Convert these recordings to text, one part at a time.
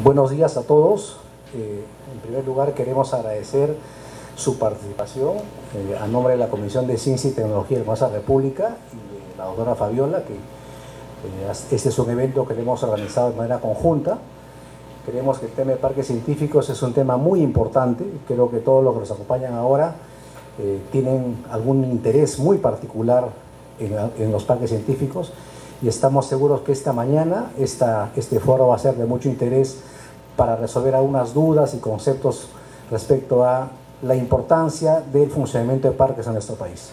Buenos días a todos. Eh, en primer lugar, queremos agradecer su participación eh, a nombre de la Comisión de Ciencia y Tecnología de la República y de la doctora Fabiola, que eh, este es un evento que hemos organizado de manera conjunta. Creemos que el tema de parques científicos es un tema muy importante. Creo que todos los que nos acompañan ahora tienen algún interés muy particular en, en los parques científicos y estamos seguros que esta mañana este foro va a ser de mucho interés para resolver algunas dudas y conceptos respecto a la importancia del funcionamiento de parques en nuestro país.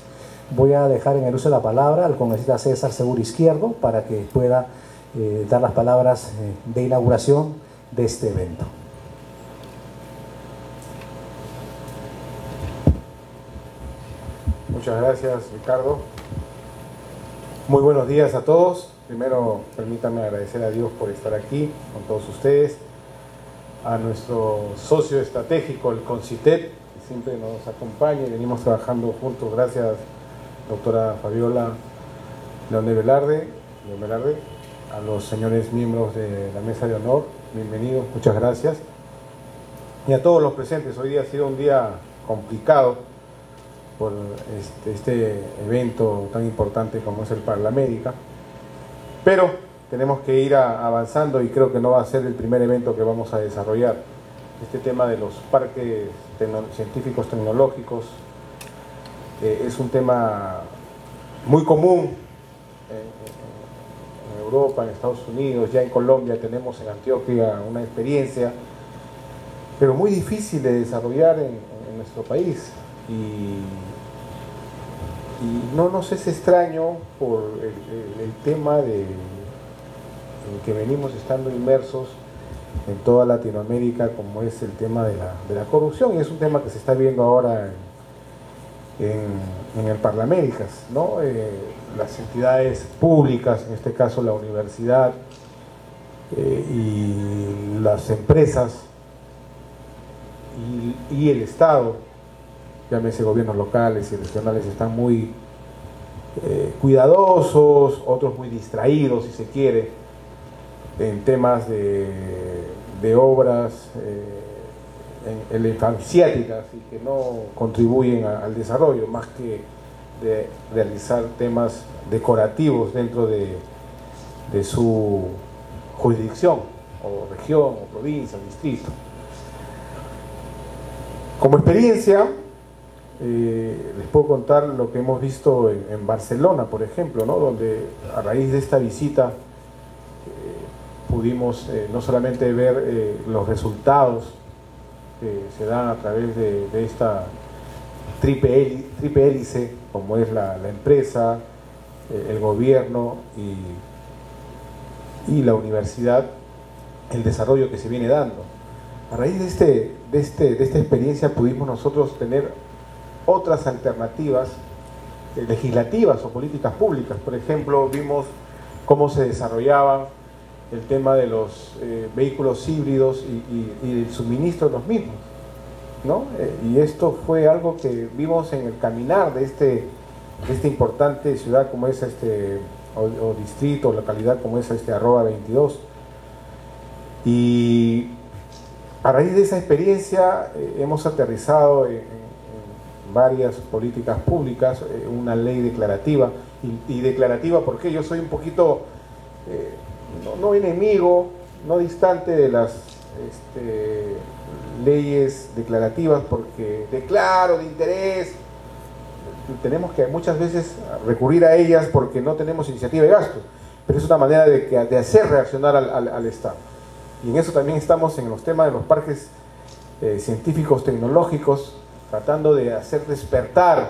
Voy a dejar en el uso de la palabra al congresista César Seguro Izquierdo para que pueda eh, dar las palabras eh, de inauguración de este evento. Muchas gracias, Ricardo. Muy buenos días a todos. Primero, permítanme agradecer a Dios por estar aquí con todos ustedes, a nuestro socio estratégico, el CONCITET, que siempre nos acompaña y venimos trabajando juntos. Gracias, doctora Fabiola Leone Velarde, Velarde, a los señores miembros de la mesa de honor, bienvenidos, muchas gracias. Y a todos los presentes, hoy día ha sido un día complicado por este, este, evento tan importante como es el América Pero tenemos que ir avanzando y creo que no va a ser el primer evento que vamos a desarrollar. Este tema de los parques científicos tecnológicos eh, es un tema muy común en, Europa, en Estados Unidos, ya en Colombia tenemos en Antioquia una experiencia, pero muy difícil de desarrollar en nuestro país y, no nos es extraño por el, tema de, en que venimos estando inmersos en toda Latinoamérica, como es el tema de la, corrupción, y es un tema que se está viendo ahora en, el Parlamento, ¿no? Eh, las entidades públicas, en este caso la universidad eh, y las empresas y el Estado, llámese gobiernos locales y regionales, están muy eh, cuidadosos, otros muy distraídos, si se quiere, en temas de, obras eh, infanciáticas y que no contribuyen al desarrollo, más que de realizar temas decorativos dentro de, de su jurisdicción, o región, o provincia, o distrito. Como experiencia, eh, les puedo contar lo que hemos visto en, Barcelona, por ejemplo, ¿no? donde a raíz de esta visita eh, pudimos eh, no solamente ver los resultados que se dan a través de, esta triple, hélice, como es la, empresa, el gobierno y, y, la universidad, el desarrollo que se viene dando. A raíz de, este, de, este, de esta experiencia pudimos nosotros tener otras alternativas eh, legislativas o políticas públicas. Por ejemplo, vimos cómo se desarrollaba el tema de los eh, vehículos híbridos y, el suministro de los mismos. ¿no? Eh, y esto fue algo que vimos en el caminar de, este, de esta importante ciudad como es este, o, distrito o localidad como es este arroba 22. Y a raíz de esa experiencia hemos aterrizado en, varias políticas públicas, eh, una ley declarativa. Y, declarativa porque yo soy un poquito, eh, no, enemigo, no distante de las este, leyes declarativas, porque declaro de interés, tenemos que muchas veces recurrir a ellas porque no tenemos iniciativa de gasto, pero es una manera de, de hacer reaccionar al, Estado. Y en eso también estamos en los temas de los parques eh, científicos tecnológicos, tratando de hacer despertar,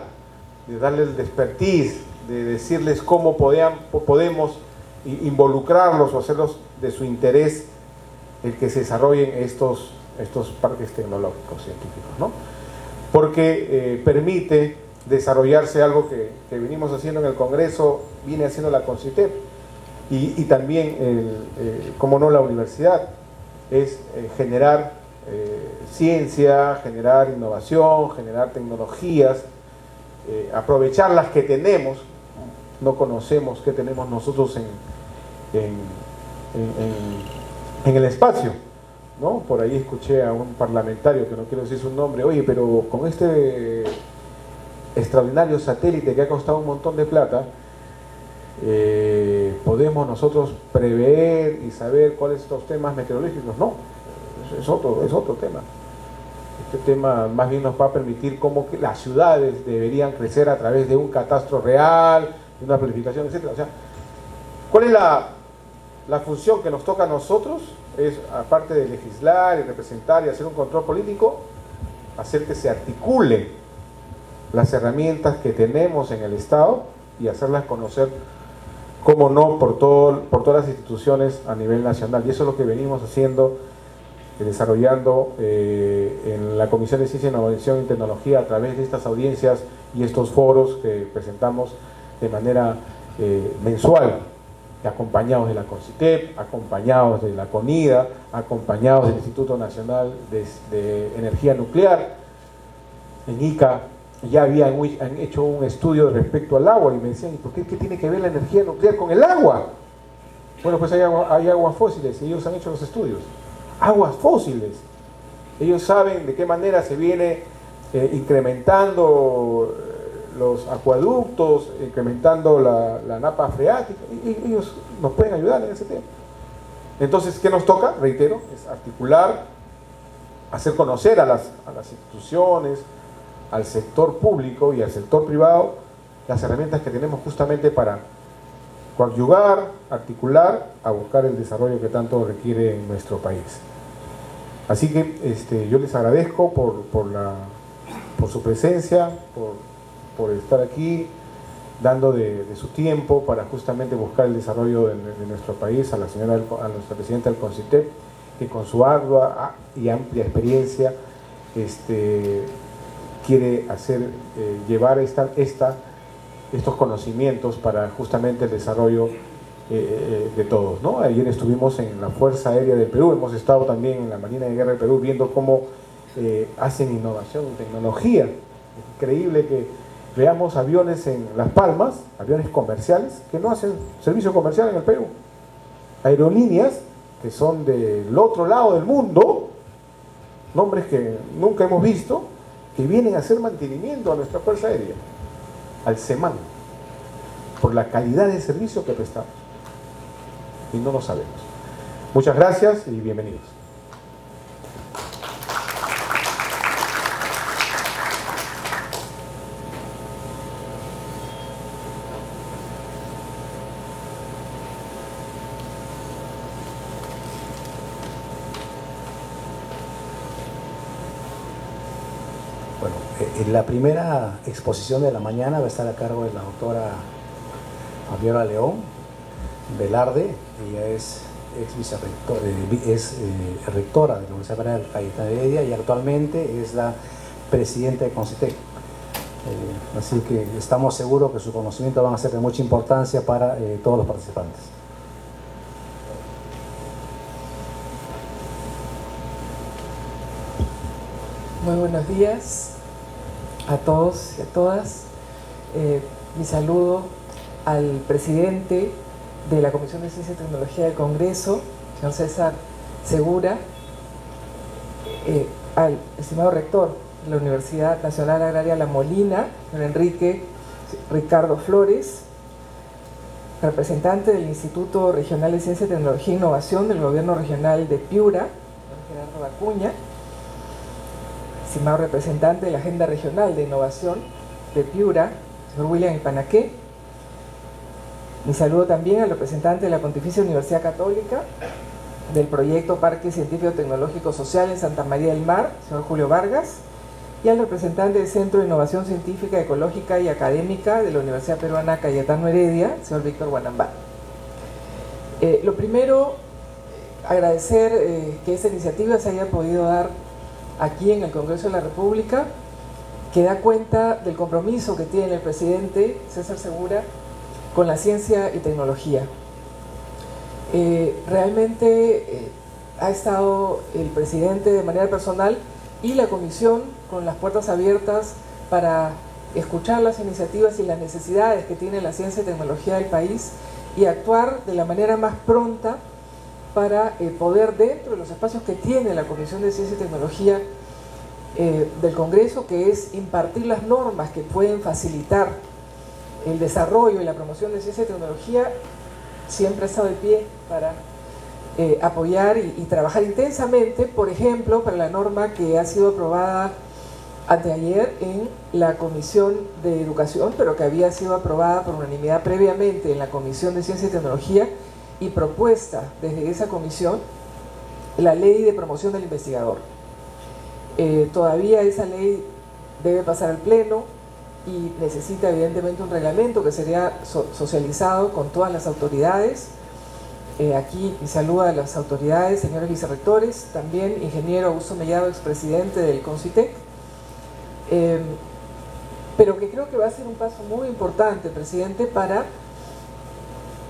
de darles el despertiz, de decirles cómo podemos involucrarlos o hacerlos de su interés el que se desarrollen estos, estos parques tecnológicos científicos, ¿no? Porque eh, permite desarrollarse algo que, venimos haciendo en el Congreso, viene haciendo la CONCITEP y, también, como no, la universidad, es eh, generar eh, ciencia, generar innovación, generar tecnologías, eh, aprovechar las que tenemos, no conocemos qué tenemos nosotros en, en, el espacio, ¿no? Por ahí escuché a un parlamentario, que no quiero decir su nombre, oye, pero con este extraordinario satélite que ha costado un montón de plata, eh, podemos nosotros prever y saber cuáles son los temas meteorológicos. No, es otro, es otro tema. Este tema más bien nos va a permitir cómo que las ciudades deberían crecer a través de un catastro real, de una planificación, etc. O sea, ¿cuál es la, la función que nos toca a nosotros? Es, aparte de legislar y representar y hacer un control político, hacer que se articulen las herramientas que tenemos en el Estado y hacerlas conocer, como no, por, todo, por todas las instituciones a nivel nacional. Y eso es lo que venimos haciendo, desarrollando eh, en la Comisión de Ciencia, Innovación y Tecnología a través de estas audiencias y estos foros que presentamos de manera eh, mensual, acompañados de la CONCITEP, acompañados de la CONIDA, acompañados del Instituto Nacional de, Energía Nuclear, en ICA ya habían hecho un estudio respecto al agua y me decían, ¿y por qué, tiene que ver la energía nuclear con el agua? Bueno, pues hay, agua, hay aguas fósiles y ellos han hecho los estudios. Aguas fósiles. Ellos saben de qué manera se viene eh, incrementando eh, los acueductos, incrementando la, napa freática, y, ellos nos pueden ayudar en ese tema. Entonces, ¿qué nos toca? Reitero, es articular, hacer conocer a las, a las instituciones, al sector público y al sector privado las herramientas que tenemos justamente para coadyuvar, articular, a buscar el desarrollo que tanto requiere en nuestro país. Así que este, yo les agradezco por, por, la, por su presencia, por, por estar aquí, dando de, su tiempo para justamente buscar el desarrollo de, nuestro país, a la señora, a nuestra presidenta del CONCITEP, que con su ardua y amplia experiencia este, quiere hacer, eh, llevar esta, esta, estos conocimientos para justamente el desarrollo eh, eh, de todos. ¿no? Ayer estuvimos en la Fuerza Aérea del Perú, hemos estado también en la Marina de Guerra del Perú viendo cómo hacen innovación, tecnología. Es increíble que veamos aviones en Las Palmas, aviones comerciales, que no hacen servicio comercial en el Perú. Aerolíneas que son del otro lado del mundo, nombres que nunca hemos visto, que vienen a hacer mantenimiento a nuestra Fuerza Aérea, al SEMAN, por la calidad de servicio que prestamos. Y no lo sabemos. Muchas gracias y bienvenidos. La primera exposición de la mañana va a estar a cargo de la doctora Fabiola León Velarde, ella es ex eh, es eh, rectora de la Universidad Federal Cayetana Heredia y actualmente es la presidenta de Concitec. Eh, así que estamos seguros que su conocimiento van a ser de mucha importancia para todos los participantes. Muy buenos días a todos y a todas. Eh, mi saludo al presidente de la Comisión de Ciencia y Tecnología del Congreso, señor César Segura, eh, al estimado rector de la Universidad Nacional Agraria La Molina, señor Enrique Ricardo Flores, representante del Instituto Regional de Ciencia, Tecnología e Innovación del Gobierno Regional de Piura, señor Gerardo Acuña, estimado representante de la Agenda Regional de Innovación de Piura, señor William Ipanaqué. Mi saludo también al representante de la Pontificia Universidad Católica del proyecto Parque Científico Tecnológico Social en Santa María del Mar, señor Julio Vargas, y al representante del Centro de Innovación Científica, Ecológica y Académica de la Universidad Peruana Cayetano Heredia, señor Víctor Guanambá. Eh, lo primero, agradecer eh, que esta iniciativa se haya podido dar aquí en el Congreso de la República, que da cuenta del compromiso que tiene el presidente César Segura con la ciencia y tecnología. Eh, realmente eh, ha estado el presidente de manera personal y la comisión con las puertas abiertas para escuchar las iniciativas y las necesidades que tiene la ciencia y tecnología del país y actuar de la manera más pronta para eh, poder, dentro de los espacios que tiene la Comisión de Ciencia y Tecnología eh, del Congreso, que es impartir las normas que pueden facilitar el desarrollo y la promoción de ciencia y tecnología, siempre ha estado de pie para eh, apoyar y, y, trabajar intensamente, por ejemplo, para la norma que ha sido aprobada anteayer en la Comisión de Educación, pero que había sido aprobada por unanimidad previamente en la Comisión de Ciencia y Tecnología y propuesta desde esa comisión la ley de promoción del investigador. Eh, todavía esa ley debe pasar al Pleno y necesita evidentemente un reglamento que sería so socializado con todas las autoridades. Eh, aquí mi saluda a las autoridades, señores vicerrectores, también ingeniero Augusto Mellado, expresidente del CONCITEC, eh, pero que creo que va a ser un paso muy importante, presidente, para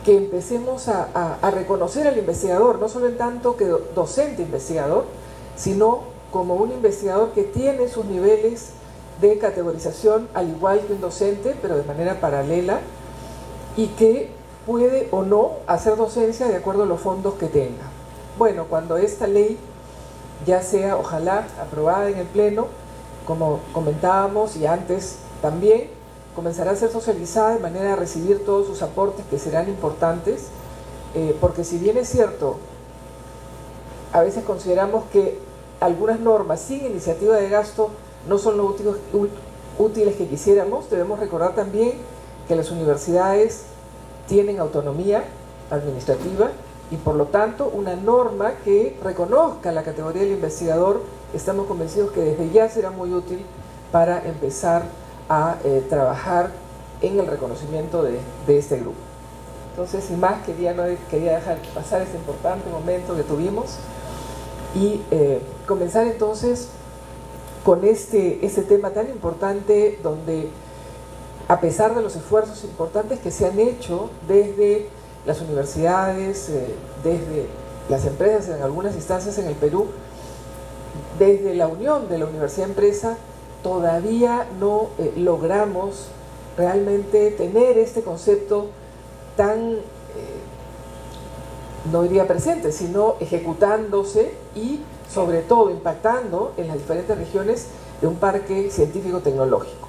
que empecemos a, a, a reconocer al investigador, no solo en tanto que docente investigador, sino como un investigador que tiene sus niveles de categorización al igual que un docente, pero de manera paralela, y que puede o no hacer docencia de acuerdo a los fondos que tenga. Bueno, cuando esta ley ya sea, ojalá, aprobada en el Pleno, como comentábamos y antes también, comenzará a ser socializada de manera a recibir todos sus aportes que serán importantes, eh, porque si bien es cierto, a veces consideramos que algunas normas sin iniciativa de gasto no son lo útiles, útiles que quisiéramos, debemos recordar también que las universidades tienen autonomía administrativa y por lo tanto una norma que reconozca la categoría del investigador, estamos convencidos que desde ya será muy útil para empezar a eh, trabajar en el reconocimiento de, de, este grupo. Entonces, sin más, quería, no, quería dejar pasar este importante momento que tuvimos y eh, comenzar entonces con este, este tema tan importante donde a pesar de los esfuerzos importantes que se han hecho desde las universidades, eh, desde las empresas en algunas instancias en el Perú, desde la unión de la universidad empresa, todavía no eh, logramos realmente tener este concepto tan, eh, no diría presente, sino ejecutándose y sobre todo impactando en las diferentes regiones de un parque científico-tecnológico.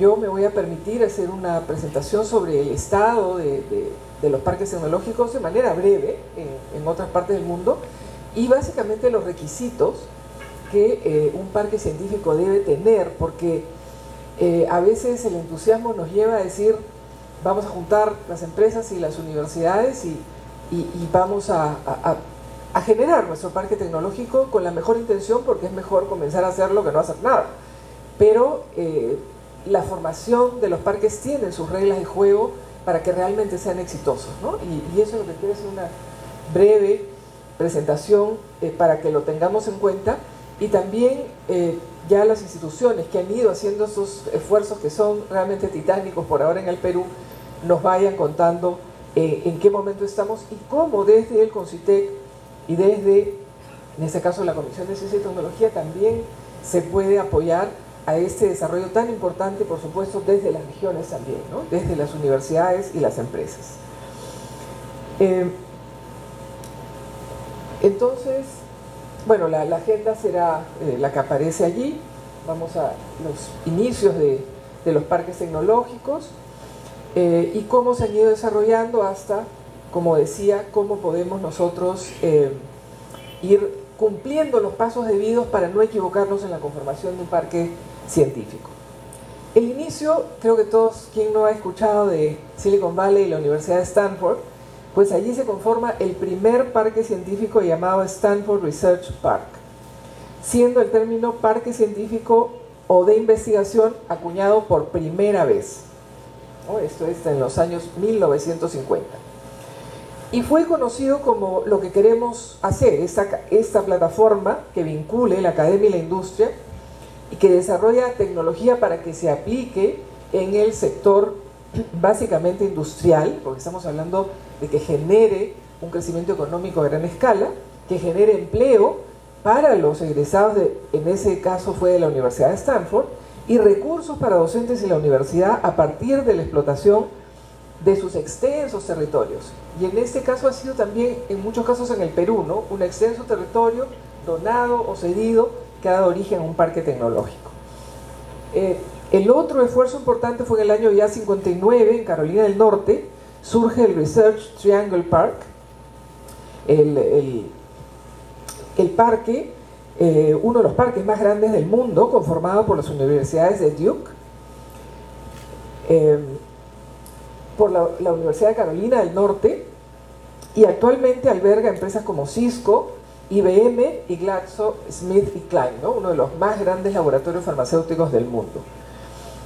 Yo me voy a permitir hacer una presentación sobre el estado de, los parques tecnológicos de manera breve en, en, otras partes del mundo y básicamente los requisitos que eh, un parque científico debe tener, porque eh, a veces el entusiasmo nos lleva a decir vamos a juntar las empresas y las universidades y, y, vamos a, a, generar nuestro parque tecnológico con la mejor intención porque es mejor comenzar a hacerlo que no hacer nada. Pero eh, la formación de los parques tiene sus reglas de juego para que realmente sean exitosos. ¿no? Y, eso es lo que quiero hacer una breve presentación para que lo tengamos en cuenta y también eh, ya las instituciones que han ido haciendo esos esfuerzos que son realmente titánicos por ahora en el Perú nos vayan contando eh, en qué momento estamos y cómo desde el CONCITEC y desde, en este caso, la Comisión de Ciencia y Tecnología también se puede apoyar a este desarrollo tan importante, por supuesto, desde las regiones también, desde las universidades y las empresas. Eh, entonces, bueno, la, agenda será eh, la que aparece allí. Vamos a los inicios de, de los parques tecnológicos eh, y cómo se han ido desarrollando hasta, como decía, cómo podemos nosotros eh, ir cumpliendo los pasos debidos para no equivocarnos en la conformación de un parque científico. El inicio, creo que todos, quien no ha escuchado de Silicon Valley y la Universidad de Stanford, pues allí se conforma el primer parque científico llamado Stanford Research Park, siendo el término parque científico o de investigación acuñado por primera vez. ¿no? Esto está en los años 1950. Y fue conocido como lo que queremos hacer, esta, esta plataforma que vincule la academia y la industria y que desarrolla tecnología para que se aplique en el sector básicamente industrial, porque estamos hablando que genere un crecimiento económico a gran escala, que genere empleo para los egresados, de, en ese caso fue de la Universidad de Stanford, y recursos para docentes en la universidad a partir de la explotación de sus extensos territorios. Y en este caso ha sido también, en muchos casos en el Perú, ¿no? un extenso territorio donado o cedido que ha dado origen a un parque tecnológico. Eh, el otro esfuerzo importante fue en el año ya 59, en Carolina del Norte, surge el Research Triangle Park. El, parque, eh, uno de los parques más grandes del mundo, conformado por las universidades de Duke, eh, por la, Universidad de Carolina del Norte, y actualmente alberga empresas como Cisco, IBM y Glaxo Smith y Klein, uno de los más grandes laboratorios farmacéuticos del mundo.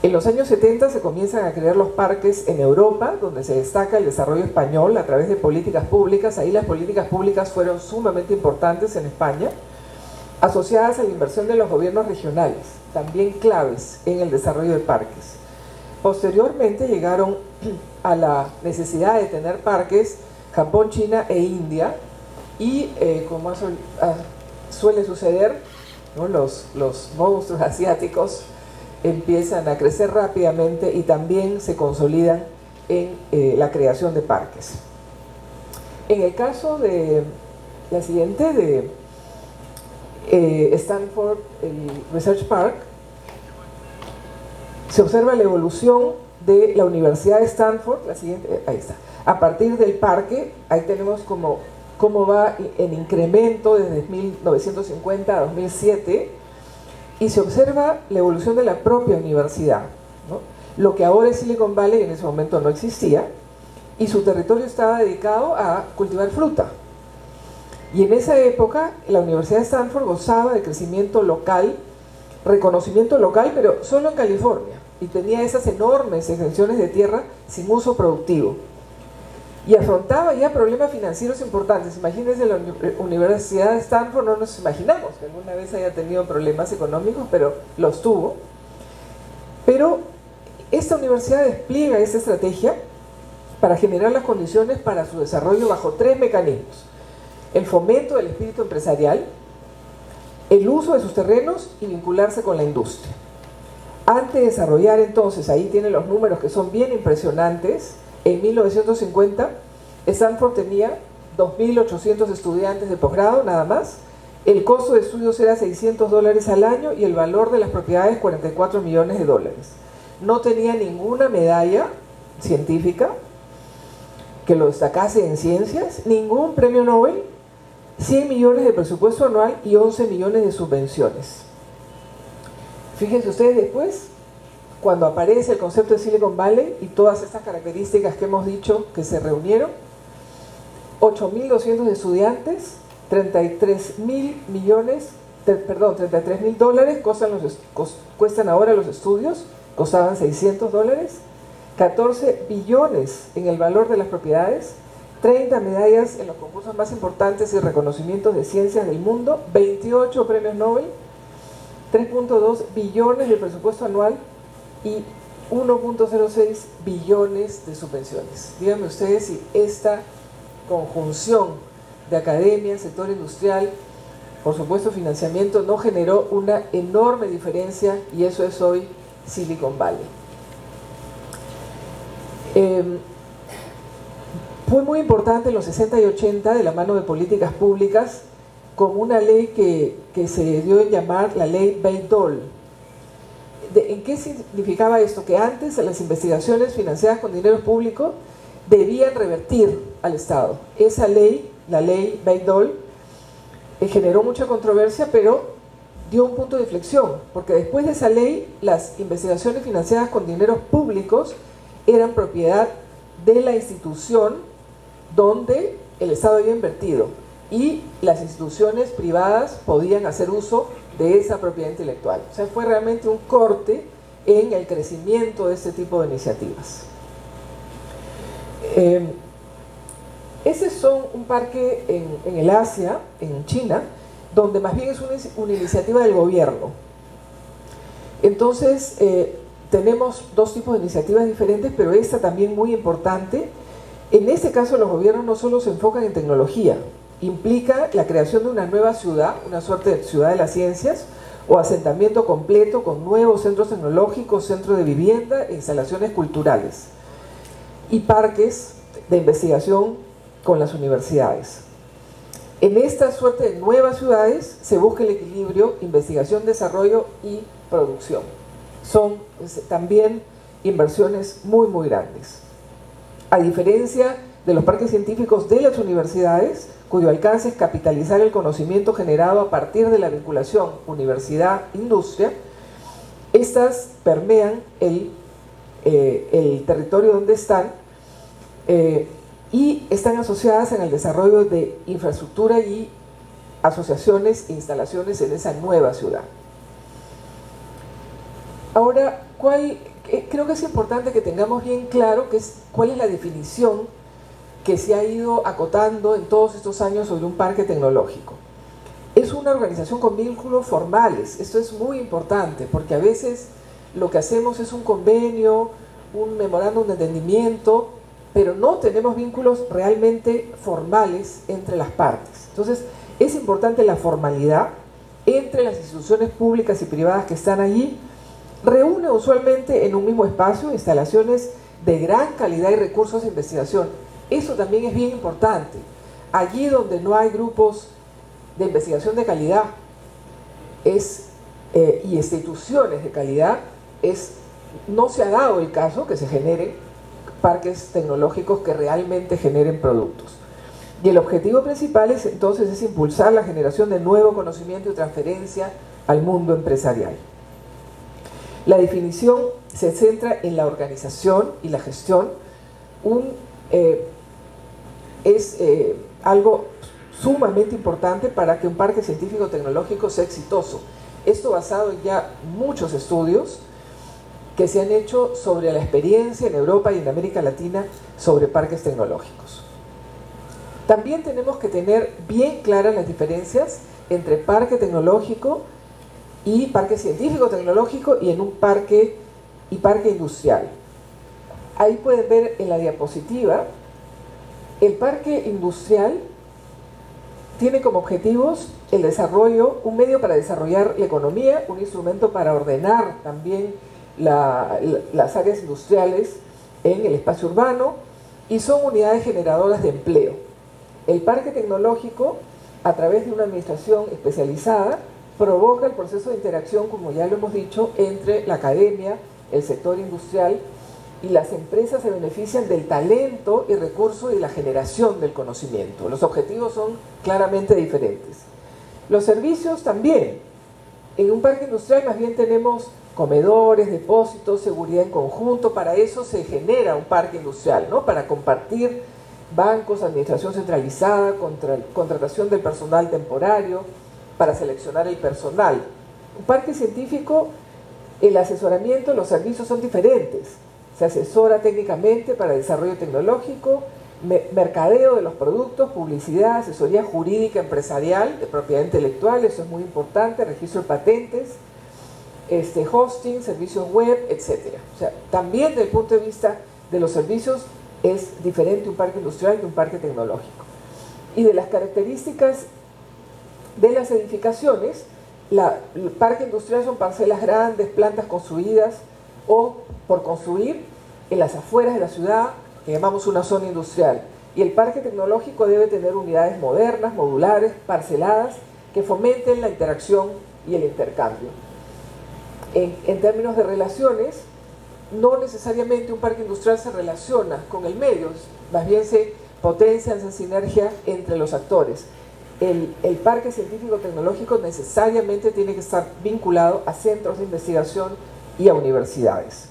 En los años 70 se comienzan a crear los parques en Europa, donde se destaca el desarrollo español a través de políticas públicas. Ahí las políticas públicas fueron sumamente importantes en España, asociadas a la inversión de los gobiernos regionales, también claves en el desarrollo de parques. Posteriormente llegaron a la necesidad de tener parques Japón, China e India, y eh, como ah, suele suceder, los, los monstruos asiáticos empiezan a crecer rápidamente y también se consolidan en eh, la creación de parques. En el caso de la siguiente, de eh, Stanford Research Park, se observa la evolución de la Universidad de Stanford, la siguiente, eh, ahí está, a partir del parque, ahí tenemos como cómo va el incremento desde 1950 a 2007, y se observa la evolución de la propia universidad. Lo que ahora es Silicon Valley en ese momento no existía y su territorio estaba dedicado a cultivar fruta. Y en esa época la Universidad de Stanford gozaba de crecimiento local, reconocimiento local, pero solo en California. Y tenía esas enormes extensiones de tierra sin uso productivo y afrontaba ya problemas financieros importantes. Imagínense la Universidad de Stanford, no nos imaginamos que alguna vez haya tenido problemas económicos, pero los tuvo. Pero esta universidad despliega esa estrategia para generar las condiciones para su desarrollo bajo tres mecanismos. El fomento del espíritu empresarial, el uso de sus terrenos y vincularse con la industria. Antes de desarrollar entonces, ahí tiene los números que son bien impresionantes, en 1950, Stanford tenía 2.800 estudiantes de posgrado, nada más. El costo de estudios era 600 dólares al año y el valor de las propiedades 44 millones de dólares. No tenía ninguna medalla científica que lo destacase en ciencias, ningún premio Nobel, 100 millones de presupuesto anual y 11 millones de subvenciones. Fíjense ustedes después, cuando aparece el concepto de Silicon Valley y todas estas características que hemos dicho que se reunieron, 8.200 estudiantes, 33 mil millones, perdón, 33 mil dólares cuestan ahora los estudios, costaban 600 dólares, 14 billones en el valor de las propiedades, 30 medallas en los concursos más importantes y reconocimientos de ciencias del mundo, 28 premios Nobel, 3.2 billones de presupuesto anual y 1.06 billones de subvenciones. Díganme ustedes si esta conjunción de academia, sector industrial, por supuesto financiamiento, no generó una enorme diferencia y eso es hoy Silicon Valley. Em, fue muy importante en los 60 y 80 de la mano de políticas públicas como una ley que, que se dio en llamar la ley ¿En qué significaba esto? Que antes las investigaciones financiadas con dinero público debían revertir al Estado. Esa ley, la ley Bayh-Dole, eh, generó mucha controversia, pero dio un punto de inflexión, porque después de esa ley, las investigaciones financiadas con dineros públicos eran propiedad de la institución donde el Estado había invertido y las instituciones privadas podían hacer uso de esa propiedad intelectual. O sea, fue realmente un corte en el crecimiento de este tipo de iniciativas. Eh, ese son un parque en, el Asia, en China, donde más bien es una, iniciativa del gobierno. Entonces, eh, tenemos dos tipos de iniciativas diferentes, pero esta también muy importante. En este caso, los gobiernos no solo se enfocan en tecnología, implica la creación de una nueva ciudad, una suerte de ciudad de las ciencias, o asentamiento completo con nuevos centros tecnológicos, centros de vivienda instalaciones culturales. y parques de investigación con las universidades. En esta suerte de nuevas ciudades se busca el equilibrio investigación, desarrollo y producción. Son pues, también inversiones muy, muy grandes. A diferencia de los parques científicos de las universidades, cuyo alcance es capitalizar el conocimiento generado a partir de la vinculación universidad-industria, estas permean el, eh, el territorio donde están eh, y están asociadas en el desarrollo de infraestructura y asociaciones e instalaciones en esa nueva ciudad. Ahora, ¿cuál, creo que es importante que tengamos bien claro que es, cuál es la definición que se ha ido acotando en todos estos años sobre un parque tecnológico. Es una organización con vínculos formales, esto es muy importante porque a veces lo que hacemos es un convenio, un memorándum de entendimiento, pero no tenemos vínculos realmente formales entre las partes. Entonces, es importante la formalidad entre las instituciones públicas y privadas que están allí. Reúne usualmente en un mismo espacio instalaciones de gran calidad y recursos de investigación. Eso también es bien importante. Allí donde no hay grupos de investigación de calidad es, eh, y instituciones de calidad, es, no se ha dado el caso que se generen parques tecnológicos que realmente generen productos. Y el objetivo principal es entonces es impulsar la generación de nuevo conocimiento y transferencia al mundo empresarial. La definición se centra en la organización y la gestión. Un, eh, es eh, algo sumamente importante para que un parque científico tecnológico sea exitoso. Esto basado en ya muchos estudios que se han hecho sobre la experiencia en Europa y en América Latina sobre parques tecnológicos. También tenemos que tener bien claras las diferencias entre parque tecnológico y parque científico tecnológico y en un parque y parque industrial. Ahí pueden ver en la diapositiva, el parque industrial tiene como objetivos el desarrollo, un medio para desarrollar la economía, un instrumento para ordenar también las áreas industriales en el espacio urbano y son unidades generadoras de empleo. El parque tecnológico, a través de una administración especializada, provoca el proceso de interacción, como ya lo hemos dicho, entre la academia, el sector industrial y las empresas se benefician del talento y recurso y la generación del conocimiento. Los objetivos son claramente diferentes. Los servicios también. En un parque industrial más bien tenemos comedores, depósitos, seguridad en conjunto, para eso se genera un parque industrial, ¿no? Para compartir bancos, administración centralizada, contratación del personal temporario, para seleccionar el personal. Un parque científico, el asesoramiento, los servicios son diferentes. Se asesora técnicamente para desarrollo tecnológico, mercadeo de los productos, publicidad, asesoría jurídica empresarial de propiedad intelectual, eso es muy importante, registro de patentes, este, hosting, servicios web, etc. O sea, también desde el punto de vista de los servicios es diferente un parque industrial que un parque tecnológico. Y de las características de las edificaciones, el parque industrial son parcelas grandes, plantas construidas o por construir en las afueras de la ciudad, que llamamos una zona industrial. Y el parque tecnológico debe tener unidades modernas, modulares, parceladas, que fomenten la interacción y el intercambio en, términos de relaciones, no necesariamente un parque industrial se relaciona con el medio, más bien se potencia esa sinergia entre los actores. El, el, parque científico tecnológico necesariamente tiene que estar vinculado a centros de investigación y a universidades.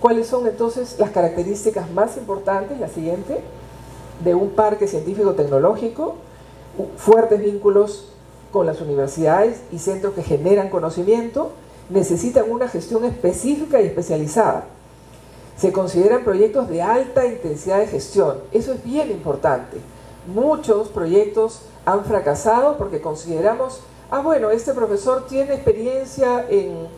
¿Cuáles son entonces las características más importantes? La siguiente, de un parque científico tecnológico, fuertes vínculos con las universidades y centros que generan conocimiento necesitan una gestión específica y especializada. Se consideran proyectos de alta intensidad de gestión. Eso es bien importante. Muchos proyectos han fracasado porque consideramos, ah, bueno, este profesor tiene experiencia en,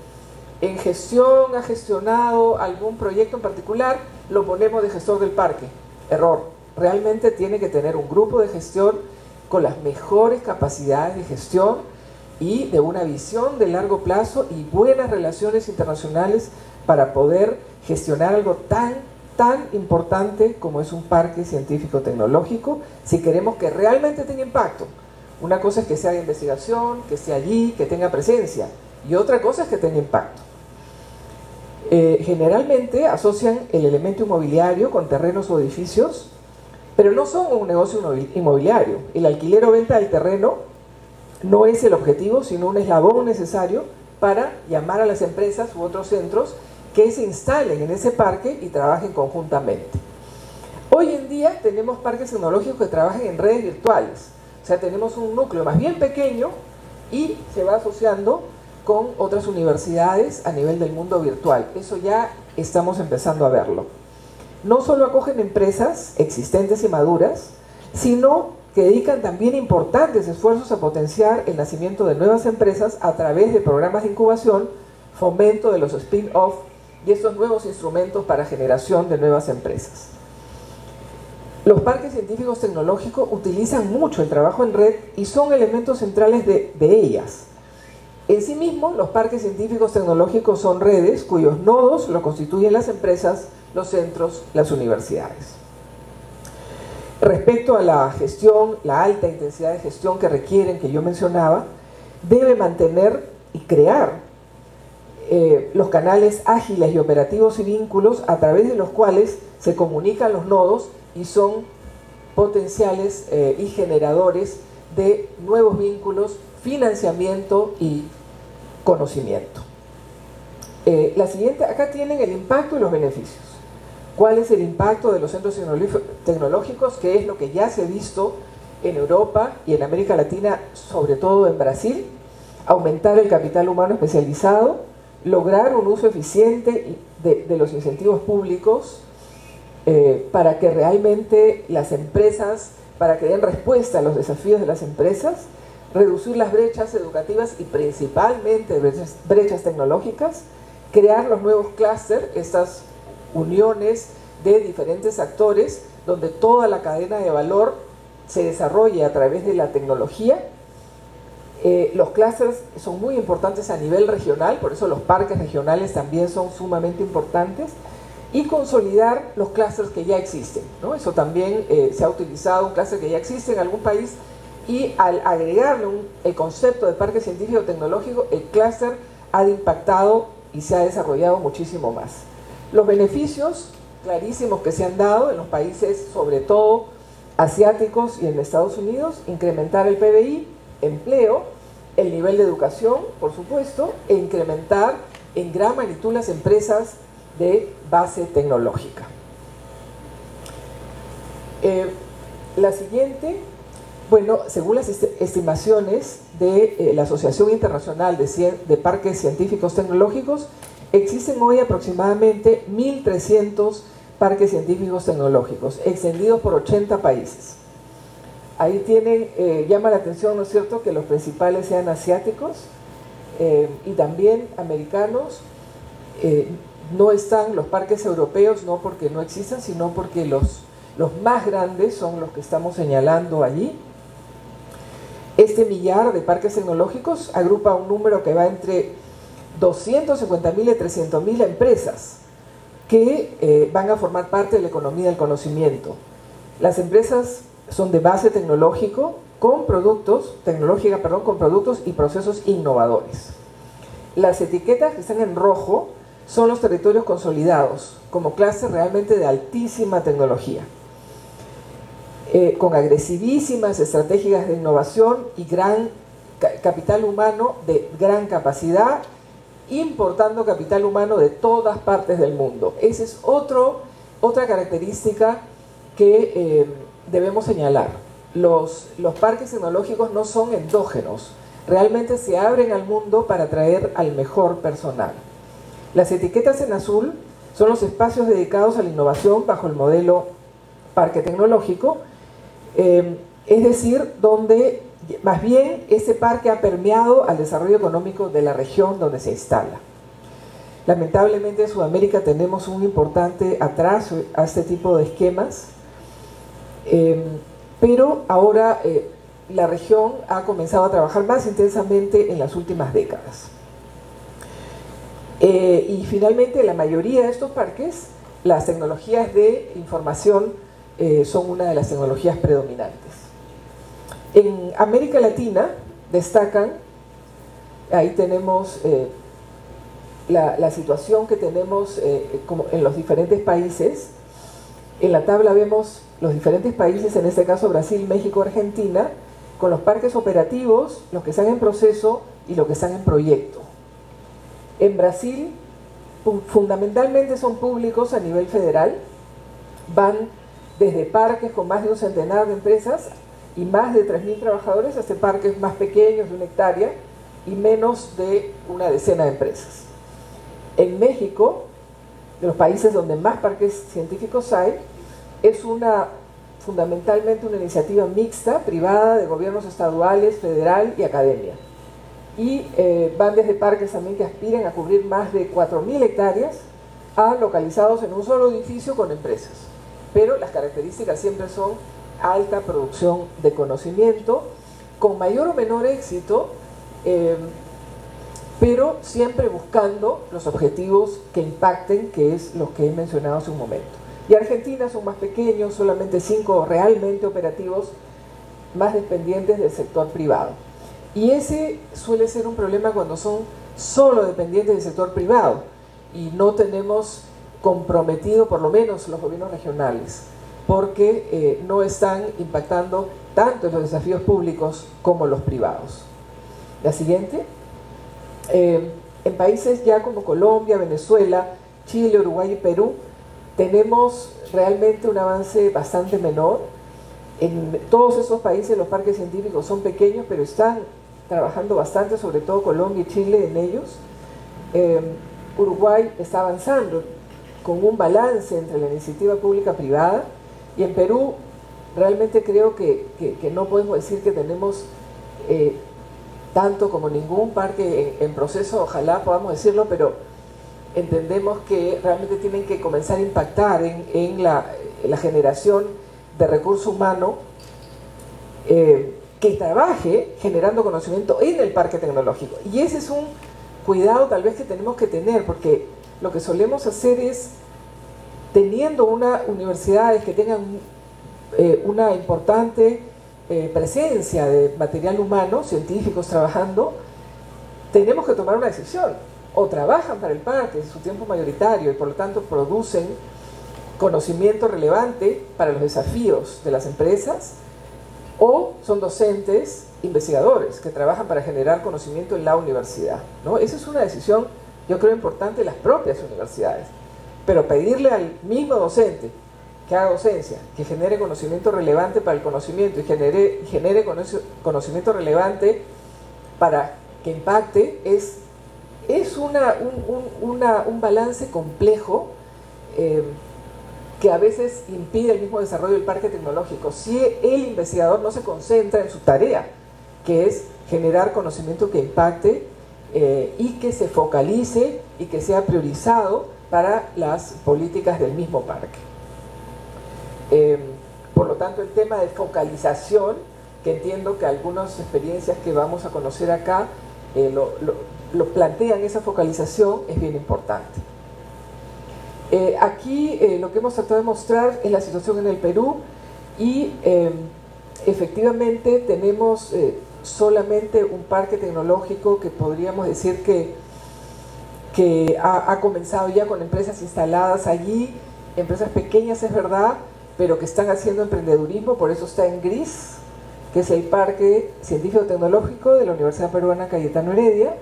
en gestión, ha gestionado algún proyecto en particular, lo ponemos de gestor del parque. Error. Realmente tiene que tener un grupo de gestión con las mejores capacidades de gestión y de una visión de largo plazo y buenas relaciones internacionales para poder gestionar algo tan tan importante como es un parque científico-tecnológico si queremos que realmente tenga impacto. Una cosa es que sea de investigación, que esté allí, que tenga presencia, y otra cosa es que tenga impacto. Eh, generalmente asocian el elemento inmobiliario con terrenos o edificios, pero no son un negocio inmobiliario. El alquiler o venta del terreno no es el objetivo, sino un eslabón necesario para llamar a las empresas u otros centros que se instalen en ese parque y trabajen conjuntamente. Hoy en día tenemos parques tecnológicos que trabajan en redes virtuales, o sea, tenemos un núcleo más bien pequeño y se va asociando con otras universidades a nivel del mundo virtual. Eso ya estamos empezando a verlo. No solo acogen empresas existentes y maduras, sino que dedican también importantes esfuerzos a potenciar el nacimiento de nuevas empresas a través de programas de incubación, fomento de los spin-off y estos nuevos instrumentos para generación de nuevas empresas. Los parques científicos tecnológicos utilizan mucho el trabajo en red y son elementos centrales de, ellas. En sí mismos, los parques científicos tecnológicos son redes cuyos nodos lo constituyen las empresas, los centros, las universidades. Respecto a la gestión, la alta intensidad de gestión que requieren, que yo mencionaba, debe mantener y crear eh, los canales ágiles y operativos y vínculos a través de los cuales se comunican los nodos y son potenciales eh, y generadores de nuevos vínculos, financiamiento y conocimiento. Eh, la siguiente, acá tienen el impacto y los beneficios. ¿Cuál es el impacto de los centros tecnológicos? ¿Qué es lo que ya se ha visto en Europa y en América Latina, sobre todo en Brasil? Aumentar el capital humano especializado, lograr un uso eficiente de, los incentivos públicos eh, para que realmente las empresas, para que den respuesta a los desafíos de las empresas, reducir las brechas educativas y principalmente brechas, brechas tecnológicas, crear los nuevos clústeres, estas uniones de diferentes actores donde toda la cadena de valor se desarrolle a través de la tecnología eh, los clústeres son muy importantes a nivel regional, por eso los parques regionales también son sumamente importantes. Y consolidar los clústeres que ya existen. ¿no? Eso también eh, se ha utilizado, un clúster que ya existe en algún país, y al agregarle el concepto de parque científico tecnológico, el clúster ha impactado y se ha desarrollado muchísimo más. Los beneficios clarísimos que se han dado en los países, sobre todo asiáticos y en Estados Unidos, incrementar el PBI, empleo, el nivel de educación, por supuesto, e incrementar en gran magnitud las empresas de base tecnológica. Eh, la siguiente, bueno, según las estimaciones de eh, la Asociación Internacional de, de Parques Científicos Tecnológicos, existen hoy aproximadamente 1.300 parques científicos tecnológicos, extendidos por 80 países. Ahí tienen, eh, llama la atención, ¿no es cierto?, que los principales sean asiáticos eh, y también americanos. No están los parques europeos, no porque no existan, sino porque los más grandes son los que estamos señalando allí. Este millar de parques tecnológicos agrupa un número que va entre 250.000 y 300.000 empresas que van a formar parte de la economía del conocimiento. Las empresas son de base tecnológico con productos, tecnológica, perdón, con productos y procesos innovadores. Las etiquetas que están en rojo son los territorios consolidados, como clases realmente de altísima tecnología, eh, con agresivísimas estrategias de innovación y gran capital humano de gran capacidad, importando capital humano de todas partes del mundo. Esa es otro, otra característica que eh, debemos señalar, los, los parques tecnológicos no son endógenos, realmente se abren al mundo para atraer al mejor personal. Las etiquetas en azul son los espacios dedicados a la innovación bajo el modelo parque tecnológico, eh, es decir, donde más bien ese parque ha permeado al desarrollo económico de la región donde se instala. Lamentablemente en Sudamérica tenemos un importante atraso a este tipo de esquemas Em, pero ahora eh, la región ha comenzado a trabajar más intensamente en las últimas décadas. Eh, y finalmente la mayoría de estos parques las tecnologías de información eh, son una de las tecnologías predominantes. En América Latina destacan, ahí tenemos eh, la, situación que tenemos eh, como en los diferentes países. En la tabla vemos los diferentes países, en este caso Brasil, México, Argentina, con los parques operativos, los que están en proceso y los que están en proyecto. En Brasil, fundamentalmente son públicos a nivel federal, van desde parques con más de un centenar de empresas y más de 3.000 trabajadores hasta parques más pequeños de una hectárea y menos de una decena de empresas. En México, de los países donde más parques científicos hay, es una fundamentalmente una iniciativa mixta, privada, de gobiernos estaduales, federal y academia. Y eh, van desde parques también que aspiren a cubrir más de 4.000 hectáreas a localizados en un solo edificio con empresas. Pero las características siempre son alta producción de conocimiento, con mayor o menor éxito, eh, pero siempre buscando los objetivos que impacten, que es lo que he mencionado hace un momento. Y Argentina son más pequeños, solamente cinco realmente operativos, más dependientes del sector privado. Y ese suele ser un problema cuando son solo dependientes del sector privado y no tenemos comprometido por lo menos los gobiernos regionales, porque eh, no están impactando tanto en los desafíos públicos como los privados. La siguiente. Eh, en países ya como Colombia, Venezuela, Chile, Uruguay y Perú, tenemos realmente un avance bastante menor. En todos esos países los parques científicos son pequeños, pero están trabajando bastante, sobre todo Colombia y Chile en ellos. Eh, Uruguay está avanzando con un balance entre la iniciativa pública-privada y en Perú realmente creo que, no podemos decir que tenemos eh, tanto como ningún parque en, proceso, ojalá podamos decirlo, pero entendemos que realmente tienen que comenzar a impactar en, la, generación de recurso humano eh, que trabaje generando conocimiento en el parque tecnológico. Y ese es un cuidado tal vez que tenemos que tener, porque lo que solemos hacer es, teniendo unas universidades que tengan eh, una importante eh, presencia de material humano, científicos trabajando, tenemos que tomar una decisión. O trabajan para el parque en su tiempo mayoritario y por lo tanto producen conocimiento relevante para los desafíos de las empresas, o son docentes, investigadores, que trabajan para generar conocimiento en la universidad. ¿no? Esa es una decisión, yo creo, importante las propias universidades. Pero pedirle al mismo docente que haga docencia, que genere conocimiento relevante para el conocimiento y genere, genere conocimiento relevante para que impacte, es, es una, un, balance complejo eh, que a veces impide el mismo desarrollo del parque tecnológico. Si el investigador no se concentra en su tarea, que es generar conocimiento que impacte eh, y que se focalice y que sea priorizado para las políticas del mismo parque. Em, por lo tanto, el tema de focalización, que entiendo que algunas experiencias que vamos a conocer acá eh, lo, plantean, esa focalización es bien importante. Eh, aquí lo que hemos tratado de mostrar es la situación en el Perú y em, efectivamente tenemos solamente un parque tecnológico que podríamos decir que, que ha comenzado ya con empresas instaladas allí, empresas pequeñas es verdad, pero que están haciendo emprendedurismo, por eso está en GRIS, que es el Parque Científico Tecnológico de la Universidad Peruana Cayetano Heredia.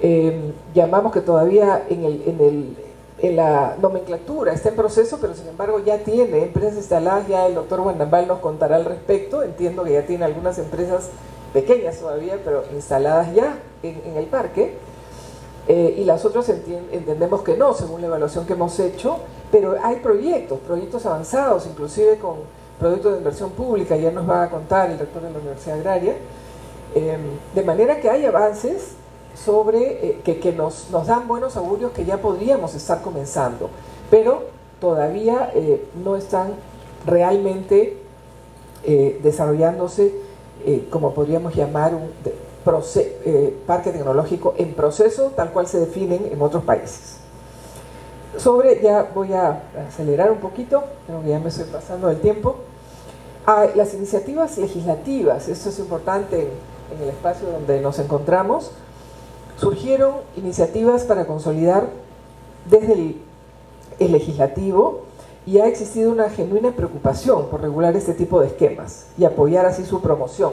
Eh, llamamos que todavía en, el, en, el, en, la nomenclatura está en proceso, pero sin embargo ya tiene empresas instaladas, ya el doctor Guanambal nos contará al respecto, entiendo que ya tiene algunas empresas pequeñas todavía, pero instaladas ya en, el parque, eh, y las otras entendemos que no, según la evaluación que hemos hecho, pero hay proyectos, proyectos avanzados, inclusive con proyectos de inversión pública, ya nos va a contar el rector de la Universidad Agraria, em, de manera que hay avances sobre eh, que, nos, dan buenos augurios que ya podríamos estar comenzando, pero todavía eh, no están realmente eh, como podríamos llamar un parque tecnológico en proceso, tal cual se definen en otros países. sobre, ya voy a acelerar un poquito, creo que ya me estoy pasando del tiempo, a las iniciativas legislativas, esto es importante en, el espacio donde nos encontramos, surgieron iniciativas para consolidar desde el legislativo y ha existido una genuina preocupación por regular este tipo de esquemas y apoyar así su promoción.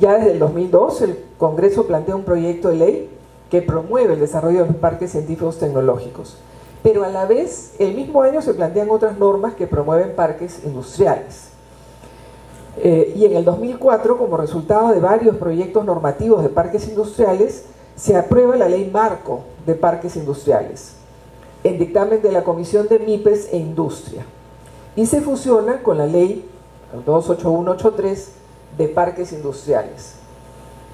Ya desde el 2002 el Congreso plantea un proyecto de ley que promueve el desarrollo de los parques científicos tecnológicos, pero a la vez el mismo año se plantean otras normas que promueven parques industriales. Eh, y en el 2004, como resultado de varios proyectos normativos de parques industriales, se aprueba la ley marco de parques industriales, en dictamen de la Comisión de MIPES e Industria, y se fusiona con la ley 28183 de parques industriales.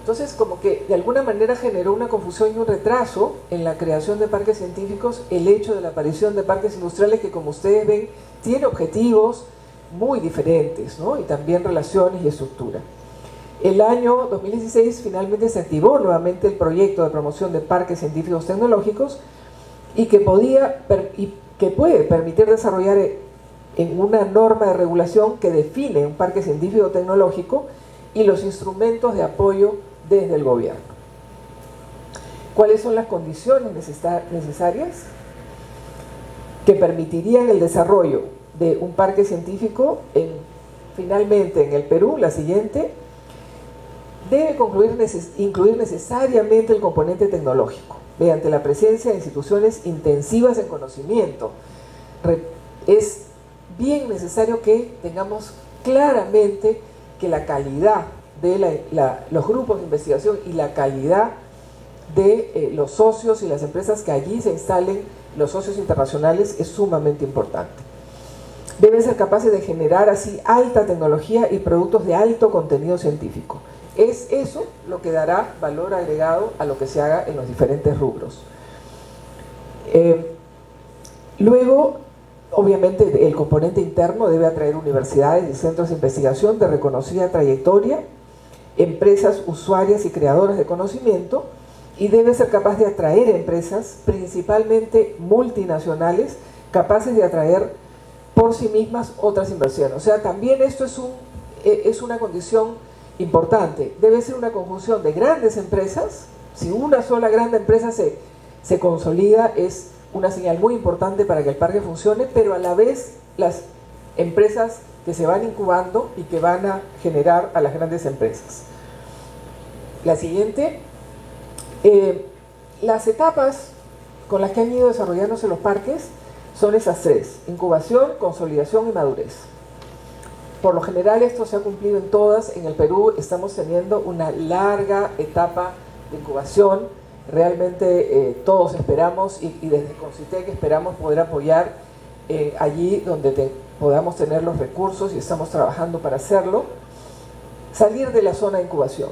Entonces, como que de alguna manera generó una confusión y un retraso en la creación de parques científicos el hecho de la aparición de parques industriales que, como ustedes ven, tiene objetivos muy diferentes, ¿no? Y también relaciones y estructura. El año 2016 finalmente se activó nuevamente el proyecto de promoción de parques científicos tecnológicos y que, podía, y que puede permitir desarrollar eh, en una norma de regulación que define un parque científico tecnológico y los instrumentos de apoyo desde el gobierno. ¿Cuáles son las condiciones necesarias que permitirían el desarrollo de un parque científico en, finalmente en el Perú? La siguiente, debe incluir necesariamente el componente tecnológico mediante la presencia de instituciones intensivas en conocimiento. es bien necesario que tengamos claramente que la calidad de los grupos de investigación y la calidad de eh, los socios y las empresas que allí se instalen, los socios internacionales, es sumamente importante. Deben ser capaces de generar así alta tecnología y productos de alto contenido científico. Es eso lo que dará valor agregado a lo que se haga en los diferentes rubros. Eh, luego, obviamente, el componente interno debe atraer universidades y centros de investigación de reconocida trayectoria empresas usuarias y creadoras de conocimiento y debe ser capaz de atraer empresas, principalmente multinacionales, capaces de atraer por sí mismas otras inversiones. O sea, también esto es, un, e, es una condición importante. Debe ser una conjunción de grandes empresas. Si una sola grande empresa se, se consolida, es una señal muy importante para que el parque funcione, pero a la vez las empresas que se van incubando y que van a generar a las grandes empresas. La siguiente, eh, las etapas con las que han ido desarrollándose los parques son esas tres, incubación, consolidación y madurez. Por lo general esto se ha cumplido en todas, en el Perú estamos teniendo una larga etapa de incubación, realmente eh, todos esperamos y, desde Concitec esperamos poder apoyar eh, allí donde podamos tener los recursos y estamos trabajando para hacerlo, salir de la zona de incubación,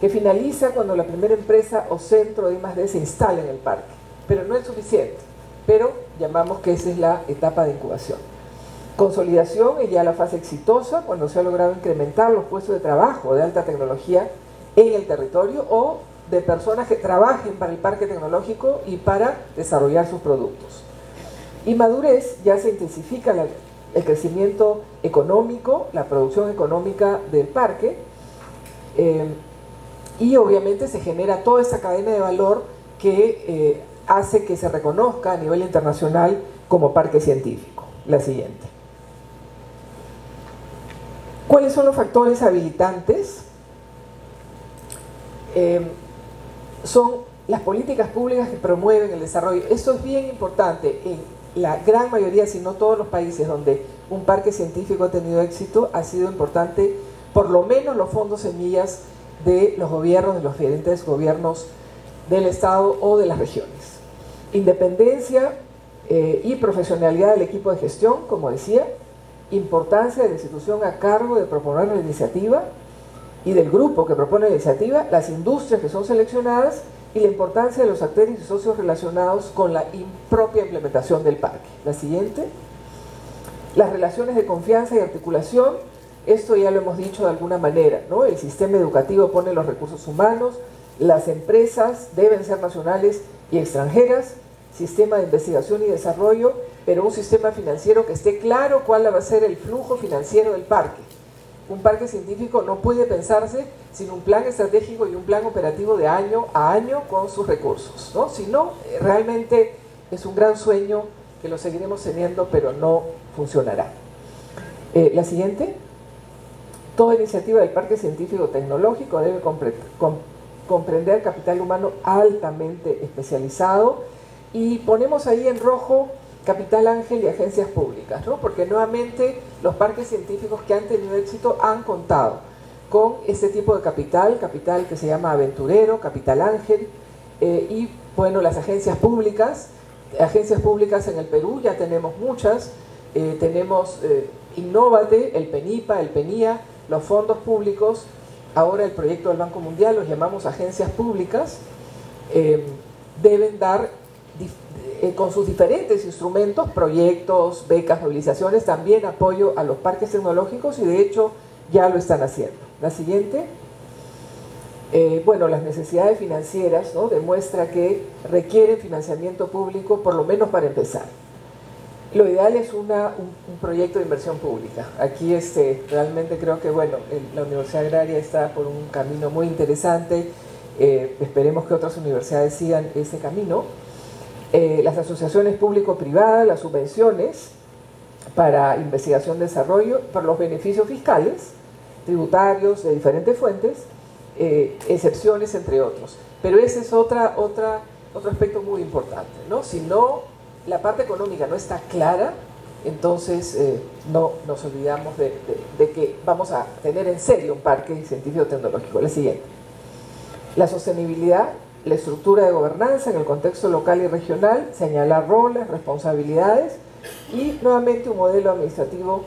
que finaliza cuando la primera empresa o centro de I+.D. se instala en el parque, pero no es suficiente, pero llamamos que esa es la etapa de incubación. Consolidación es ya la fase exitosa cuando se ha logrado incrementar los puestos de trabajo de alta tecnología en el territorio o de personas que trabajen para el parque tecnológico y para desarrollar sus productos. Y madurez ya se intensifica el crecimiento económico, la producción económica del parque, eh, y obviamente se genera toda esa cadena de valor que eh, hace que se reconozca a nivel internacional como parque científico. La siguiente. ¿Cuáles son los factores habilitantes? Eh, son las políticas públicas que promueven el desarrollo. Esto es bien importante. En, la gran mayoría, si no todos los países donde un parque científico ha tenido éxito, ha sido importante por lo menos los fondos semillas de los gobiernos, de los diferentes gobiernos del Estado o de las regiones. Independencia eh, y profesionalidad del equipo de gestión, como decía, importancia de la institución a cargo de proponer la iniciativa y del grupo que propone la iniciativa, las industrias que son seleccionadas y la importancia de los actores y socios relacionados con la propia implementación del parque. La siguiente, las relaciones de confianza y articulación, esto ya lo hemos dicho de alguna manera, ¿no? El sistema educativo pone los recursos humanos, las empresas deben ser nacionales y extranjeras, sistema de investigación y desarrollo, pero un sistema financiero que esté claro cuál va a ser el flujo financiero del parque. Un parque científico no puede pensarse sin un plan estratégico y un plan operativo de año a año con sus recursos. ¿no? Si no, realmente es un gran sueño que lo seguiremos teniendo, pero no funcionará. Eh, la siguiente. Toda iniciativa del Parque Científico Tecnológico debe comprender capital humano altamente especializado y ponemos ahí en rojo Capital Ángel y agencias públicas, ¿no? porque nuevamente los parques científicos que han tenido éxito han contado con este tipo de capital, capital que se llama aventurero, Capital Ángel, eh, y bueno, las agencias públicas, agencias públicas en el Perú ya tenemos muchas, eh, tenemos eh, Innovate, el PENIPA, el PENIA, los fondos públicos, ahora el proyecto del Banco Mundial, los llamamos agencias públicas, deben dar eh, con sus diferentes instrumentos, proyectos, becas, movilizaciones, también apoyo a los parques tecnológicos y de hecho ya lo están haciendo. La siguiente. Eh, bueno, las necesidades financieras ¿no? demuestra que requieren financiamiento público por lo menos para empezar. Lo ideal es un, proyecto de inversión pública. Aquí este, realmente creo que bueno, la Universidad Agraria está por un camino muy interesante. Eh, esperemos que otras universidades sigan ese camino. Eh, las asociaciones público-privadas, las subvenciones para investigación desarrollo, por los beneficios fiscales, tributarios de diferentes fuentes, eh, excepciones entre otros. Pero ese es otra, otra, otro aspecto muy importante. ¿no? Si no, la parte económica no está clara, entonces eh, no nos olvidamos de, de, que vamos a tener en serio un parque científico-tecnológico. La siguiente. La sostenibilidad la estructura de gobernanza en el contexto local y regional, señalar roles, responsabilidades y nuevamente un modelo administrativo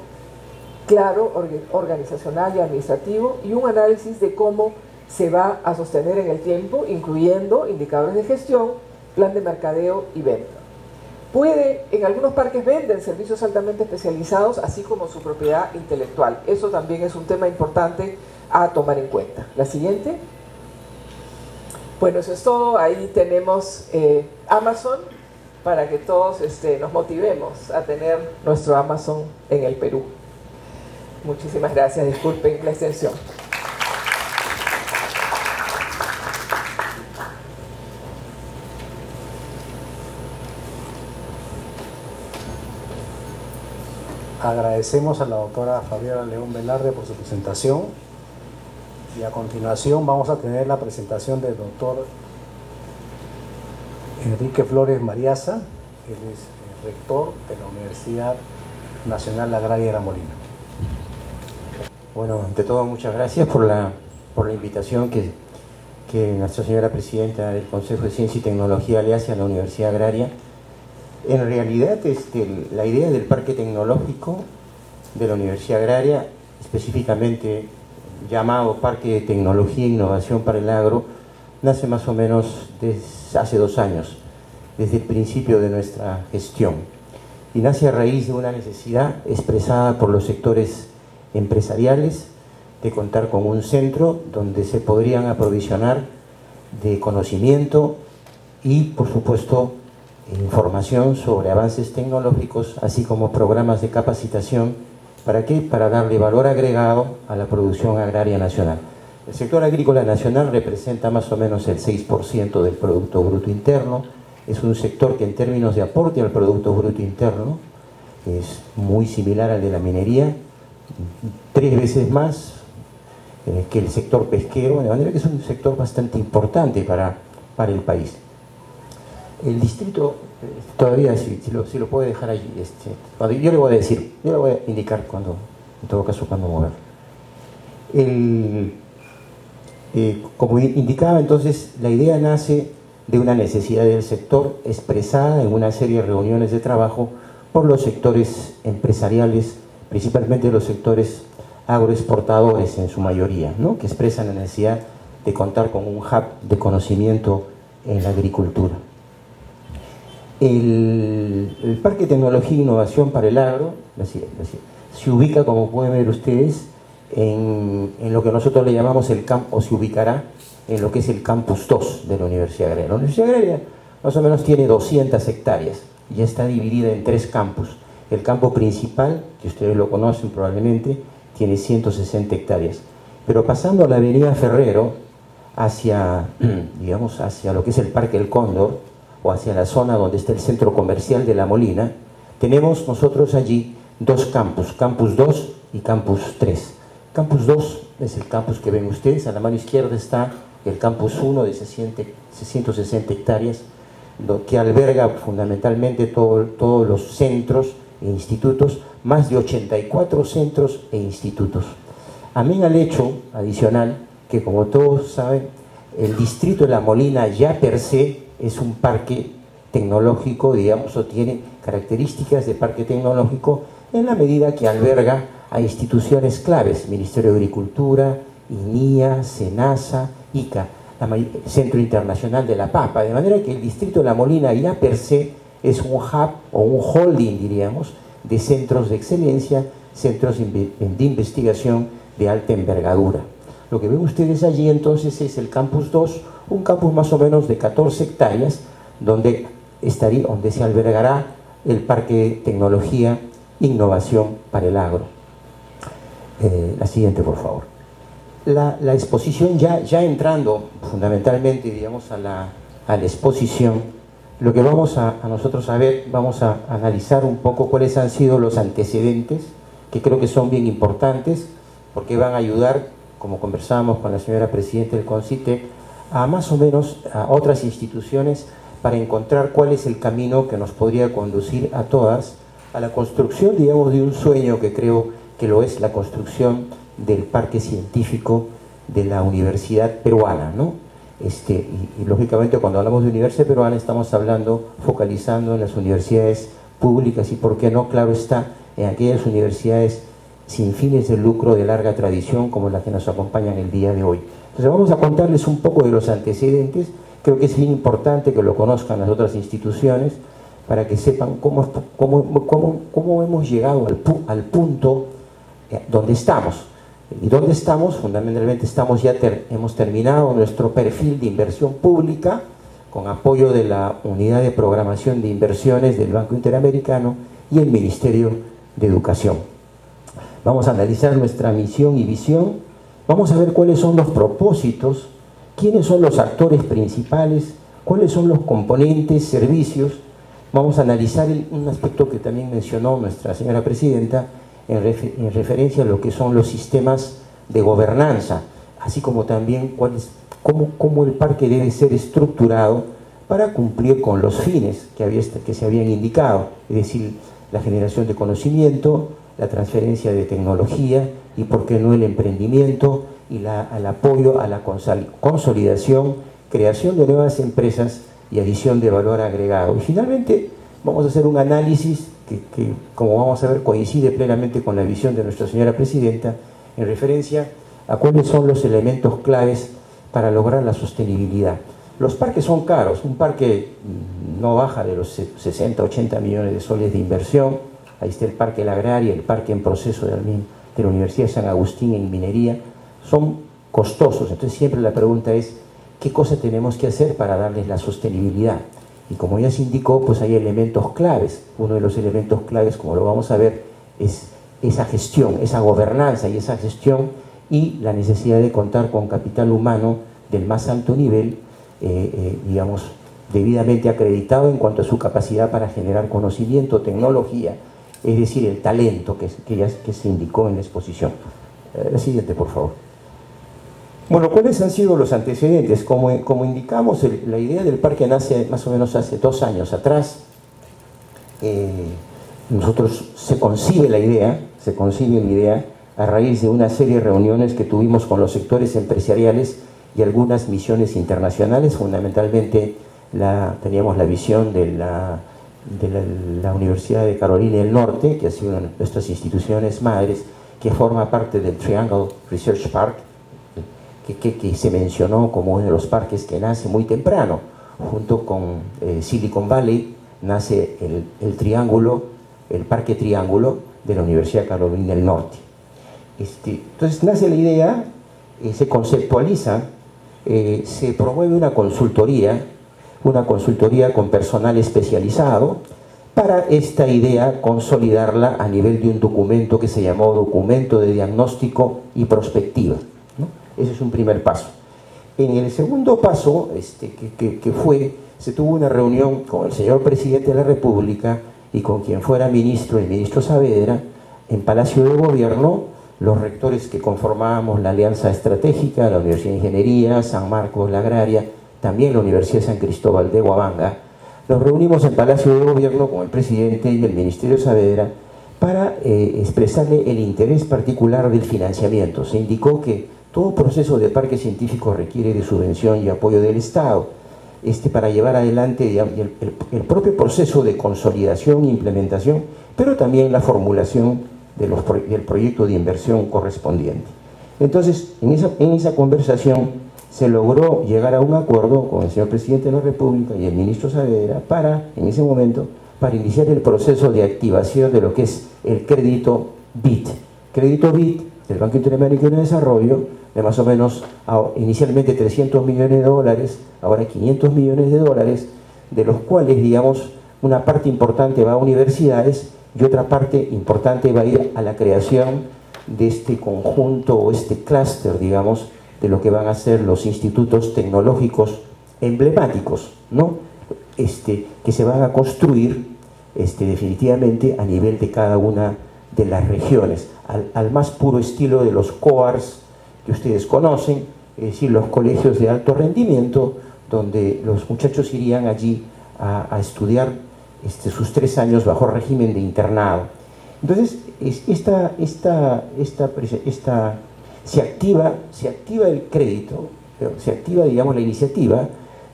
claro, organizacional y administrativo y un análisis de cómo se va a sostener en el tiempo, incluyendo indicadores de gestión, plan de mercadeo y venta. Puede, en algunos parques venden servicios altamente especializados, así como su propiedad intelectual. Eso también es un tema importante a tomar en cuenta. La siguiente. Bueno, eso es todo. Ahí tenemos eh, Amazon para que todos este, nos motivemos a tener nuestro Amazon en el Perú. Muchísimas gracias. Disculpen la extensión. Agradecemos a la doctora Fabiola León Velarde por su presentación. Y a continuación vamos a tener la presentación del doctor Enrique Flores Mariaza, él es eh, rector de la Universidad Nacional Agraria de la Molina. Bueno, ante todo muchas gracias por la, por la invitación que, que nuestra señora presidenta del Consejo de Ciencia y Tecnología le hace a la Universidad Agraria. En realidad, este, la idea del parque tecnológico de la Universidad Agraria, específicamente llamado Parque de Tecnología e Innovación para el Agro nace más o menos desde hace dos años, desde el principio de nuestra gestión. Y nace a raíz de una necesidad expresada por los sectores empresariales de contar con un centro donde se podrían aprovisionar de conocimiento y, por supuesto, información sobre avances tecnológicos, así como programas de capacitación ¿Para qué? Para darle valor agregado a la producción agraria nacional. El sector agrícola nacional representa más o menos el 6% del Producto Bruto Interno. Es un sector que en términos de aporte al Producto Bruto Interno es muy similar al de la minería, tres veces más eh, que el sector pesquero, de manera que es un sector bastante importante para, para el país. El distrito todavía si, lo, si, lo, puede dejar allí. Este, yo le voy a decir, yo le voy a indicar cuando, en todo caso, cuando mover. El, eh, como indicaba entonces, la idea nace de una necesidad del sector expresada en una serie de reuniones de trabajo por los sectores empresariales, principalmente los sectores agroexportadores en su mayoría, ¿no? que expresan la necesidad de contar con un hub de conocimiento en la agricultura. El, Parque de Tecnología e Innovación para el Agro se ubica, como pueden ver ustedes, en, lo que nosotros le llamamos el campo, o se ubicará en lo que es el Campus 2 de la Universidad Agraria. La Universidad Agraria más o menos tiene 200 hectáreas. Ya está dividida en tres campus. El campo principal, que ustedes lo conocen probablemente, tiene 160 hectáreas. Pero pasando a la avenida Ferrero, hacia, digamos, hacia lo que es el Parque El Cóndor, o hacia la zona donde está el centro comercial de La Molina, tenemos nosotros allí dos campus, Campus 2 y Campus 3. Campus 2 es el campus que ven ustedes, a la mano izquierda está el Campus 1 de 660 hectáreas, que alberga fundamentalmente todos los centros e institutos, más de 84 centros e institutos. Amén al hecho adicional que, como todos saben, el distrito de La Molina ya per se es un parque tecnológico, digamos, o tiene características de parque tecnológico en la medida que alberga a instituciones claves, Ministerio de Agricultura, INIA, SENASA, ICA, Centro Internacional de la Papa, de manera que el distrito de La Molina ya per se es un hub o un holding, diríamos, de centros de excelencia, centros de investigación de alta envergadura. Lo que ven ustedes allí entonces es el Campus 2, un campus más o menos de 14 hectáreas, donde, estaría, donde se albergará el Parque de Tecnología Innovación para el Agro. Eh, la siguiente, por favor. La, exposición, ya, ya entrando fundamentalmente, digamos, a la, a la exposición, lo que vamos a, nosotros a ver, vamos a analizar un poco cuáles han sido los antecedentes, que creo que son bien importantes, porque van a ayudar, como conversábamos con la señora Presidenta del CONCITE, a más o menos a otras instituciones para encontrar cuál es el camino que nos podría conducir a todas a la construcción, digamos, de un sueño que creo que lo es la construcción del parque científico de la Universidad Peruana, ¿no? Este, y, lógicamente cuando hablamos de universidad peruana estamos hablando, focalizando en las universidades públicas y, por qué no, claro está, en aquellas universidades sin fines de lucro de larga tradición como las que nos acompañan el día de hoy. Entonces vamos a contarles un poco de los antecedentes, creo que es bien importante que lo conozcan las otras instituciones para que sepan cómo, cómo, cómo, hemos llegado al, al punto eh, donde estamos. ¿Y dónde estamos? Fundamentalmente estamos ya hemos terminado nuestro perfil de inversión pública con apoyo de la Unidad de Programación de Inversiones del Banco Interamericano y el Ministerio de Educación. Vamos a analizar nuestra misión y visión, vamos a ver cuáles son los propósitos, quiénes son los actores principales, cuáles son los componentes, servicios. Vamos a analizar un aspecto que también mencionó nuestra señora Presidenta, en, referencia a lo que son los sistemas de gobernanza, así como también cuál cómo, el parque debe ser estructurado para cumplir con los fines que se habían indicado, es decir, la generación de conocimiento, la transferencia de tecnología y, por qué no, el emprendimiento y la, el apoyo a la consolidación, creación de nuevas empresas y adición de valor agregado. Y finalmente vamos a hacer un análisis que, como vamos a ver, coincide plenamente con la visión de nuestra señora Presidenta en referencia a cuáles son los elementos claves para lograr la sostenibilidad. Los parques son caros, un parque no baja de los 60, 80 millones de soles de inversión, ahí está el Parque La Agraria, el Parque en proceso de, de la Universidad de San Agustín en minería, son costosos, entonces siempre la pregunta es, ¿qué cosa tenemos que hacer para darles la sostenibilidad? Y como ya se indicó, pues hay elementos claves. Uno de los elementos claves, como lo vamos a ver, es esa gestión, esa gobernanza y esa gestión y la necesidad de contar con capital humano del más alto nivel, eh, eh, digamos, debidamente acreditado en cuanto a su capacidad para generar conocimiento, tecnología, es decir, el talento que, se indicó en la exposición. Eh, la siguiente, por favor. Bueno, ¿cuáles han sido los antecedentes? Como, indicamos, la idea del parque nace más o menos hace dos años atrás. Eh, nosotros se concibe la idea, se concibe la idea a raíz de una serie de reuniones que tuvimos con los sectores empresariales y algunas misiones internacionales, fundamentalmente teníamos la visión de la, de la, Universidad de Carolina del Norte, que ha sido una de nuestras instituciones madres, que forma parte del Triangle Research Park, que, se mencionó como uno de los parques que nace muy temprano. Junto con eh, Silicon Valley nace el, Triángulo, el Parque Triángulo de la Universidad Carolina del Norte. Este, entonces nace la idea, eh, se conceptualiza, eh, se promueve una consultoría una consultoría con personal especializado, para esta idea consolidarla a nivel de un documento que se llamó documento de diagnóstico y prospectiva. Ese es un primer paso. En el segundo paso, este, que, que, fue, se tuvo una reunión con el señor presidente de la República y con quien fuera ministro, el ministro Saavedra, en Palacio de Gobierno, los rectores que conformábamos la Alianza Estratégica, la Universidad de Ingeniería, San Marcos, la Agraria, también la Universidad San Cristóbal de Huabanga, nos reunimos en Palacio de Gobierno con el presidente y el Ministerio Saavedra para eh, expresarle el interés particular del financiamiento. Se indicó que todo proceso de parque científico requiere de subvención y apoyo del Estado este, para llevar adelante el, propio proceso de consolidación e implementación, pero también la formulación del proyecto de inversión correspondiente. Entonces, en esa, en esa conversación se logró llegar a un acuerdo con el señor presidente de la República y el ministro Saavedra para, en ese momento, para iniciar el proceso de activación de lo que es el crédito BIT. Crédito BIT del Banco Interamericano de Desarrollo, de más o menos inicialmente 300 millones de dólares, ahora 500 millones de dólares, de los cuales, digamos, una parte importante va a universidades y otra parte importante va a ir a la creación de este conjunto o este clúster, digamos, de lo que van a ser los institutos tecnológicos emblemáticos, ¿no? Este, que se van a construir este, definitivamente a nivel de cada una de las regiones, al, más puro estilo de los COARS que ustedes conocen, es decir, los colegios de alto rendimiento, donde los muchachos irían allí a, estudiar este, sus tres años bajo régimen de internado. Entonces, esta, esta, esta, esta se activa, se activa el crédito, se activa, digamos, la iniciativa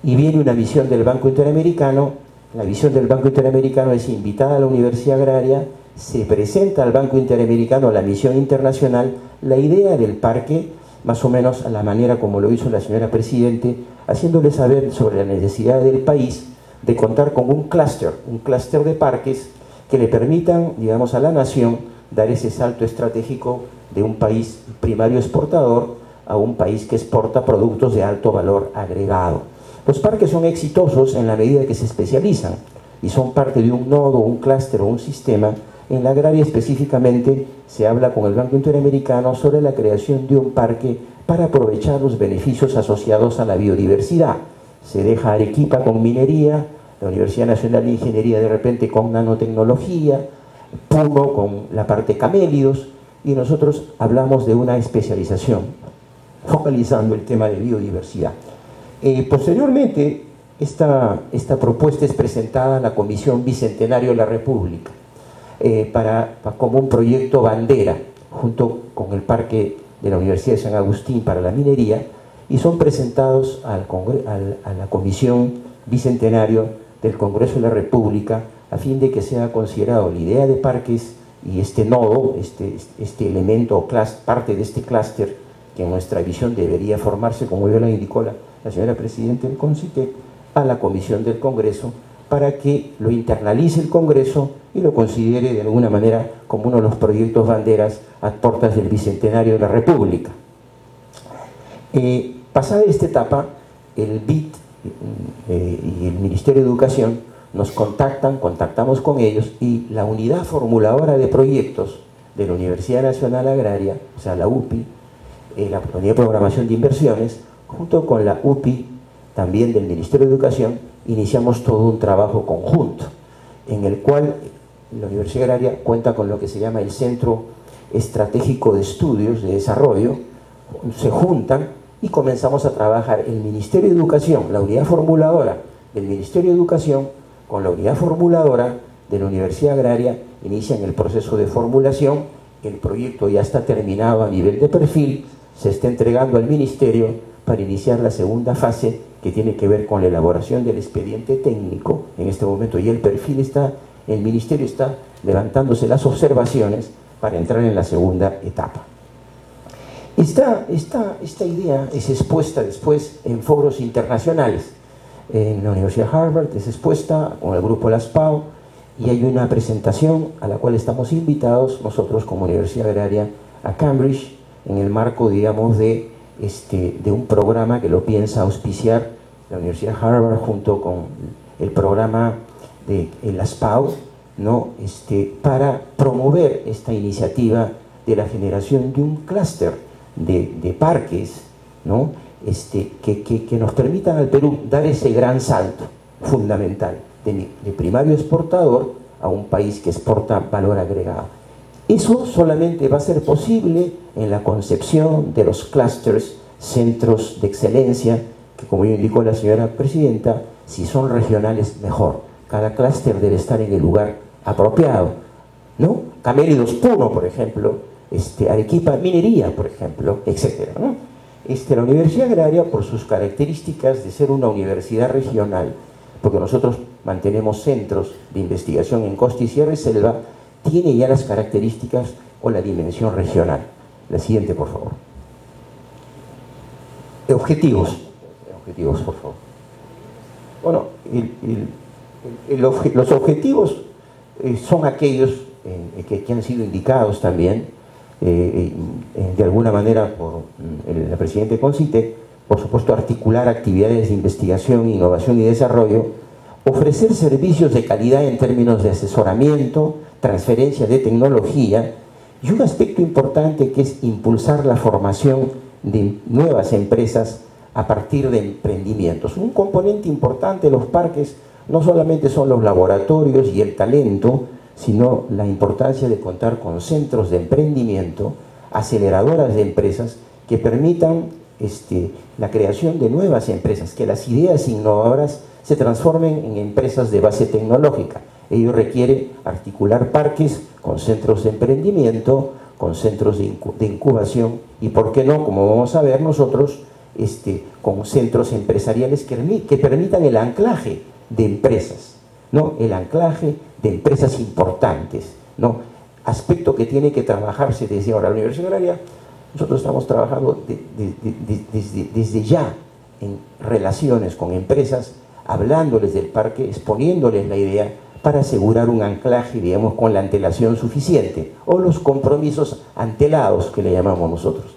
y viene una visión del Banco Interamericano. La visión del Banco Interamericano es invitada a la Universidad Agraria, se presenta al Banco Interamericano la misión internacional, la idea del parque, más o menos a la manera como lo hizo la señora Presidente, haciéndole saber sobre la necesidad del país de contar con un clúster, un clúster de parques que le permitan, digamos, a la nación dar ese salto estratégico de un país primario exportador a un país que exporta productos de alto valor agregado. Los parques son exitosos en la medida que se especializan y son parte de un nodo, un clúster o un sistema. En la agraria específicamente se habla con el Banco Interamericano sobre la creación de un parque para aprovechar los beneficios asociados a la biodiversidad. Se deja Arequipa con minería, la Universidad Nacional de Ingeniería de repente con nanotecnología, Puno con la parte camélidos, y nosotros hablamos de una especialización, focalizando el tema de biodiversidad. Eh, posteriormente, esta, esta, propuesta es presentada a la Comisión Bicentenario de la República eh, para, como un proyecto bandera, junto con el Parque de la Universidad de San Agustín para la minería, y son presentados al, a la Comisión Bicentenario del Congreso de la República a fin de que sea considerado la idea de parques y este nodo, este, este elemento, parte de este clúster que en nuestra visión debería formarse, como ya lo indicó la, señora Presidenta del CONCITEC, a la Comisión del Congreso para que lo internalice el Congreso y lo considere de alguna manera como uno de los proyectos banderas a puertas del Bicentenario de la República. Eh, pasada esta etapa, el BIT eh, y el Ministerio de Educación nos contactan, contactamos con ellos y la unidad formuladora de proyectos de la Universidad Nacional Agraria, o sea, la UPI, eh, la Unidad de Programación de Inversiones, junto con la UPI, también del Ministerio de Educación, iniciamos todo un trabajo conjunto, en el cual la Universidad Agraria cuenta con lo que se llama el Centro Estratégico de Estudios de Desarrollo, se juntan y comenzamos a trabajar el Ministerio de Educación, la unidad formuladora del Ministerio de Educación, con la unidad formuladora de la Universidad Agraria, inician el proceso de formulación, el proyecto ya está terminado a nivel de perfil, se está entregando al Ministerio para iniciar la segunda fase que tiene que ver con la elaboración del expediente técnico. En este momento ya el perfil está, el Ministerio está levantándose las observaciones para entrar en la segunda etapa. Esta, esta, esta idea es expuesta después en foros internacionales en la Universidad de Harvard, es expuesta con el grupo Las Pau y hay una presentación a la cual estamos invitados nosotros como Universidad Agraria a Cambridge en el marco, digamos, de, este, de un programa que lo piensa auspiciar la Universidad Harvard junto con el programa de el ASPAO, ¿no? este, para promover esta iniciativa de la generación de un clúster de, parques ¿no? Este, que, que, nos permitan al Perú dar ese gran salto fundamental de, de primario exportador a un país que exporta valor agregado. Eso solamente va a ser posible en la concepción de los clústeres, centros de excelencia, que como ya indicó la señora presidenta, si son regionales, mejor. Cada clúster debe estar en el lugar apropiado. ¿no? Caméridos Puno, por ejemplo, este, Arequipa Minería, por ejemplo, etc. Este, la Universidad Agraria, por sus características de ser una universidad regional, porque nosotros mantenemos centros de investigación en costa y sierra y selva, tiene ya las características o la dimensión regional. La siguiente, por favor. Objetivos. Objetivos, por favor. Bueno, los objetivos eh, son aquellos eh, que, han sido indicados también, eh, de alguna manera, por mm, la Presidenta de Concite, por supuesto, articular actividades de investigación, innovación y desarrollo, ofrecer servicios de calidad en términos de asesoramiento, transferencia de tecnología y un aspecto importante que es impulsar la formación de nuevas empresas a partir de emprendimientos. Un componente importante de los parques no solamente son los laboratorios y el talento, sino la importancia de contar con centros de emprendimiento, aceleradoras de empresas que permitan este, la creación de nuevas empresas, que las ideas innovadoras se transformen en empresas de base tecnológica. Ello requiere articular parques con centros de emprendimiento, con centros de incubación y, ¿por qué no?, como vamos a ver nosotros, este, con centros empresariales que, que permitan el anclaje de empresas, ¿no? El anclaje de empresas importantes, ¿no? Aspecto que tiene que trabajarse desde ahora. La Universidad Agraria, nosotros estamos trabajando desde ya en relaciones con empresas, hablándoles del parque, exponiéndoles la idea para asegurar un anclaje, digamos, con la antelación suficiente, o los compromisos antelados que le llamamos nosotros.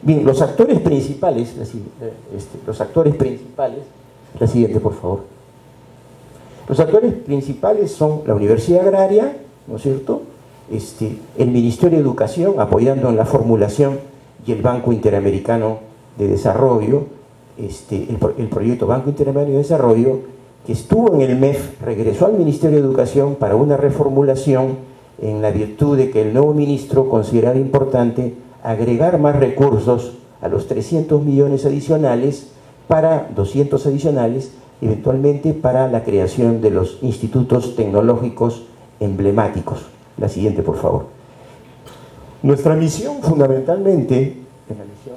Bien, los actores principales, este, los actores principales, la siguiente por favor. Los actores principales son la Universidad Agraria, ¿no es cierto? Este, el Ministerio de Educación apoyando en la formulación y el Banco Interamericano de Desarrollo, este, el, el proyecto Banco Interamericano de Desarrollo que estuvo en el MEF, regresó al Ministerio de Educación para una reformulación en la virtud de que el nuevo ministro consideraba importante agregar más recursos a los 300 millones adicionales para 200 adicionales, eventualmente para la creación de los institutos tecnológicos emblemáticos. La siguiente, por favor. Nuestra misión fundamentalmente, en la misión,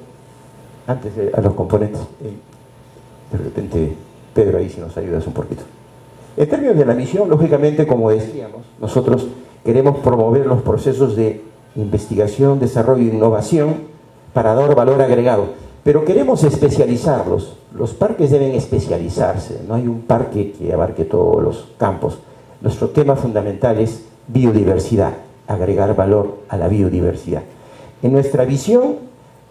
antes de a los componentes, de repente Pedro ahí si nos ayudas un poquito. En términos de la misión, lógicamente, como decíamos, nosotros queremos promover los procesos de investigación, desarrollo e innovación para dar valor agregado, pero queremos especializarlos. Los parques deben especializarse, no hay un parque que abarque todos los campos. Nuestro tema fundamental es biodiversidad, agregar valor a la biodiversidad. En nuestra visión,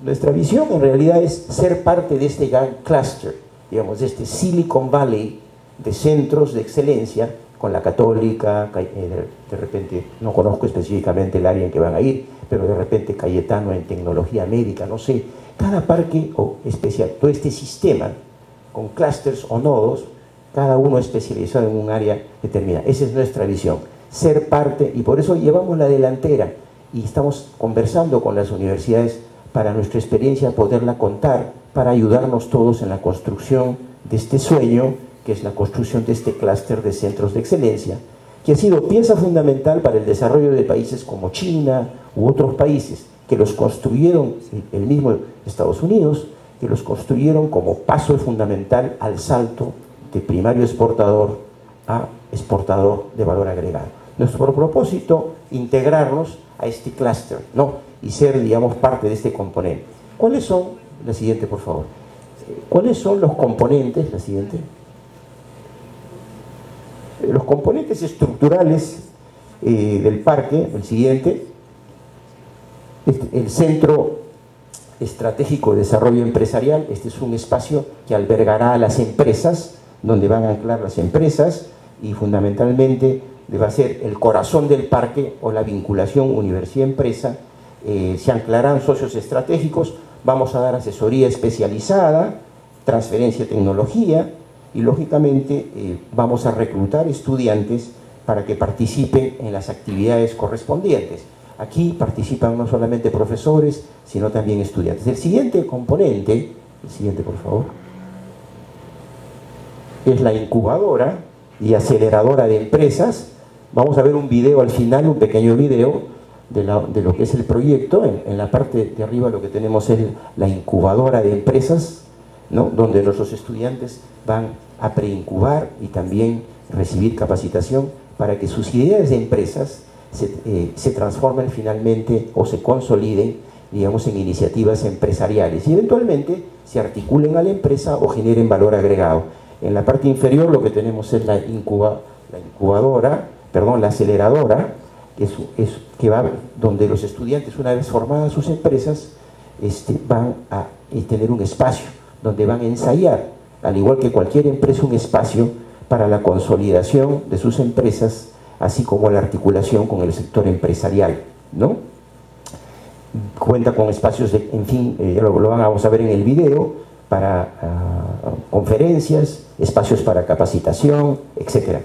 nuestra visión en realidad es ser parte de este gran cluster, digamos, de este Silicon Valley de centros de excelencia con la católica, eh, de repente, no conozco específicamente el área en que van a ir, pero de repente Cayetano en tecnología médica, no sé, cada parque o especial, todo este sistema con clústeres o nodos, cada uno especializado en un área determinada. Esa es nuestra visión, ser parte, y por eso llevamos la delantera y estamos conversando con las universidades para nuestra experiencia poderla contar para ayudarnos todos en la construcción de este sueño, que es la construcción de este clúster de centros de excelencia, que ha sido pieza fundamental para el desarrollo de países como China u otros países, que los construyeron el mismo Estados Unidos, que los construyeron como paso fundamental al salto de primario exportador a exportador de valor agregado. Nuestro propósito, integrarnos a este clúster, ¿no? Y ser, digamos, parte de este componente. ¿Cuáles son la siguiente, por favor. ¿Cuáles son los componentes? La siguiente. Los componentes estructurales eh, del parque, el siguiente, este, el centro estratégico de desarrollo empresarial. Este es un espacio que albergará a las empresas, donde van a anclar las empresas y fundamentalmente va a ser el corazón del parque o la vinculación universidad-empresa. Eh, se anclarán socios estratégicos, vamos a dar asesoría especializada, transferencia de tecnología y lógicamente eh, vamos a reclutar estudiantes para que participen en las actividades correspondientes. Aquí participan no solamente profesores, sino también estudiantes. El siguiente componente, el siguiente por favor, es la incubadora y aceleradora de empresas. Vamos a ver un video al final, un pequeño video de, lo que es el proyecto. En, la parte de arriba lo que tenemos es la incubadora de empresas, donde nuestros estudiantes van a preincubar y también recibir capacitación para que sus ideas de empresas eh, se, transformen finalmente o se consoliden, digamos, en iniciativas empresariales y eventualmente se articulen a la empresa o generen valor agregado. En la parte inferior lo que tenemos es la, la incubadora, perdón, la aceleradora, que, es, que va donde los estudiantes, una vez formadas sus empresas, este, van a eh, tener un espacio donde van a ensayar, al igual que cualquier empresa, un espacio para la consolidación de sus empresas así como la articulación con el sector empresarial, ¿no? Cuenta con espacios, de, en fin, eh, lo, vamos a ver en el video, para ah, conferencias, espacios para capacitación, etc.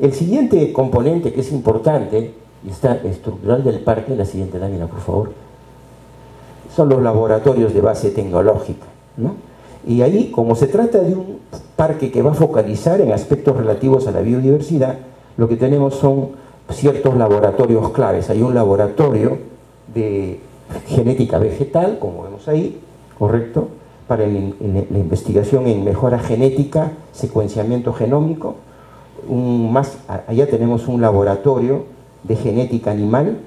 El siguiente componente que es importante, y está estructural del parque, la siguiente lámina, por favor, son los laboratorios de base tecnológica, ¿no? Y ahí, como se trata de un parque que va a focalizar en aspectos relativos a la biodiversidad, lo que tenemos son ciertos laboratorios claves. Hay un laboratorio de genética vegetal, como vemos ahí, correcto, para la investigación en mejora genética, secuenciamiento genómico. más, allá tenemos un laboratorio de genética animal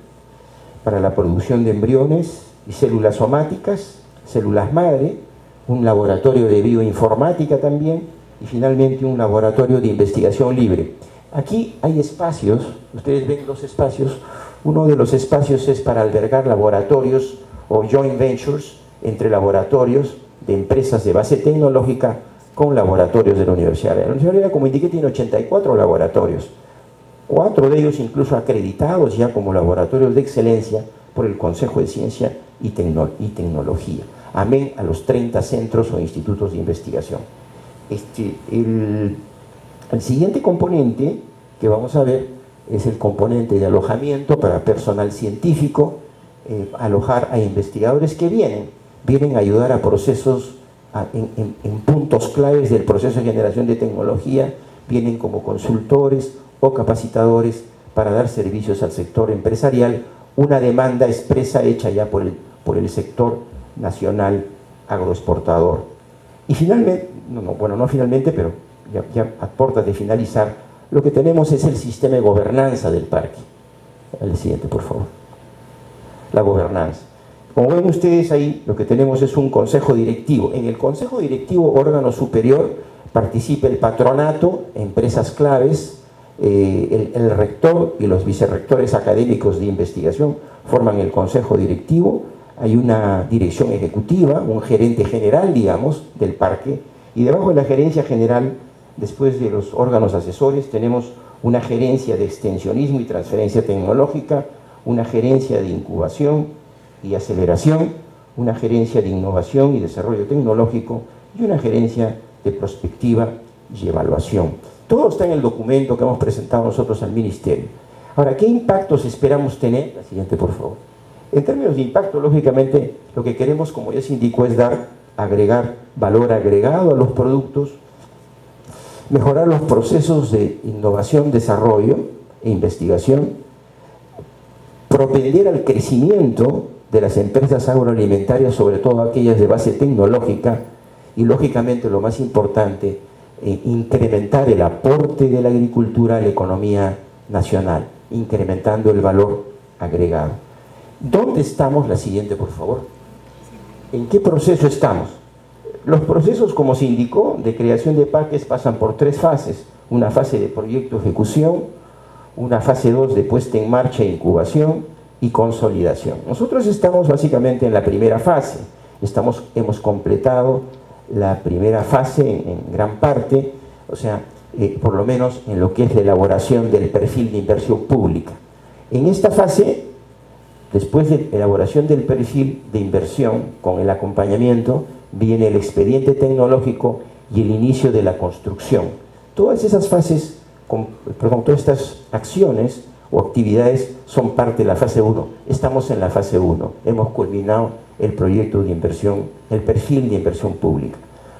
para la producción de embriones y células somáticas, células madre, un laboratorio de bioinformática también y finalmente un laboratorio de investigación libre. Aquí hay espacios, ustedes ven los espacios, uno de los espacios es para albergar laboratorios o joint ventures entre laboratorios de empresas de base tecnológica con laboratorios de la Universidad. La Universidad, como indiqué, tiene 84 laboratorios, cuatro de ellos incluso acreditados ya como laboratorios de excelencia por el Consejo de Ciencia y, Tecnología. Amén a los 30 centros o institutos de investigación. Este, el el siguiente componente que vamos a ver es el componente de alojamiento para personal científico, eh, alojar a investigadores que vienen, vienen a ayudar a procesos, en, puntos claves del proceso de generación de tecnología, vienen como consultores o capacitadores para dar servicios al sector empresarial, una demanda expresa hecha ya por el, por el sector nacional agroexportador. Y finalmente, no, no, bueno, no finalmente, pero ya, a puertas de finalizar, lo que tenemos es el sistema de gobernanza del parque. El siguiente, por favor. La gobernanza. Como ven ustedes ahí, lo que tenemos es un consejo directivo. En el consejo directivo, órgano superior, participa el patronato, empresas claves, eh, el, el, rector y los vicerrectores académicos de investigación forman el consejo directivo. Hay una dirección ejecutiva, un gerente general, digamos, del parque, y debajo de la gerencia general Después de los órganos asesores tenemos una gerencia de extensionismo y transferencia tecnológica, una gerencia de incubación y aceleración, una gerencia de innovación y desarrollo tecnológico y una gerencia de prospectiva y evaluación. Todo está en el documento que hemos presentado nosotros al Ministerio. Ahora, ¿qué impactos esperamos tener? La siguiente, por favor. En términos de impacto, lógicamente, lo que queremos, como ya se indicó, es dar, agregar valor agregado a los productos, mejorar los procesos de innovación, desarrollo e investigación, propender al crecimiento de las empresas agroalimentarias, sobre todo aquellas de base tecnológica, y lógicamente lo más importante, eh, incrementar el aporte de la agricultura a la economía nacional, incrementando el valor agregado. ¿Dónde estamos? La siguiente, por favor. ¿En qué proceso estamos? Los procesos, como se indicó, de creación de parques pasan por tres fases. Una fase de proyecto ejecución, una fase 2 de puesta en marcha e incubación y consolidación. Nosotros estamos básicamente en la primera fase. Estamos, hemos completado la primera fase en, gran parte, o sea, eh, por lo menos en lo que es la elaboración del perfil de inversión pública. En esta fase, después de elaboración del perfil de inversión con el acompañamiento, viene el expediente tecnológico y el inicio de la construcción. Todas esas fases, perdón, todas estas acciones o actividades son parte de la fase 1. Estamos en la fase 1. Hemos culminado el proyecto de inversión, el perfil de inversión pública.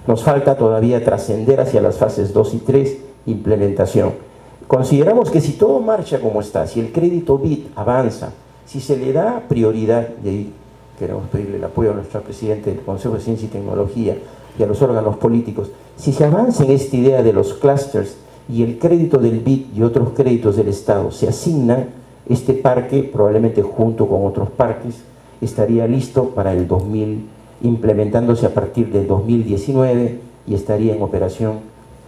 Nos falta todavía trascender hacia las fases 2 y 3, implementación. Consideramos que si todo marcha como está, si el crédito BIT avanza, si se le da prioridad, y ahí queremos pedirle el apoyo a nuestro presidente del Consejo de Ciencia y Tecnología y a los órganos políticos, si se avanza en esta idea de los clusters y el crédito del BID y otros créditos del Estado se asignan, este parque, probablemente junto con otros parques, estaría listo para el 2000, implementándose a partir del 2019 y estaría en operación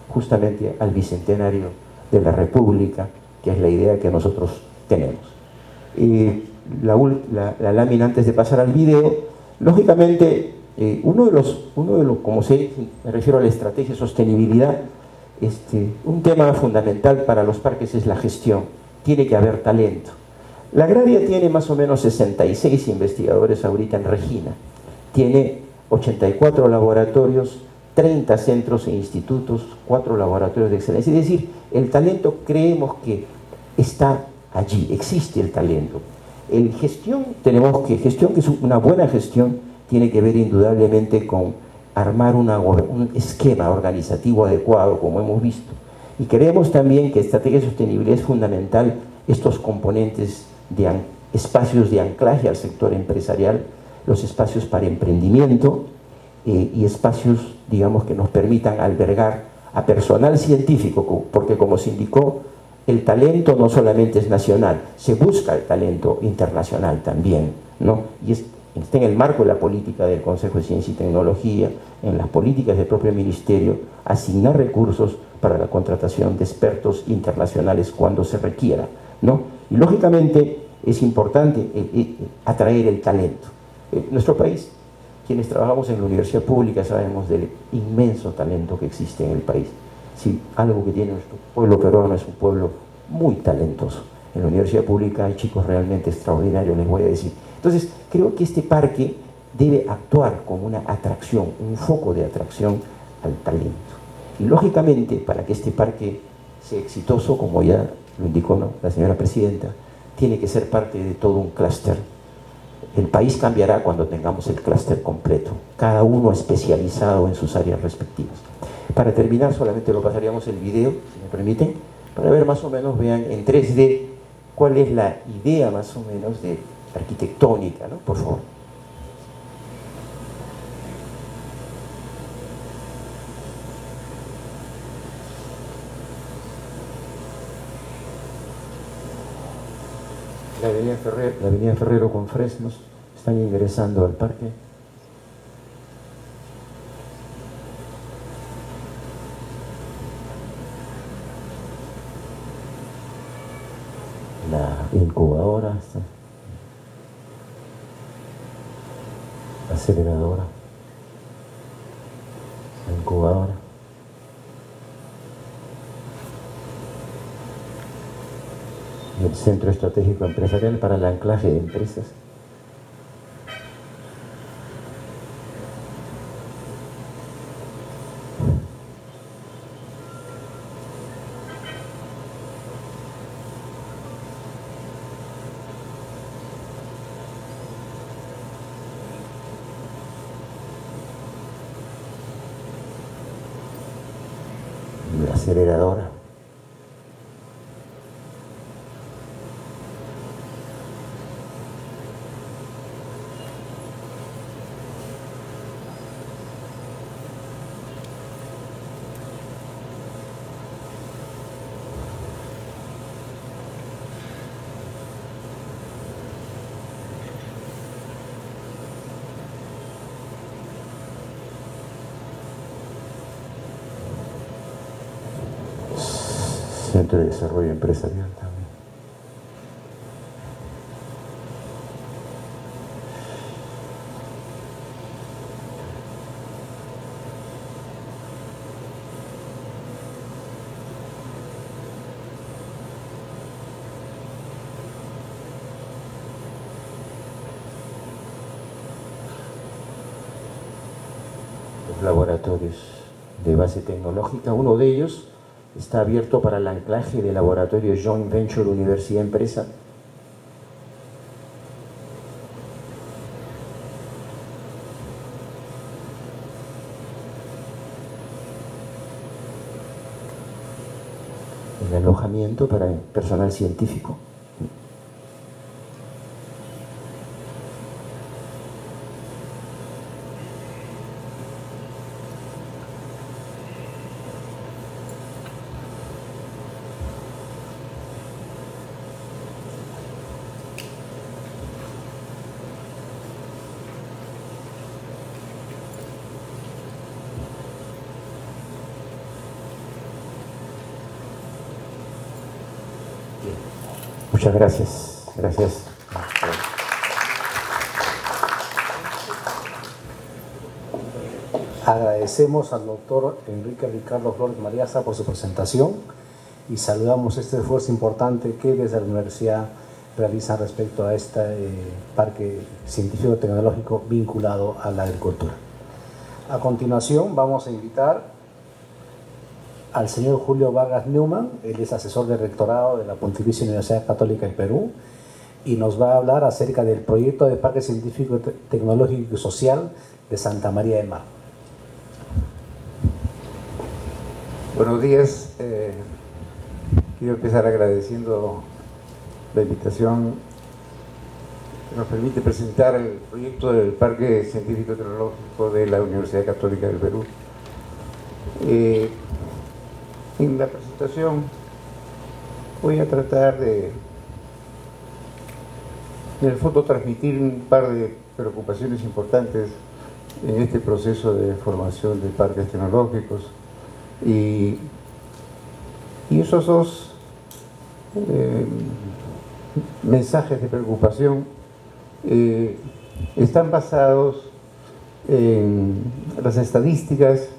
justamente al bicentenario de la República, que es la idea que nosotros tenemos. La, lámina antes de pasar al video, lógicamente, eh, uno, de los, uno de los, como se, me refiero a la estrategia de sostenibilidad, este, un tema fundamental para los parques es la gestión. Tiene que haber talento. La agraria tiene más o menos 66 investigadores ahorita en Regina. Tiene 84 laboratorios, 30 centros e institutos, 4 laboratorios de excelencia. Es decir, el talento creemos que está allí, existe el talento. En gestión tenemos que, gestión que es una buena gestión, tiene que ver indudablemente con armar un esquema organizativo adecuado, como hemos visto. Y creemos también que estrategia de sostenibilidad es fundamental estos componentes de espacios de anclaje al sector empresarial, los espacios para emprendimiento eh, y espacios, digamos, que nos permitan albergar a personal científico, porque como se indicó, el talento no solamente es nacional, se busca el talento internacional también, ¿no? Y es está en el marco de la política del Consejo de Ciencia y Tecnología, en las políticas del propio Ministerio, asignar recursos para la contratación de expertos internacionales cuando se requiera. ¿no? Y lógicamente es importante eh, eh, atraer el talento. En nuestro país, quienes trabajamos en la universidad pública sabemos del inmenso talento que existe en el país. Si algo que tiene nuestro pueblo peruano es un pueblo muy talentoso. En la universidad pública hay chicos realmente extraordinarios, les voy a decir. Entonces, creo que este parque debe actuar como una atracción, un foco de atracción al talento. Y lógicamente, para que este parque sea exitoso, como ya lo indicó la señora presidenta, tiene que ser parte de todo un clúster. El país cambiará cuando tengamos el clúster completo, cada uno especializado en sus áreas respectivas. Para terminar, solamente lo pasaríamos el video, si me permiten, para ver más o menos, vean en 3D cuál es la idea más o menos de arquitectónica, ¿no? Por favor. La avenida, Ferrero, la avenida Ferrero con Fresnos están ingresando al parque. Incubadora, aceleradora, incubadora. Y el Centro Estratégico Empresarial para el anclaje de empresas. Aceleradora. Centro de Desarrollo Empresarial también. Los laboratorios de base tecnológica, uno de ellos está abierto para el anclaje de laboratorio Joint Venture Universidad Empresa. El alojamiento para personal científico. Gracias. Gracias. Agradecemos al doctor Enrique Ricardo Flores Mariaza por su presentación y saludamos este esfuerzo importante que desde la universidad realizan respecto a este eh, parque científico tecnológico vinculado a la agricultura. A continuación vamos a invitar al señor Julio Vargas Newman, él es asesor de rectorado de la Pontificia Universidad Católica del Perú y nos va a hablar acerca del proyecto de Parque Científico, Tecnológico y Social de Santa María de Mar. Buenos días. Eh, quiero empezar agradeciendo la invitación que nos permite presentar el proyecto del Parque Científico Tecnológico de la Universidad Católica del Perú. Eh, en la presentación voy a tratar de, en el fondo, transmitir un par de preocupaciones importantes en este proceso de formación de parques tecnológicos. Y, esos dos eh, mensajes de preocupación eh, están basados en las estadísticas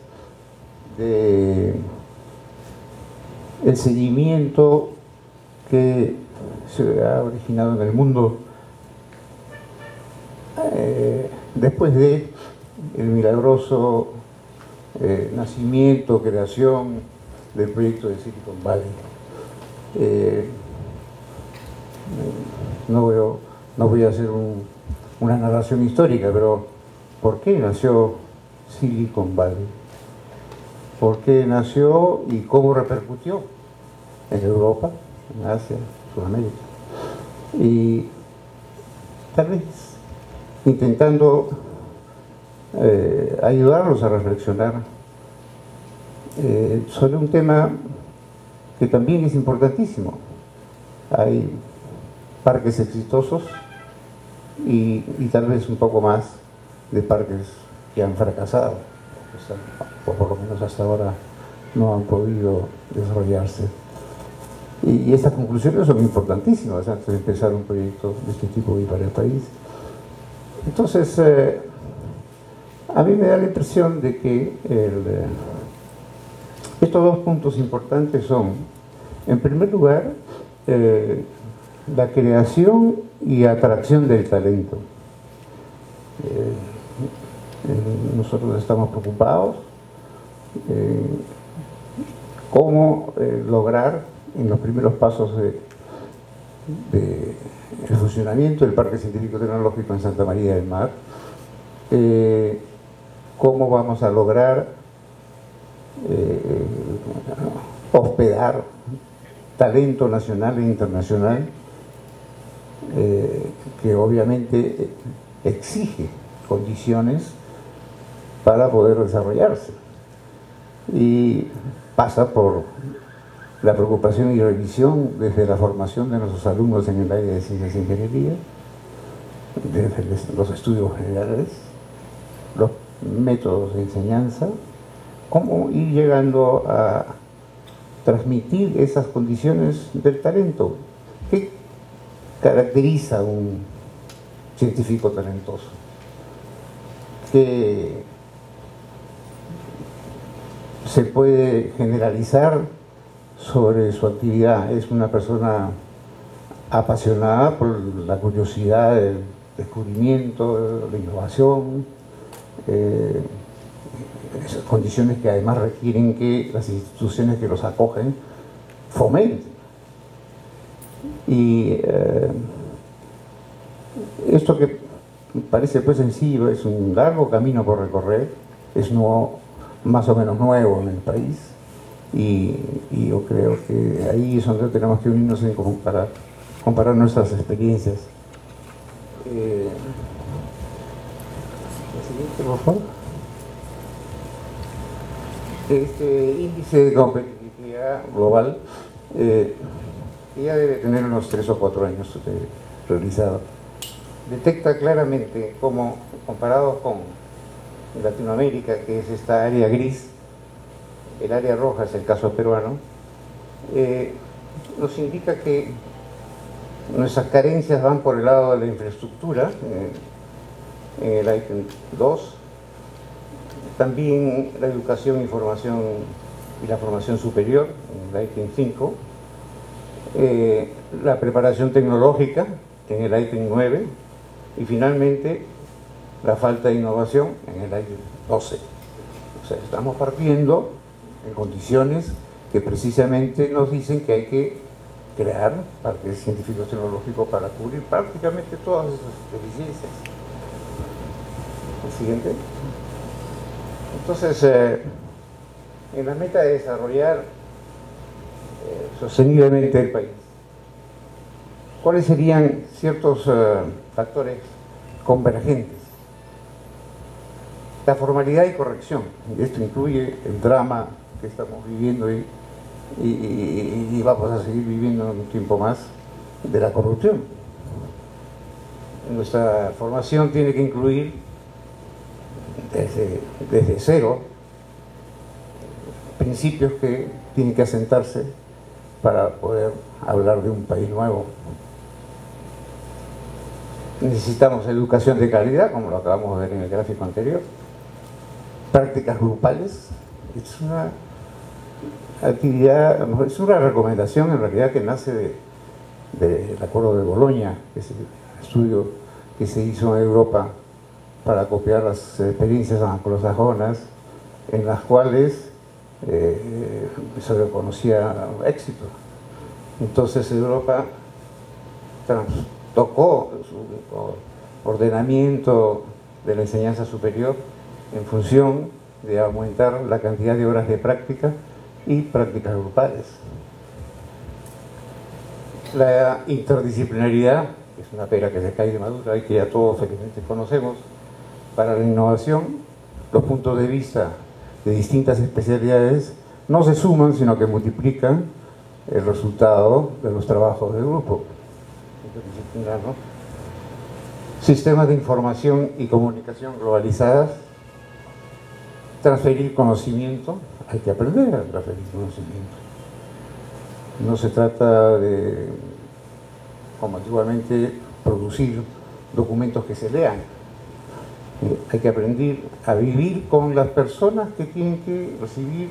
de el seguimiento que se ha originado en el mundo eh, después de el milagroso eh, nacimiento, creación del proyecto de Silicon Valley. Eh, no, voy a hacer una narración histórica, pero ¿por qué nació Silicon Valley? ¿Por qué nació y cómo repercutió en Europa, en Asia, Sudamérica? Y tal vez intentando eh, ayudarlos a reflexionar eh, sobre un tema que también es importantísimo. Hay parques exitosos y, tal vez un poco más de parques que han fracasado, o por lo menos hasta ahora no han podido desarrollarse. Y, estas conclusiones son importantísimas antes de empezar un proyecto de este tipo y para el país. Entonces, eh, a mí me da la impresión de que eh, estos dos puntos importantes son, en primer lugar, eh, la creación y atracción del talento. Nosotros estamos preocupados cómo lograr en los primeros pasos de, funcionamiento del Parque Científico Tecnológico en Santa María del Mar, cómo vamos a lograr eh, hospedar talento nacional e internacional eh, que obviamente exige condiciones para poder desarrollarse. Y pasa por la preocupación y revisión desde la formación de nuestros alumnos en el área de ciencias e ingeniería, desde los estudios generales, los métodos de enseñanza, cómo ir llegando a transmitir esas condiciones del talento. ¿Qué caracteriza a un científico talentoso? Que se puede generalizar sobre su actividad. Es una persona apasionada por la curiosidad, el descubrimiento, la innovación, eh, esas condiciones que además requieren que las instituciones que los acogen fomenten. Y eh, esto que parece pues sencillo, es un largo camino por recorrer, es no, más o menos nuevo en el país y, yo creo que ahí es donde tenemos que unirnos en comparar, comparar nuestras experiencias. Eh, siguiente, por favor. Este índice de competitividad global eh, ya debe tener unos tres o cuatro años realizado. Detecta claramente cómo, comparado con Latinoamérica, que es esta área gris, el área roja es el caso peruano, eh, nos indica que nuestras carencias van por el lado de la infraestructura, eh, en el ítem 2, también la educación y formación y la formación superior, en el ítem 5, eh, la preparación tecnológica, en el ítem 9, y finalmente la falta de innovación en el ítem 12. O sea, estamos partiendo en condiciones que precisamente nos dicen que hay que crear parques científicos tecnológicos para cubrir prácticamente todas esas deficiencias. El siguiente. Entonces, eh, en la meta de desarrollar eh, sosteniblemente el país, ¿cuáles serían ciertos eh, factores convergentes? La formalidad y corrección, esto incluye el drama que estamos viviendo y, vamos a seguir viviendo un tiempo más de la corrupción. Nuestra formación tiene que incluir desde, desde cero principios que tienen que asentarse para poder hablar de un país nuevo. Necesitamos educación de calidad, como lo acabamos de ver en el gráfico anterior, prácticas grupales, es una actividad, es una recomendación en realidad que nace del acuerdo de Boloña, que es el estudio que se hizo en Europa para copiar las experiencias anglosajonas, en las cuales eh, se reconocía éxito. Entonces Europa tocó su ordenamiento de la enseñanza superior en función de aumentar la cantidad de horas de práctica y prácticas grupales. La interdisciplinaridad, es una pera que se cae de madura y que ya todos felizmente conocemos, para la innovación, los puntos de vista de distintas especialidades no se suman, sino que multiplican el resultado de los trabajos del grupo. Sistemas de información y comunicación globalizadas, transferir conocimiento, hay que aprender a transferir conocimiento. No se trata de, como antiguamente, producir documentos que se lean. Eh, hay que aprender a vivir con las personas que tienen que recibir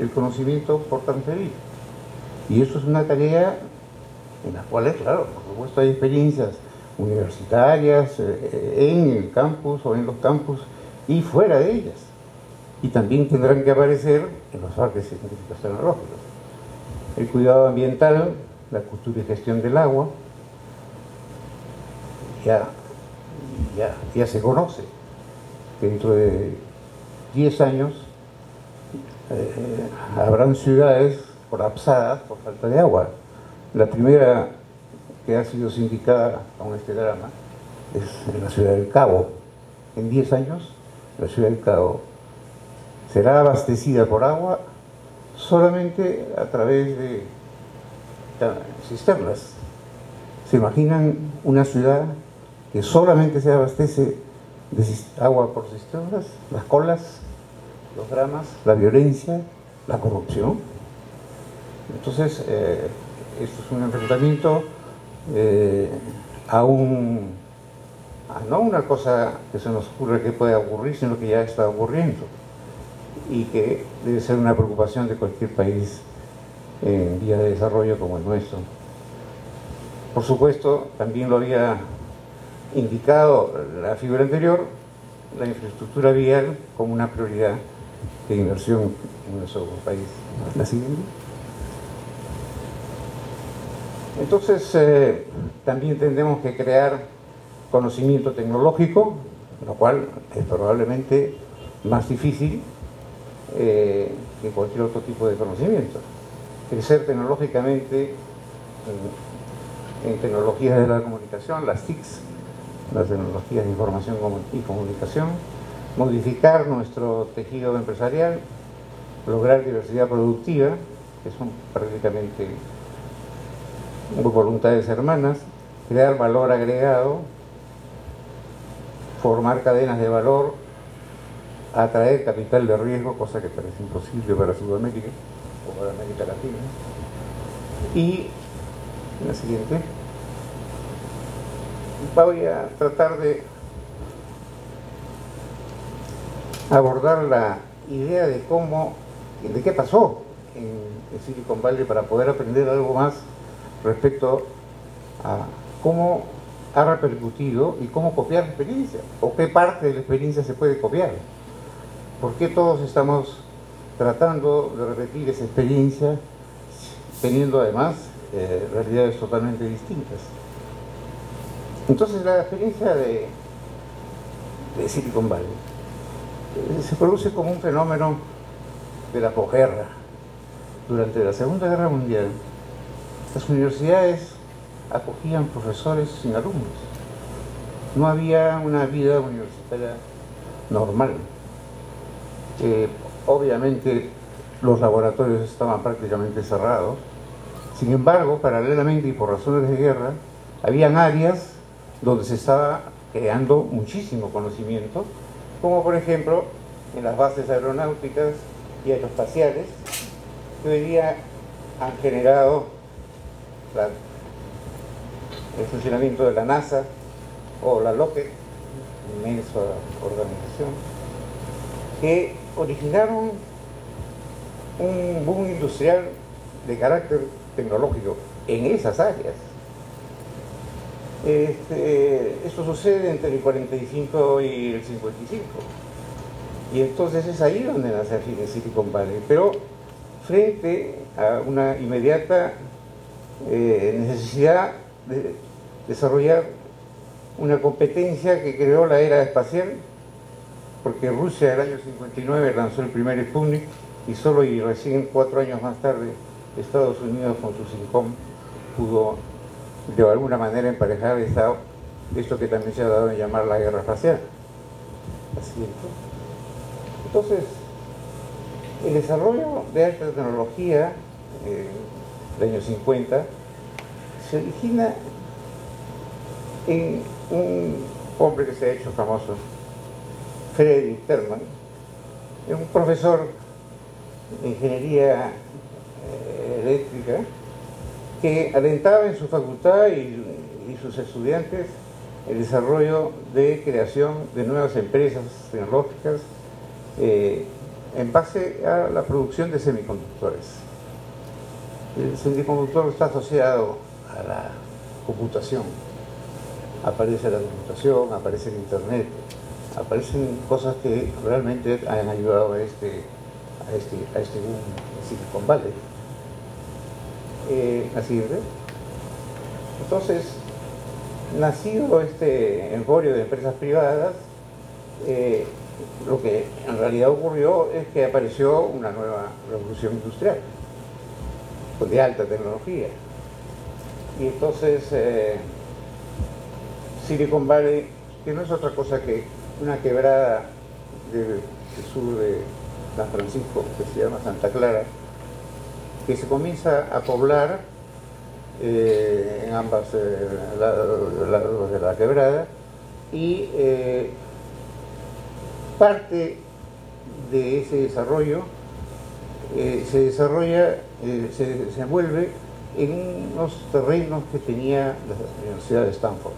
el conocimiento por transferir. Y eso es una tarea en la cual, claro, por supuesto hay experiencias universitarias eh, en el campus o en los campus y fuera de ellas y también tendrán que aparecer en los parques científicos tecnológicos. El cuidado ambiental, la cultura y gestión del agua, ya, ya, se conoce que dentro de 10 años eh, habrán ciudades colapsadas por falta de agua. La primera que ha sido sindicada con este drama es en la ciudad del Cabo. En 10 años, la ciudad del Cabo será abastecida por agua solamente a través de cisternas. ¿Se imaginan una ciudad que solamente se abastece de agua por cisternas? Las colas, los dramas, la violencia, la corrupción. Entonces, eh, esto es un enfrentamiento eh, a un, a no una cosa que se nos ocurre que puede ocurrir, sino que ya está ocurriendo y que debe ser una preocupación de cualquier país en vía de desarrollo como el nuestro. Por supuesto, también lo había indicado la figura anterior, la infraestructura vial como una prioridad de inversión en nuestro país. La siguiente. Entonces, eh, también tendremos que crear conocimiento tecnológico, lo cual es probablemente más difícil eh, que cualquier otro tipo de conocimiento. Crecer tecnológicamente en, tecnologías de la comunicación, las TICs, las tecnologías de información y comunicación, modificar nuestro tejido empresarial, lograr diversidad productiva, que son prácticamente voluntades hermanas, crear valor agregado, formar cadenas de valor, atraer capital de riesgo, cosa que parece imposible para Sudamérica o para América Latina. Y la siguiente, voy a tratar de abordar la idea de cómo, de qué pasó en, Silicon Valley para poder aprender algo más respecto a cómo ha repercutido y cómo copiar la experiencia, o qué parte de la experiencia se puede copiar. ¿Por qué todos estamos tratando de repetir esa experiencia teniendo además eh, realidades totalmente distintas? Entonces la experiencia de, de Silicon Valley eh, se produce como un fenómeno de la posguerra. Durante la Segunda Guerra Mundial, las universidades acogían profesores sin alumnos. No había una vida universitaria normal. Eh, obviamente los laboratorios estaban prácticamente cerrados. Sin embargo, paralelamente y por razones de guerra, habían áreas donde se estaba creando muchísimo conocimiento, como por ejemplo en las bases aeronáuticas y aeroespaciales, que hoy día han generado el funcionamiento de la NASA o la LOCKET, inmensa organización, que originaron un boom industrial de carácter tecnológico en esas áreas. Esto sucede entre el 45 y el 55. Y entonces es ahí donde nace Silicon Valley. Pero frente a una inmediata eh, necesidad de desarrollar una competencia que creó la era espacial, porque Rusia el año 59 lanzó el primer Sputnik y solo y recién cuatro años más tarde Estados Unidos con su SINCOM pudo de alguna manera emparejar esta, esto que también se ha dado en llamar la guerra espacial. Así Entonces, el desarrollo de alta tecnología eh, del año 50 se origina en un hombre que se ha hecho famoso, Freddy Terman, un profesor de ingeniería eh, eléctrica que alentaba en su facultad y, sus estudiantes el desarrollo de creación de nuevas empresas tecnológicas eh, en base a la producción de semiconductores. El semiconductor está asociado a la computación. Aparece la computación, aparece el internet, aparecen cosas que realmente han ayudado a este, a este, este Silicon Valley. Eh, así Entonces, nacido este emporio de empresas privadas, eh, lo que en realidad ocurrió es que apareció una nueva revolución industrial, de alta tecnología. Y entonces eh, Silicon Valley, que no es otra cosa que una quebrada del, sur de San Francisco, que se llama Santa Clara, que se comienza a poblar eh, en ambas eh, lados de la quebrada y parte de ese desarrollo se desarrolla, se, se envuelve en unos terrenos que tenía la Universidad de Stanford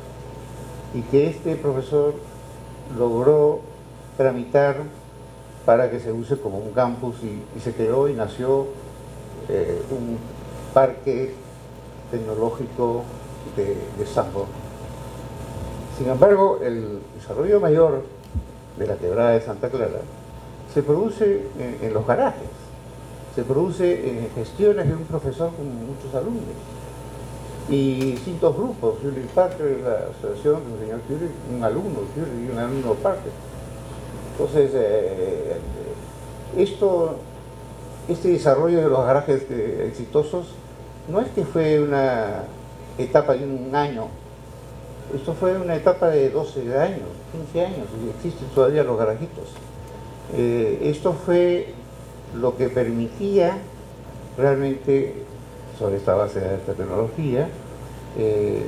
y que este profesor logró tramitar para que se use como un campus y, se creó y nació eh, un parque tecnológico de, de Stanford. Sin embargo, el desarrollo mayor de la quebrada de Santa Clara, se produce en, los garajes, se produce en gestiones de un profesor con muchos alumnos y distintos grupos, Julie Parker, la asociación del señor Julie, un alumno y un alumno Parker. Entonces, eh, esto, este desarrollo de los garajes eh, exitosos no es que fue una etapa de un año, esto fue una etapa de 12 años, 15 años, y existen todavía los garajitos. Eh, esto fue lo que permitía realmente, sobre esta base de esta tecnología, eh,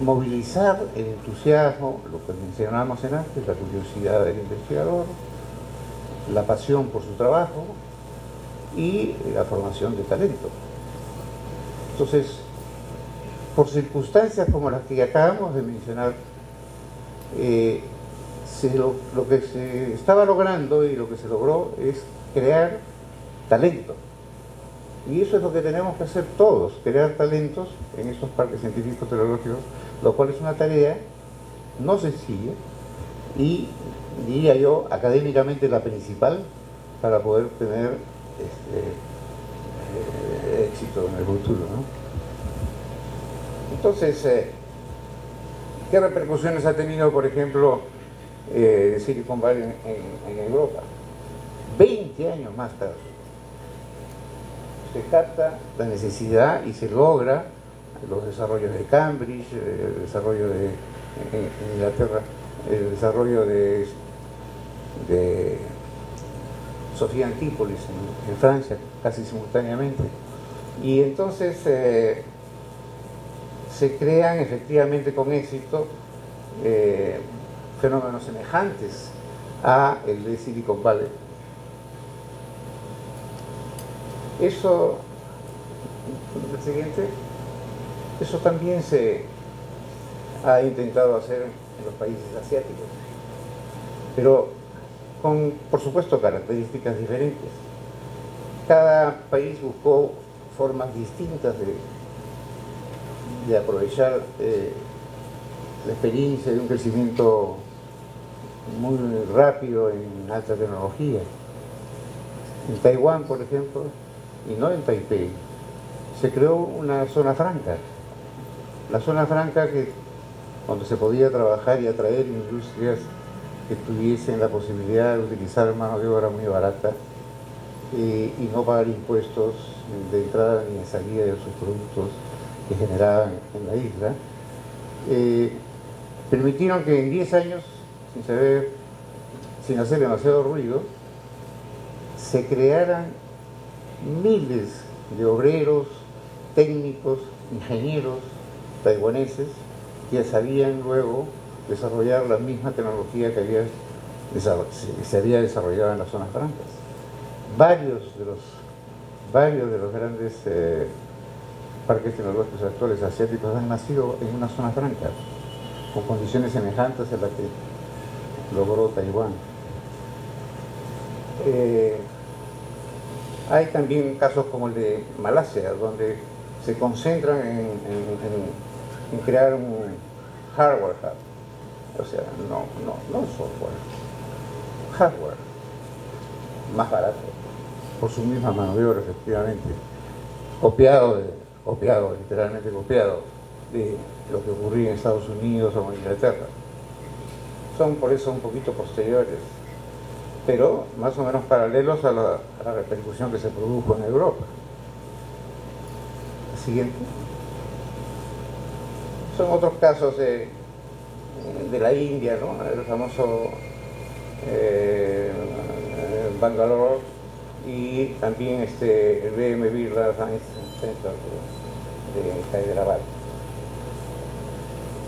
movilizar el entusiasmo, lo que mencionábamos en antes, la curiosidad del investigador, la pasión por su trabajo y la formación de talento. Entonces, por circunstancias como las que acabamos de mencionar, eh, lo, que se estaba logrando y lo que se logró es crear talento. Y eso es lo que tenemos que hacer todos, crear talentos en estos parques científicos tecnológicos, lo cual es una tarea no sencilla y, diría yo, académicamente la principal para poder tener este, eh, éxito en el futuro. Entonces, eh, ¿qué repercusiones ha tenido, por ejemplo, eh, Silicon Valley en, Europa? 20 años más tarde. Se capta la necesidad y se logra los desarrollos de Cambridge, el desarrollo de Inglaterra, el desarrollo de, de Sofía Antípolis en, Francia, casi simultáneamente. Y entonces eh, se crean efectivamente con éxito eh, fenómenos semejantes a el de Silicon Valley. Eso, el siguiente, eso también se ha intentado hacer en los países asiáticos, pero con, por supuesto, características diferentes. Cada país buscó formas distintas de, de aprovechar eh, la experiencia de un crecimiento muy rápido en alta tecnología. En Taiwán, por ejemplo, y no en Taipei, se creó una zona franca. La zona franca que donde se podía trabajar y atraer industrias que tuviesen la posibilidad de utilizar mano de obra muy barata y no pagar impuestos de entrada ni de salida de sus productos que generaban en la isla, eh, permitieron que en 10 años, sin saber, sin hacer demasiado ruido, se crearan miles de obreros, técnicos, ingenieros taiwaneses que sabían luego desarrollar la misma tecnología que había, se había desarrollado en las zonas francas. Varios de los, varios de los grandes eh, parques tecnológicos actuales asiáticos han nacido en una zona franca, con condiciones semejantes a las que logró Taiwán. Eh, hay también casos como el de Malasia, donde se concentran en, crear un hardware hub, o sea, no, no, no software, hardware, más barato, por su misma mano de obra, efectivamente, copiado de copiado, literalmente copiado, de lo que ocurría en Estados Unidos o en Inglaterra. Son por eso un poquito posteriores, pero más o menos paralelos a la, repercusión que se produjo en Europa. Siguiente. Son otros casos de, de la India, ¿no? el famoso eh, Bangalore y también este, el BM Birla Science Center de Hyderabad.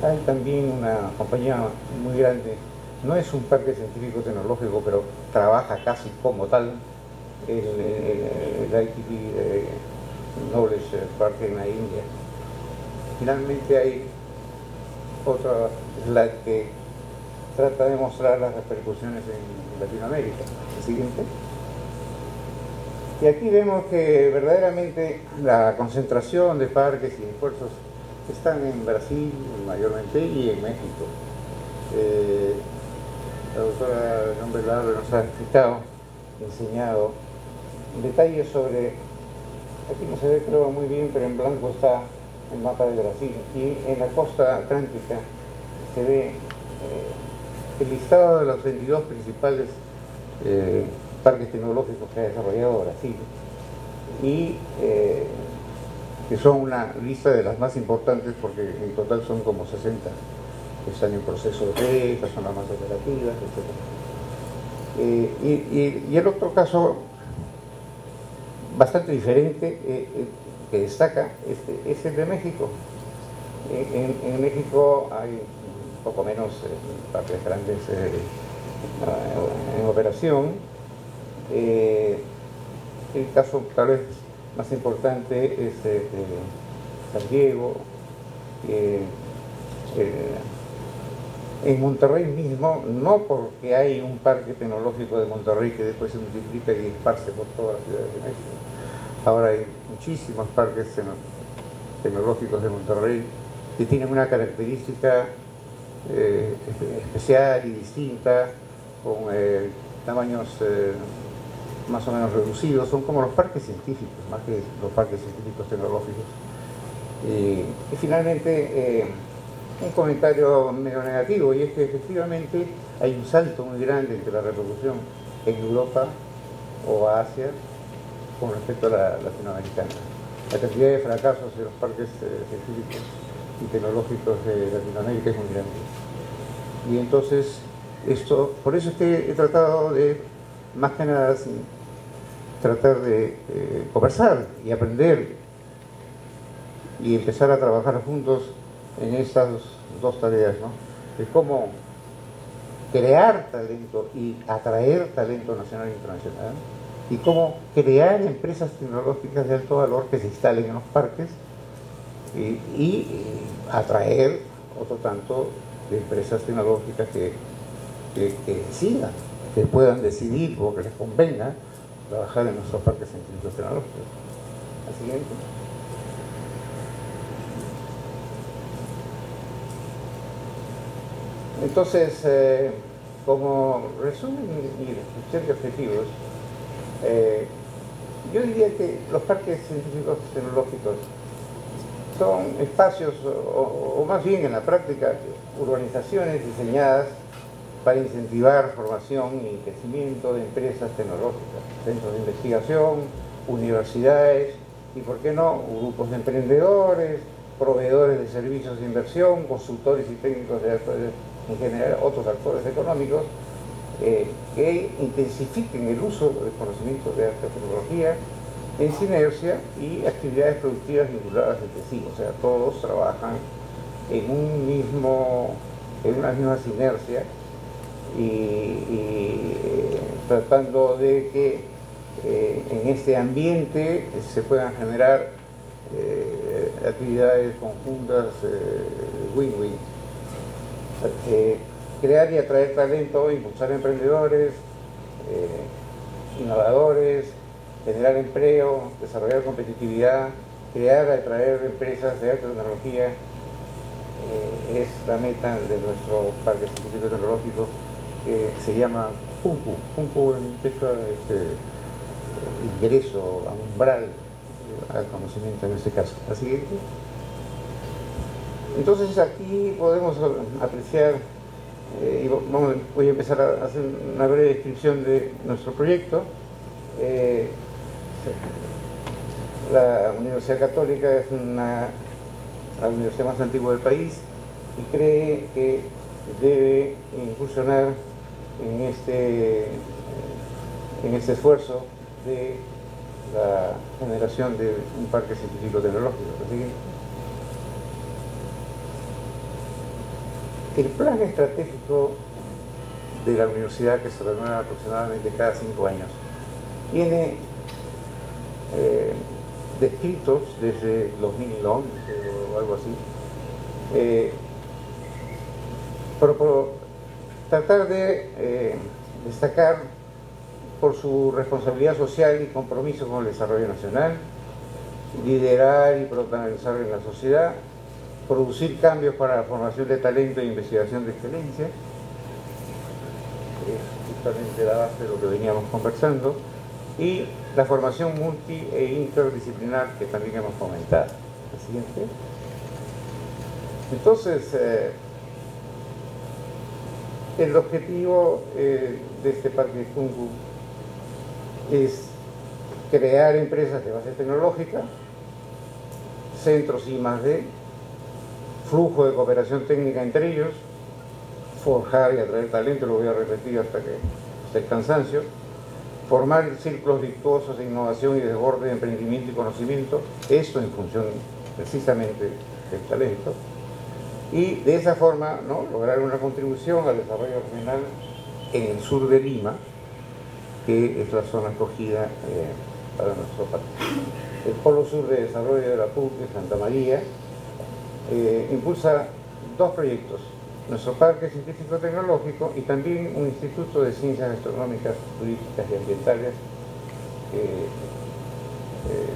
Hay también una compañía muy grande, no es un parque científico tecnológico, pero trabaja casi como tal, el, el, ITP Knowledge Park en la India. Finalmente hay otra slide que trata de mostrar las repercusiones en Latinoamérica. El siguiente. Y aquí vemos que verdaderamente la concentración de parques y esfuerzos están en Brasil mayormente y en México. Eh, la doctora Nombre nos ha explicado, enseñado en detalle sobre, aquí no se ve creo muy bien, pero en blanco está el mapa de Brasil. Y en la costa atlántica se ve eh, el listado de los 22 principales eh, parques tecnológicos que ha desarrollado Brasil y eh, que son una lista de las más importantes porque en total son como 60 que están en proceso de estas son las más operativas, etc. y, el otro caso bastante diferente que destaca es el de México. En, México hay poco menos eh, parques grandes eh, en operación. Eh, el caso tal vez más importante es San Diego. En Monterrey mismo, no porque hay un parque tecnológico de Monterrey que después se multiplica y esparce por toda la ciudad de México. Ahora hay muchísimos parques tecnológicos de Monterrey que tienen una característica eh, especial y distinta, con eh, tamaños eh, más o menos reducidos, son como los parques científicos, más que los parques científicos tecnológicos. y finalmente, un comentario medio negativo, y es que efectivamente hay un salto muy grande entre la reproducción en Europa o Asia con respecto a la latinoamericana. La cantidad de fracasos de los parques científicos y tecnológicos de Latinoamérica es muy grande. Y entonces, esto, por eso es que he tratado de, más que nada, tratar de eh, conversar y aprender y empezar a trabajar juntos en estas dos tareas, ¿no? De cómo crear talento y atraer talento nacional e internacional y cómo crear empresas tecnológicas de alto valor que se instalen en los parques y, atraer otro tanto de empresas tecnológicas que, que, decidan, que puedan decidir o que les convenga trabajar en nuestros parques científicos tecnológicos. La siguiente. Entonces, eh, como resumen y de objetivos, eh, yo diría que los parques científicos tecnológicos son espacios, o, más bien en la práctica, urbanizaciones diseñadas para incentivar formación y crecimiento de empresas tecnológicas, centros de investigación, universidades y, por qué no, grupos de emprendedores, proveedores de servicios de inversión, consultores y técnicos de en general otros actores económicos eh, que intensifiquen el uso de conocimientos de alta tecnología en sinergia y actividades productivas vinculadas entre sí, o sea, todos trabajan en un mismo, en una misma sinergia y, eh, tratando de que eh, en este ambiente se puedan generar actividades conjuntas win-win crear y atraer talento, impulsar emprendedores, eh, innovadores, generar empleo, desarrollar competitividad, crear y atraer empresas de alta tecnología, eh, es la meta de nuestro parque científico tecnológico que se llama PUMPU. PUMPU implica este, ingreso, umbral al conocimiento en este caso. La siguiente. Entonces aquí podemos apreciar eh, voy a empezar a hacer una breve descripción de nuestro proyecto. Eh, la Universidad Católica es una, la universidad más antigua del país y cree que debe incursionar en este, en este esfuerzo de la generación de un parque científico tecnológico. El plan estratégico de la universidad, que se renueva aproximadamente cada cinco años, tiene eh, descritos desde 2011 o algo así, eh, por, tratar de eh, destacar por su responsabilidad social y compromiso con el desarrollo nacional, liderar y protagonizar en la sociedad, producir cambios para la formación de talento e investigación de excelencia, justamente la base de lo que veníamos conversando, y la formación multi e interdisciplinar que también hemos comentado. Siguiente. Entonces, eh, el objetivo eh, de este parque de Kungu es crear empresas de base tecnológica, centros I más D, flujo de cooperación técnica entre ellos, forjar y atraer talento, lo voy a repetir hasta que esté el cansancio, formar círculos virtuosos de innovación y desborde de emprendimiento y conocimiento, esto en función precisamente del talento, y de esa forma lograr una contribución al desarrollo regional en el sur de Lima, que es la zona escogida eh, para nuestro país. El Polo Sur de Desarrollo de la PUC de Santa María eh, impulsa dos proyectos, nuestro Parque Científico Tecnológico y también un Instituto de Ciencias Astronómicas, Turísticas y Ambientales que eh,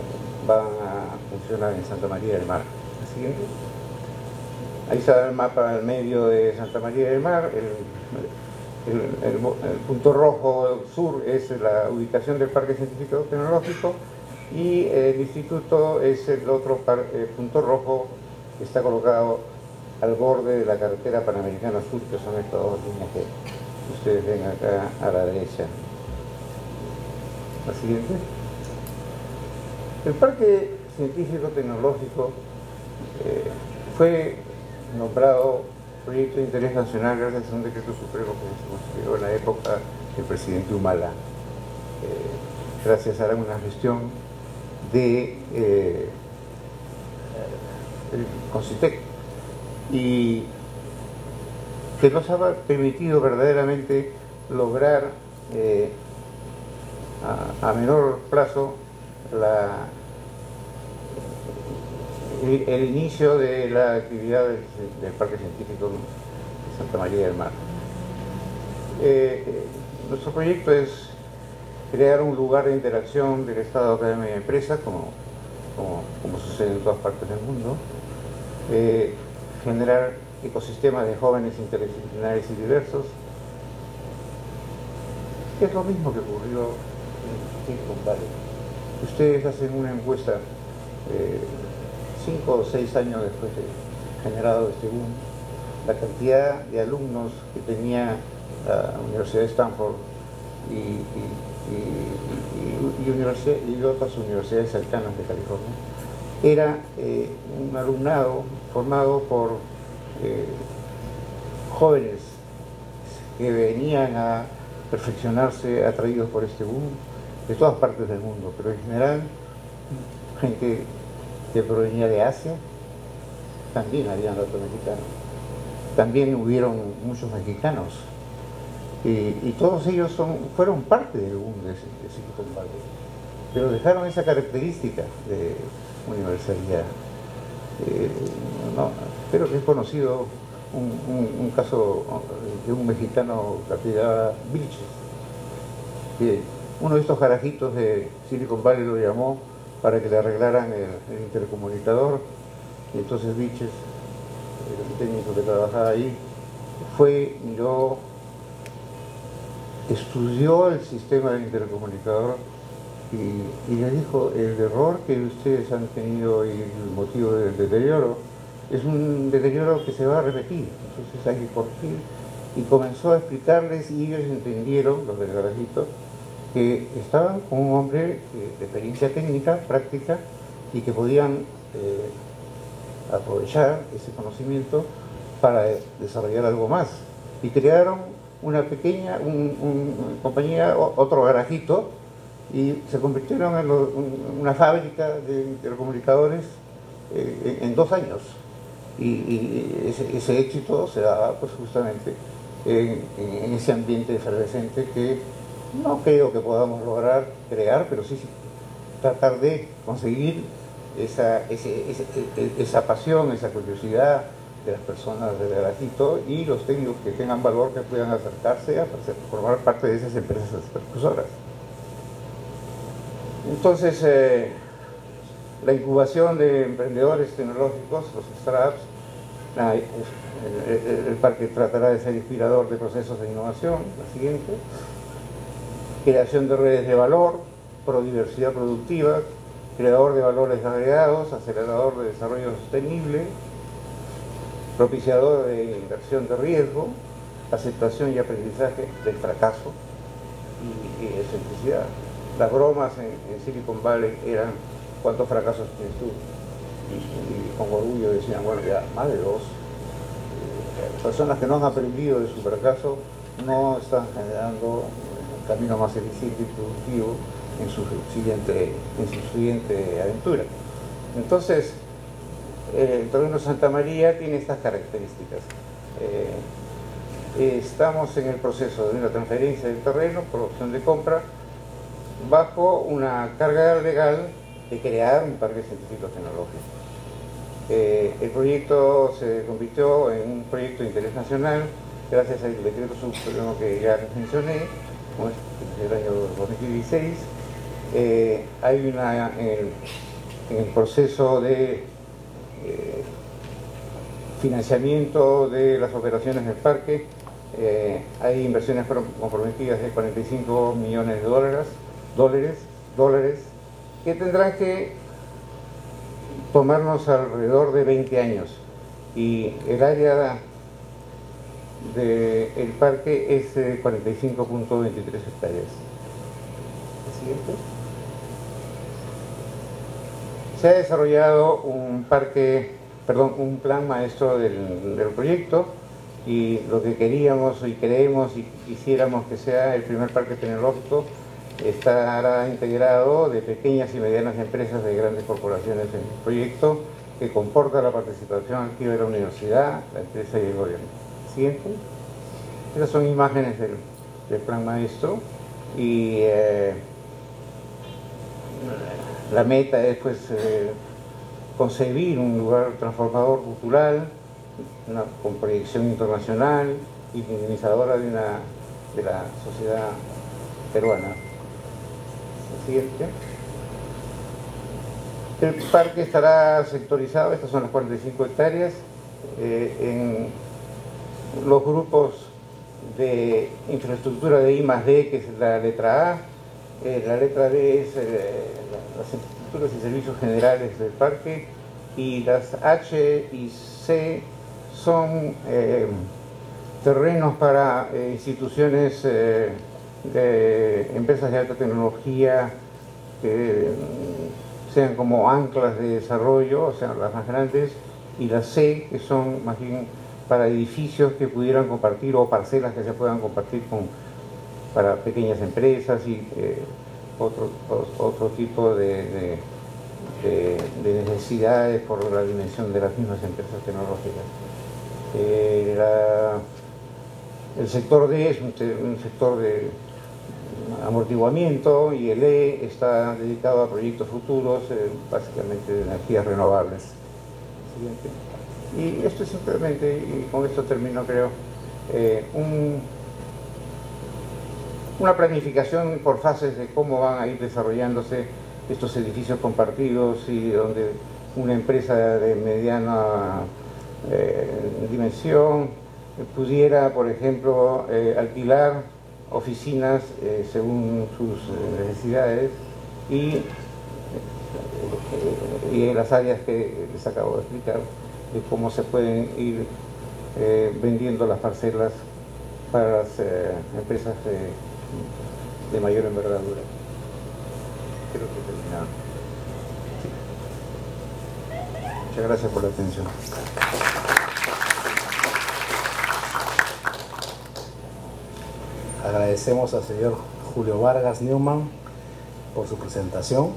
van a funcionar en Santa María del Mar. siguiente. Ahí está el mapa al medio de Santa María del Mar, el, punto rojo sur es la ubicación del Parque Científico Tecnológico y el instituto es el otro eh, punto rojo está colocado al borde de la carretera Panamericana Sur, que son estas dos líneas que ustedes ven acá a la derecha. La siguiente. El Parque Científico Tecnológico eh, fue nombrado proyecto de interés nacional gracias a un decreto supremo que se construyó en la época del presidente Humala, eh, gracias a una gestión de eh, el Concitec y que nos ha permitido verdaderamente lograr eh, a, menor plazo la, el, inicio de la actividad del, Parque Científico de Santa María del Mar. Eh, nuestro proyecto es crear un lugar de interacción del Estado, Academia y Empresa, como, como, sucede en todas partes del mundo, generar ecosistemas de jóvenes interdisciplinares y diversos. Es lo mismo que ocurrió en Silicon Valley. Ustedes hacen una encuesta eh, cinco o seis años después de generado este boom, la cantidad de alumnos que tenía la Universidad de Stanford y, y otras universidades cercanas de California era eh, un alumnado formado por eh, jóvenes que venían a perfeccionarse atraídos por este boom de todas partes del mundo, pero en general gente que provenía de Asia, también habían latinoamericanos, también hubieron muchos mexicanos, y, todos ellos fueron parte del boom de, Silicon Valley, pero dejaron esa característica de universalidad. Eh, espero que es conocido un, caso de un mexicano que apellidaba Vilches, uno de estos garajitos de Silicon Valley lo llamó para que le arreglaran el, intercomunicador, y entonces Vilches, el técnico que trabajaba ahí, fue, miró, estudió el sistema del intercomunicador y, le dijo, el error que ustedes han tenido y el motivo del deterioro es un deterioro que se va a repetir, entonces hay que corregir. Y comenzó a explicarles y ellos entendieron, los del garajito, que estaban con un hombre de experiencia técnica, práctica, y que podían eh, aprovechar ese conocimiento para desarrollar algo más. Y crearon una pequeña un, compañía, otro garajito, y se convirtieron en, una fábrica de intercomunicadores eh, en, dos años. Y, ese, éxito se da pues, justamente en, ese ambiente efervescente que no creo que podamos lograr crear, pero sí, tratar de conseguir esa, esa pasión, esa curiosidad de las personas del ratito y los técnicos que tengan valor que puedan acercarse a formar parte de esas empresas percusoras. Entonces, eh, la incubación de emprendedores tecnológicos, los startups, el, parque tratará de ser inspirador de procesos de innovación, la siguiente, creación de redes de valor, prodiversidad productiva, creador de valores agregados, acelerador de desarrollo sostenible, propiciador de inversión de riesgo, aceptación y aprendizaje del fracaso y, y excentricidad. Las bromas en, Silicon Valley eran ¿cuántos fracasos tienes tú? Y, con orgullo decían, bueno, ya más de dos. Eh, personas que no han aprendido de su fracaso no están generando un camino más eficiente y productivo en su siguiente, en su siguiente aventura. Entonces, eh, el terreno Santa María tiene estas características. Eh, estamos en el proceso de una transferencia del terreno por opción de compra bajo una carga legal de crear un parque científico tecnológico. Eh, el proyecto se convirtió en un proyecto de interés nacional gracias al decreto supremo que ya mencioné, del año 2016. Eh, hay una, en el proceso de eh, financiamiento de las operaciones del parque, eh, hay inversiones comprometidas de 45 millones de dólares, dólares, dólares que tendrán que tomarnos alrededor de 20 años. Y el área del de parque es 45.23 hectáreas. siguiente. Se ha desarrollado un parque, perdón, un plan maestro del, del proyecto y lo que queríamos y creemos y quisiéramos que sea el primer parque tecnológico estará integrado de pequeñas y medianas empresas de grandes corporaciones en el proyecto que comporta la participación activa de la universidad, la empresa y el gobierno. Siguiente. Estas son imágenes del, plan maestro y eh, la meta es pues eh, concebir un lugar transformador cultural una, con proyección internacional y dinamizadora de, una, de la sociedad peruana. El parque estará sectorizado, estas son las 45 hectáreas, eh, en los grupos de infraestructura de I más D, que es la letra A, eh, la letra D es eh, las infraestructuras y servicios generales del parque, y las H y C son terrenos para instituciones de empresas de alta tecnología que mm, sean como anclas de desarrollo, o sea, las más grandes, y las C, que son más bien para edificios que pudieran compartir o parcelas que se puedan compartir con, para pequeñas empresas y eh, otro, otro tipo de, de, de, de necesidades por la dimensión de las mismas empresas tecnológicas. Eh, la, el sector D es un, sector de amortiguamiento y el E está dedicado a proyectos futuros, eh, básicamente de energías renovables. Y esto es simplemente, y con esto termino creo, eh, un, una planificación por fases de cómo van a ir desarrollándose estos edificios compartidos y donde una empresa de mediana eh, dimensión, pudiera, por ejemplo, alquilar oficinas eh, según sus necesidades y, y en las áreas que les acabo de explicar, de cómo se pueden ir vendiendo las parcelas para las empresas de mayor envergadura. Creo que terminado. Muchas gracias por la atención. Agradecemos al señor Julio Vargas Newman por su presentación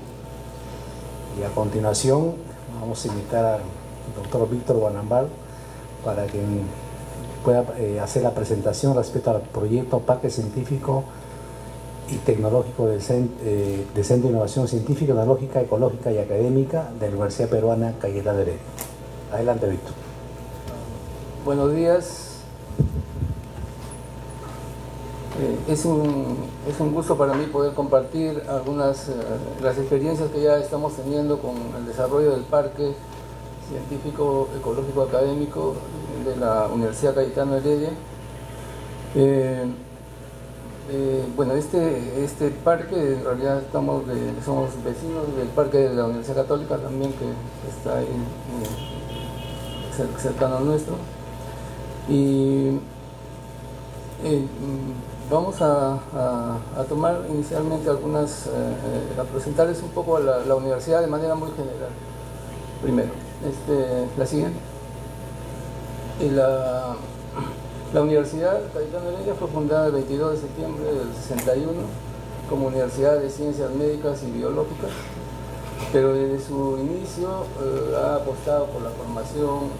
y a continuación vamos a invitar al doctor Víctor Guanambal para que pueda eh, hacer la presentación respecto al proyecto Parque Científico y Tecnológico del eh, de Centro de Innovación Científica, Tecnológica, Ecológica y Académica de la Universidad Peruana Cayetano Heredia. Adelante, Víctor. Buenos días. Eh, es, un, es un gusto para mí poder compartir algunas eh, las experiencias que ya estamos teniendo con el desarrollo del parque científico ecológico académico de la Universidad Cayetano Heredia. Eh, Eh, bueno, este, este parque, en realidad estamos de, somos vecinos del parque de la Universidad Católica también, que está ahí eh, cercano a nuestro. Y vamos a, tomar inicialmente algunas, a presentarles un poco la, universidad de manera muy general. Primero, este, la siguiente. La, la Universidad Cayetano Heredia fue fundada el 22 de septiembre del 61 como Universidad de Ciencias Médicas y Biológicas, pero desde su inicio eh, ha apostado por la formación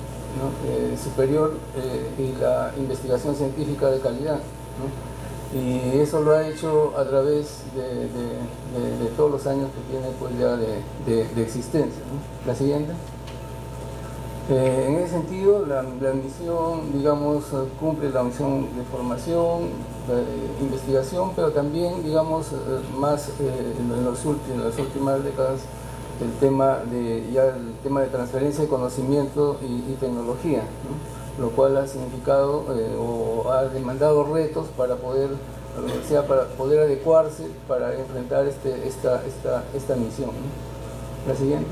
eh, superior eh, y la investigación científica de calidad. Y eso lo ha hecho a través de, todos los años que tiene pues ya de, existencia. La siguiente. Eh, en ese sentido, la, misión, digamos, cumple la misión de formación, investigación, pero también, digamos, eh, más eh, en, los últimos, las últimas décadas, el tema de, ya el tema de transferencia de conocimiento y, tecnología, lo cual ha significado o ha demandado retos para poder, sea para poder adecuarse para enfrentar este, esta, esta, esta misión. La siguiente.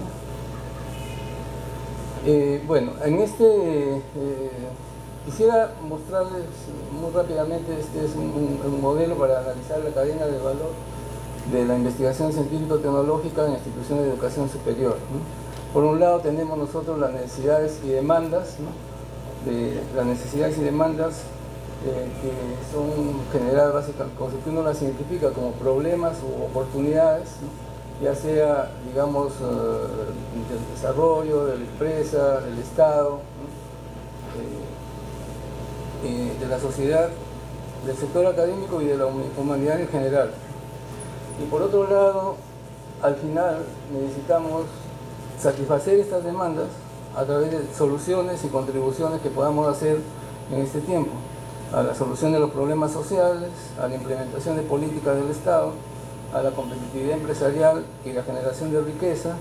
Eh, bueno, en este eh, quisiera mostrarles muy rápidamente, este es un, modelo para analizar la cadena de valor de la investigación científico-tecnológica en instituciones de educación superior. Por un lado tenemos nosotros las necesidades y demandas, de las necesidades y demandas eh, que son generadas básicamente, como uno las identifica como problemas o oportunidades, ya sea, digamos, eh, del desarrollo, de la empresa, del Estado, eh, de la sociedad, del sector académico y de la humanidad en general. Y por otro lado, al final necesitamos satisfacer estas demandas a través de soluciones y contribuciones que podamos hacer en este tiempo, a la solución de los problemas sociales, a la implementación de políticas del Estado, a la competitividad empresarial y la generación de riqueza,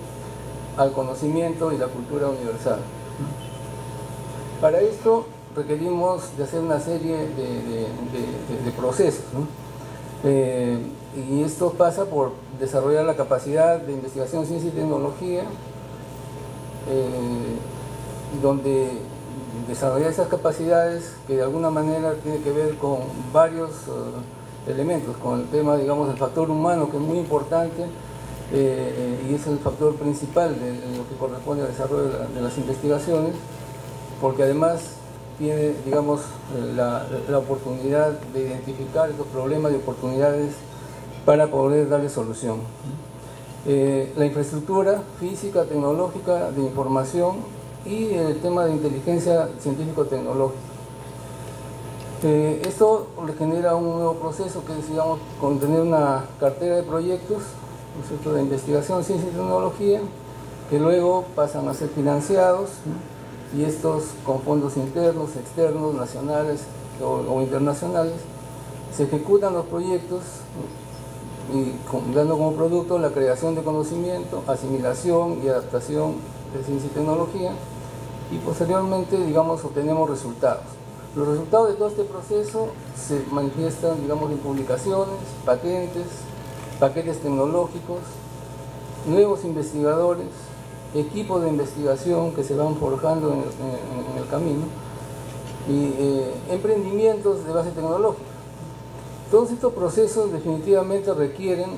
al conocimiento y la cultura universal. Para esto requerimos de hacer una serie de, procesos. Eh, y esto pasa por desarrollar la capacidad de investigación, ciencia y tecnología, eh, donde desarrollar esas capacidades que de alguna manera tiene que ver con varios... Eh, elementos, con el tema, digamos, del factor humano, que es muy importante eh, y es el factor principal de, lo que corresponde al desarrollo de, las investigaciones, porque además tiene, digamos, la, oportunidad de identificar estos problemas y oportunidades para poder darle solución. Eh, la infraestructura física, tecnológica, de información y el tema de inteligencia científico-tecnológica. Eh, esto genera un nuevo proceso que es, digamos, contener una cartera de proyectos de investigación, ciencia y tecnología, que luego pasan a ser financiados, y estos con fondos internos, externos, nacionales o, internacionales, se ejecutan los proyectos y dando como producto la creación de conocimiento, asimilación y adaptación de ciencia y tecnología, y posteriormente, digamos, obtenemos resultados. Los resultados de todo este proceso se manifiestan, digamos, en publicaciones, patentes, paquetes tecnológicos, nuevos investigadores, equipos de investigación que se van forjando en el, camino y eh, emprendimientos de base tecnológica. Todos estos procesos definitivamente requieren,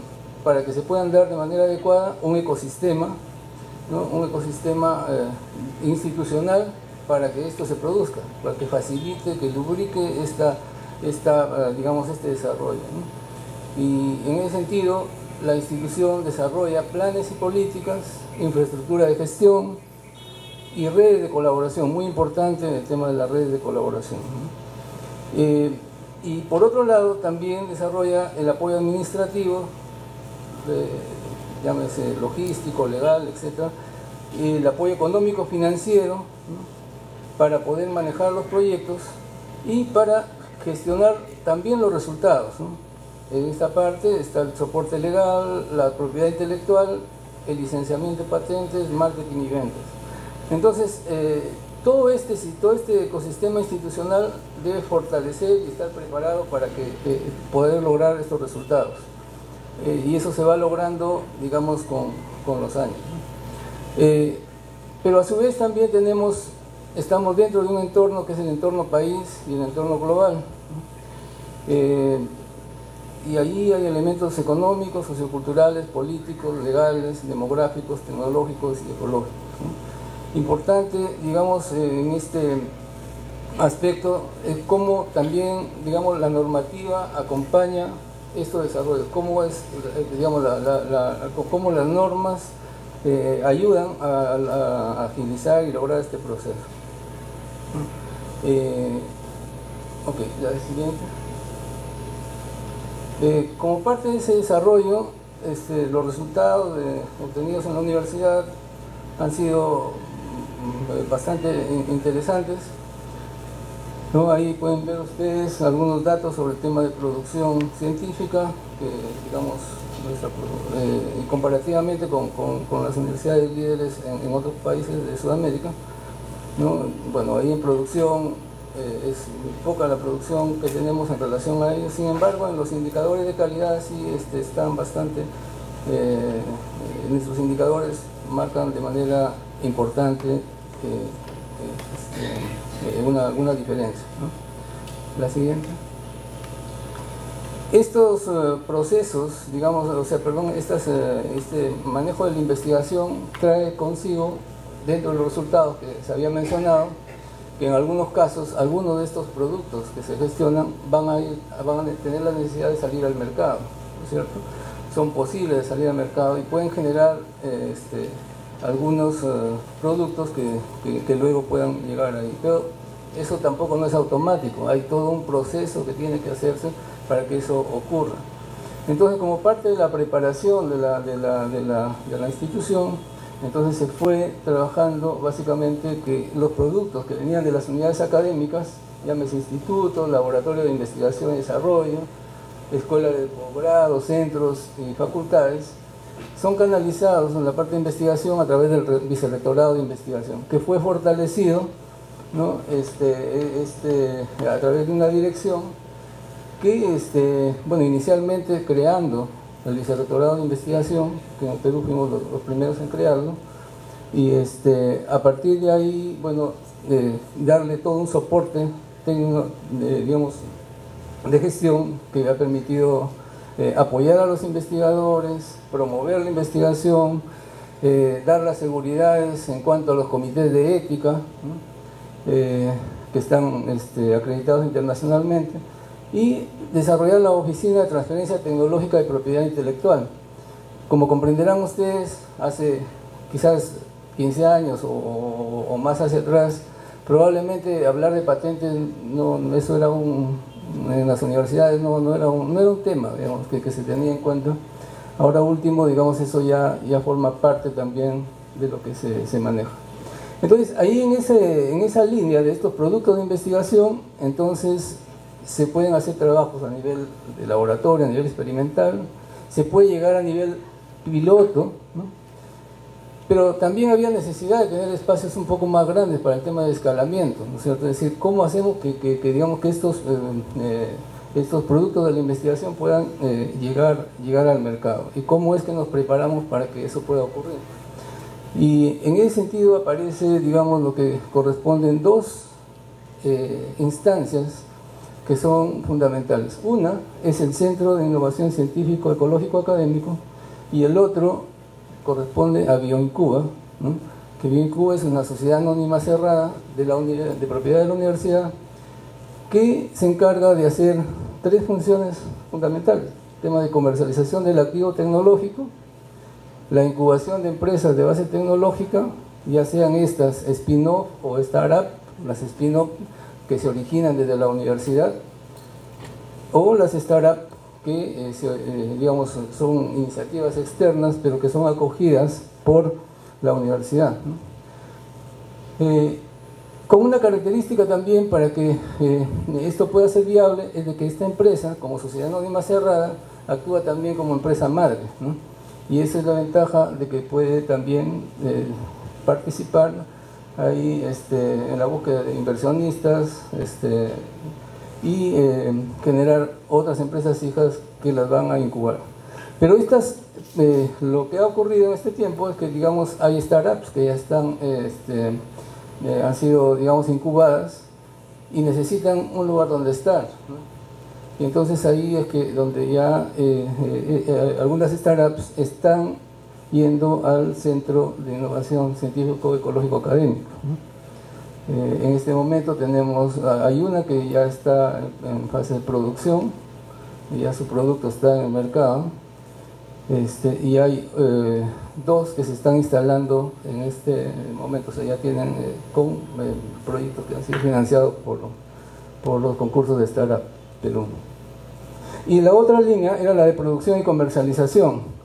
para que se puedan dar de manera adecuada, un ecosistema, un ecosistema eh, institucional para que esto se produzca, para que facilite, que lubrique esta, esta, eh, digamos, este desarrollo. Y en ese sentido, la institución desarrolla planes y políticas, infraestructura de gestión y redes de colaboración, muy importante en el tema de las redes de colaboración. Eh, y por otro lado, también desarrolla el apoyo administrativo, llámese logístico, legal, etc., el apoyo económico financiero, para poder manejar los proyectos y para gestionar también los resultados. En esta parte está el soporte legal, la propiedad intelectual, el licenciamiento de patentes, marketing y ventas. Entonces, eh, todo este, todo este ecosistema institucional debe fortalecer y estar preparado para que, poder lograr estos resultados. Eh, y eso se va logrando, digamos, con, los años. Eh, pero a su vez también tenemos, estamos dentro de un entorno que es el entorno país y el entorno global. Eh, y ahí hay elementos económicos, socioculturales, políticos, legales, demográficos, tecnológicos y ecológicos. Importante, digamos, en este aspecto es cómo también, digamos, la normativa acompaña estos desarrollos, cómo es, digamos, cómo las normas eh, ayudan a, agilizar y lograr este proceso. Eh, ok, la siguiente. Eh, como parte de ese desarrollo, este, los resultados obtenidos en la universidad han sido bastante interesantes. Ahí pueden ver ustedes algunos datos sobre el tema de producción científica, que digamos, eh, comparativamente con, las universidades líderes en, otros países de Sudamérica. Bueno, ahí en producción eh, es poca la producción que tenemos en relación a ellos, sin embargo en los indicadores de calidad sí este, están bastante, eh, nuestros indicadores marcan de manera importante eh, este, una, diferencia. La siguiente. Estos procesos, digamos, o sea, perdón, estas, este manejo de la investigación trae consigo, dentro de los resultados que se había mencionado, que en algunos casos algunos de estos productos que se gestionan van a, ir, van a tener la necesidad de salir al mercado, ¿no es cierto? Son posibles de salir al mercado y pueden generar eh, este, algunos eh, productos que, que, luego puedan llegar ahí. Pero eso tampoco no es automático, hay todo un proceso que tiene que hacerse para que eso ocurra. Entonces, como parte de la preparación de la, de la, de la, de la institución, entonces se fue trabajando básicamente que los productos que venían de las unidades académicas, llámese institutos, laboratorio de investigación y desarrollo, escuela de posgrado, centros y facultades, son canalizados en la parte de investigación a través del vicerrectorado de investigación, que fue fortalecido este, este, a través de una dirección que, este, bueno, inicialmente creando el vicerrectorado de investigación, que en Perú fuimos los, primeros en crearlo, y este, a partir de ahí, bueno, darle todo un soporte técnico, digamos, de gestión que ha permitido eh, apoyar a los investigadores, promover la investigación, eh, dar las seguridades en cuanto a los comités de ética, eh, que están este, acreditados internacionalmente, y desarrollar la Oficina de Transferencia Tecnológica de Propiedad Intelectual. Como comprenderán ustedes, hace quizás 15 años o, más hacia atrás, probablemente hablar de patentes, no, eso era un, en las universidades no, no, era, un, no era un tema digamos, que, que, se tenía en cuenta. Ahora último, digamos, eso ya, ya forma parte también de lo que se, se maneja. Entonces, ahí en, ese, en esa línea de estos productos de investigación, entonces se pueden hacer trabajos a nivel de laboratorio, a nivel experimental, se puede llegar a nivel piloto, pero también había necesidad de tener espacios un poco más grandes para el tema de escalamiento, ¿no es cierto? Es decir, ¿cómo hacemos que, digamos que estos, eh, eh, estos productos de la investigación puedan eh, llegar, llegar al mercado? ¿Y cómo es que nos preparamos para que eso pueda ocurrir? Y en ese sentido aparece, digamos, lo que corresponden dos instancias que son fundamentales. Una es el Centro de Innovación Científico Ecológico Académico y el otro corresponde a Bioincuba, ¿no? que Bioincuba es una sociedad anónima cerrada de, la de propiedad de la universidad que se encarga de hacer tres funciones fundamentales. tema de comercialización del activo tecnológico, la incubación de empresas de base tecnológica, ya sean estas spin-off o startup, las spin-off que se originan desde la universidad o las startups que eh, eh, digamos, son iniciativas externas pero que son acogidas por la universidad. Eh, con una característica también para que esto pueda ser viable es de que esta empresa, como sociedad anónima cerrada, actúa también como empresa madre. Y esa es la ventaja de que puede también participar ahí este, en la búsqueda de inversionistas este, y eh, generar otras empresas hijas que las van a incubar. Pero estas, eh, lo que ha ocurrido en este tiempo es que, digamos, hay startups que ya están, este, eh, han sido, digamos, incubadas y necesitan un lugar donde estar. Y entonces ahí es que donde ya algunas startups están yendo al Centro de Innovación Científico Ecológico Académico. Eh, en este momento tenemos, hay una que ya está en fase de producción, ya su producto está en el mercado, este, y hay eh, dos que se están instalando en este momento, o sea, ya tienen eh, con proyectos que han sido financiados por, por los concursos de Startup Perú. Y la otra línea era la de producción y comercialización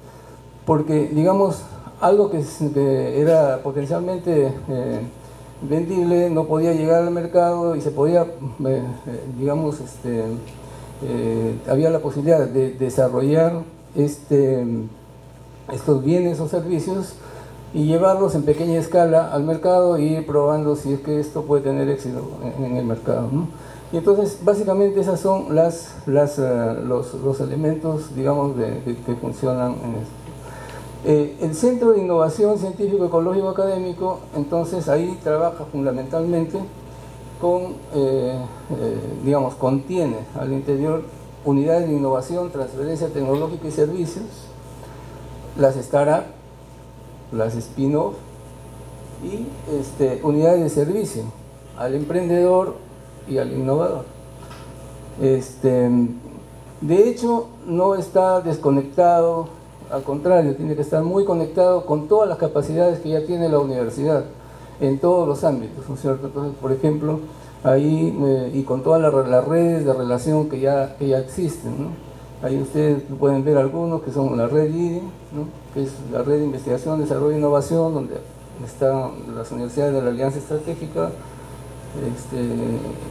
porque digamos algo que, era potencialmente eh, vendible no podía llegar al mercado y se podía, eh, eh, digamos, este, había la posibilidad de desarrollar este, estos bienes o servicios y llevarlos en pequeña escala al mercado y ir probando si es que esto puede tener éxito en, el mercado. Y entonces, básicamente, esos son las, las, los, elementos, digamos, de, que funcionan en esto. Eh, el Centro de Innovación Científico Ecológico Académico, entonces ahí trabaja fundamentalmente con, eh, eh, digamos, contiene al interior unidades de innovación, transferencia tecnológica y servicios, las startups, las spin-off y este, unidades de servicio al emprendedor y al innovador. Este, de hecho, no está desconectado al contrario, tiene que estar muy conectado con todas las capacidades que ya tiene la universidad en todos los ámbitos, ¿no es cierto? Entonces, por ejemplo, ahí eh, y con todas las, redes de relación que ya, ya existen. Ahí ustedes pueden ver algunos que son la red IDI, que es la red de investigación, desarrollo e innovación, donde están las universidades de la Alianza Estratégica, este,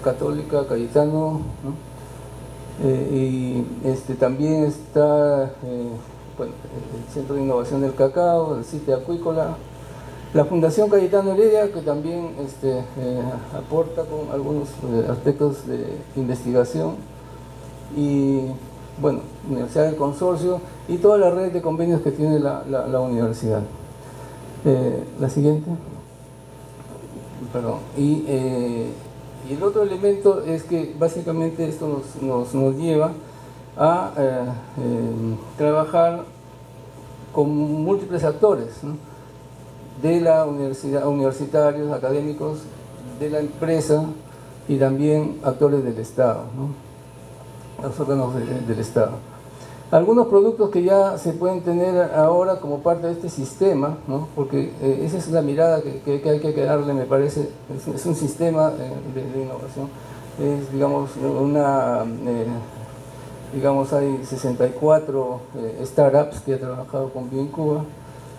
Católica, Cayetano, ¿no? eh, y este, también está eh, bueno, el Centro de Innovación del Cacao, el sitio acuícola, la Fundación Cayetano Heredia, que también este, eh, aporta con algunos eh, aspectos de investigación, y bueno, Universidad del Consorcio y toda la red de convenios que tiene la, universidad. Eh, la siguiente. Perdón. Y, el otro elemento es que básicamente esto nos, nos lleva a trabajar con múltiples actores de la universidad, universitarios, académicos, de la empresa y también actores del Estado, los órganos del Estado. Algunos productos que ya se pueden tener ahora como parte de este sistema, porque eh, esa es la mirada que, hay que darle, me parece, es, un sistema de, innovación, es digamos una digamos, hay 64 eh, startups que han trabajado con Bien Cuba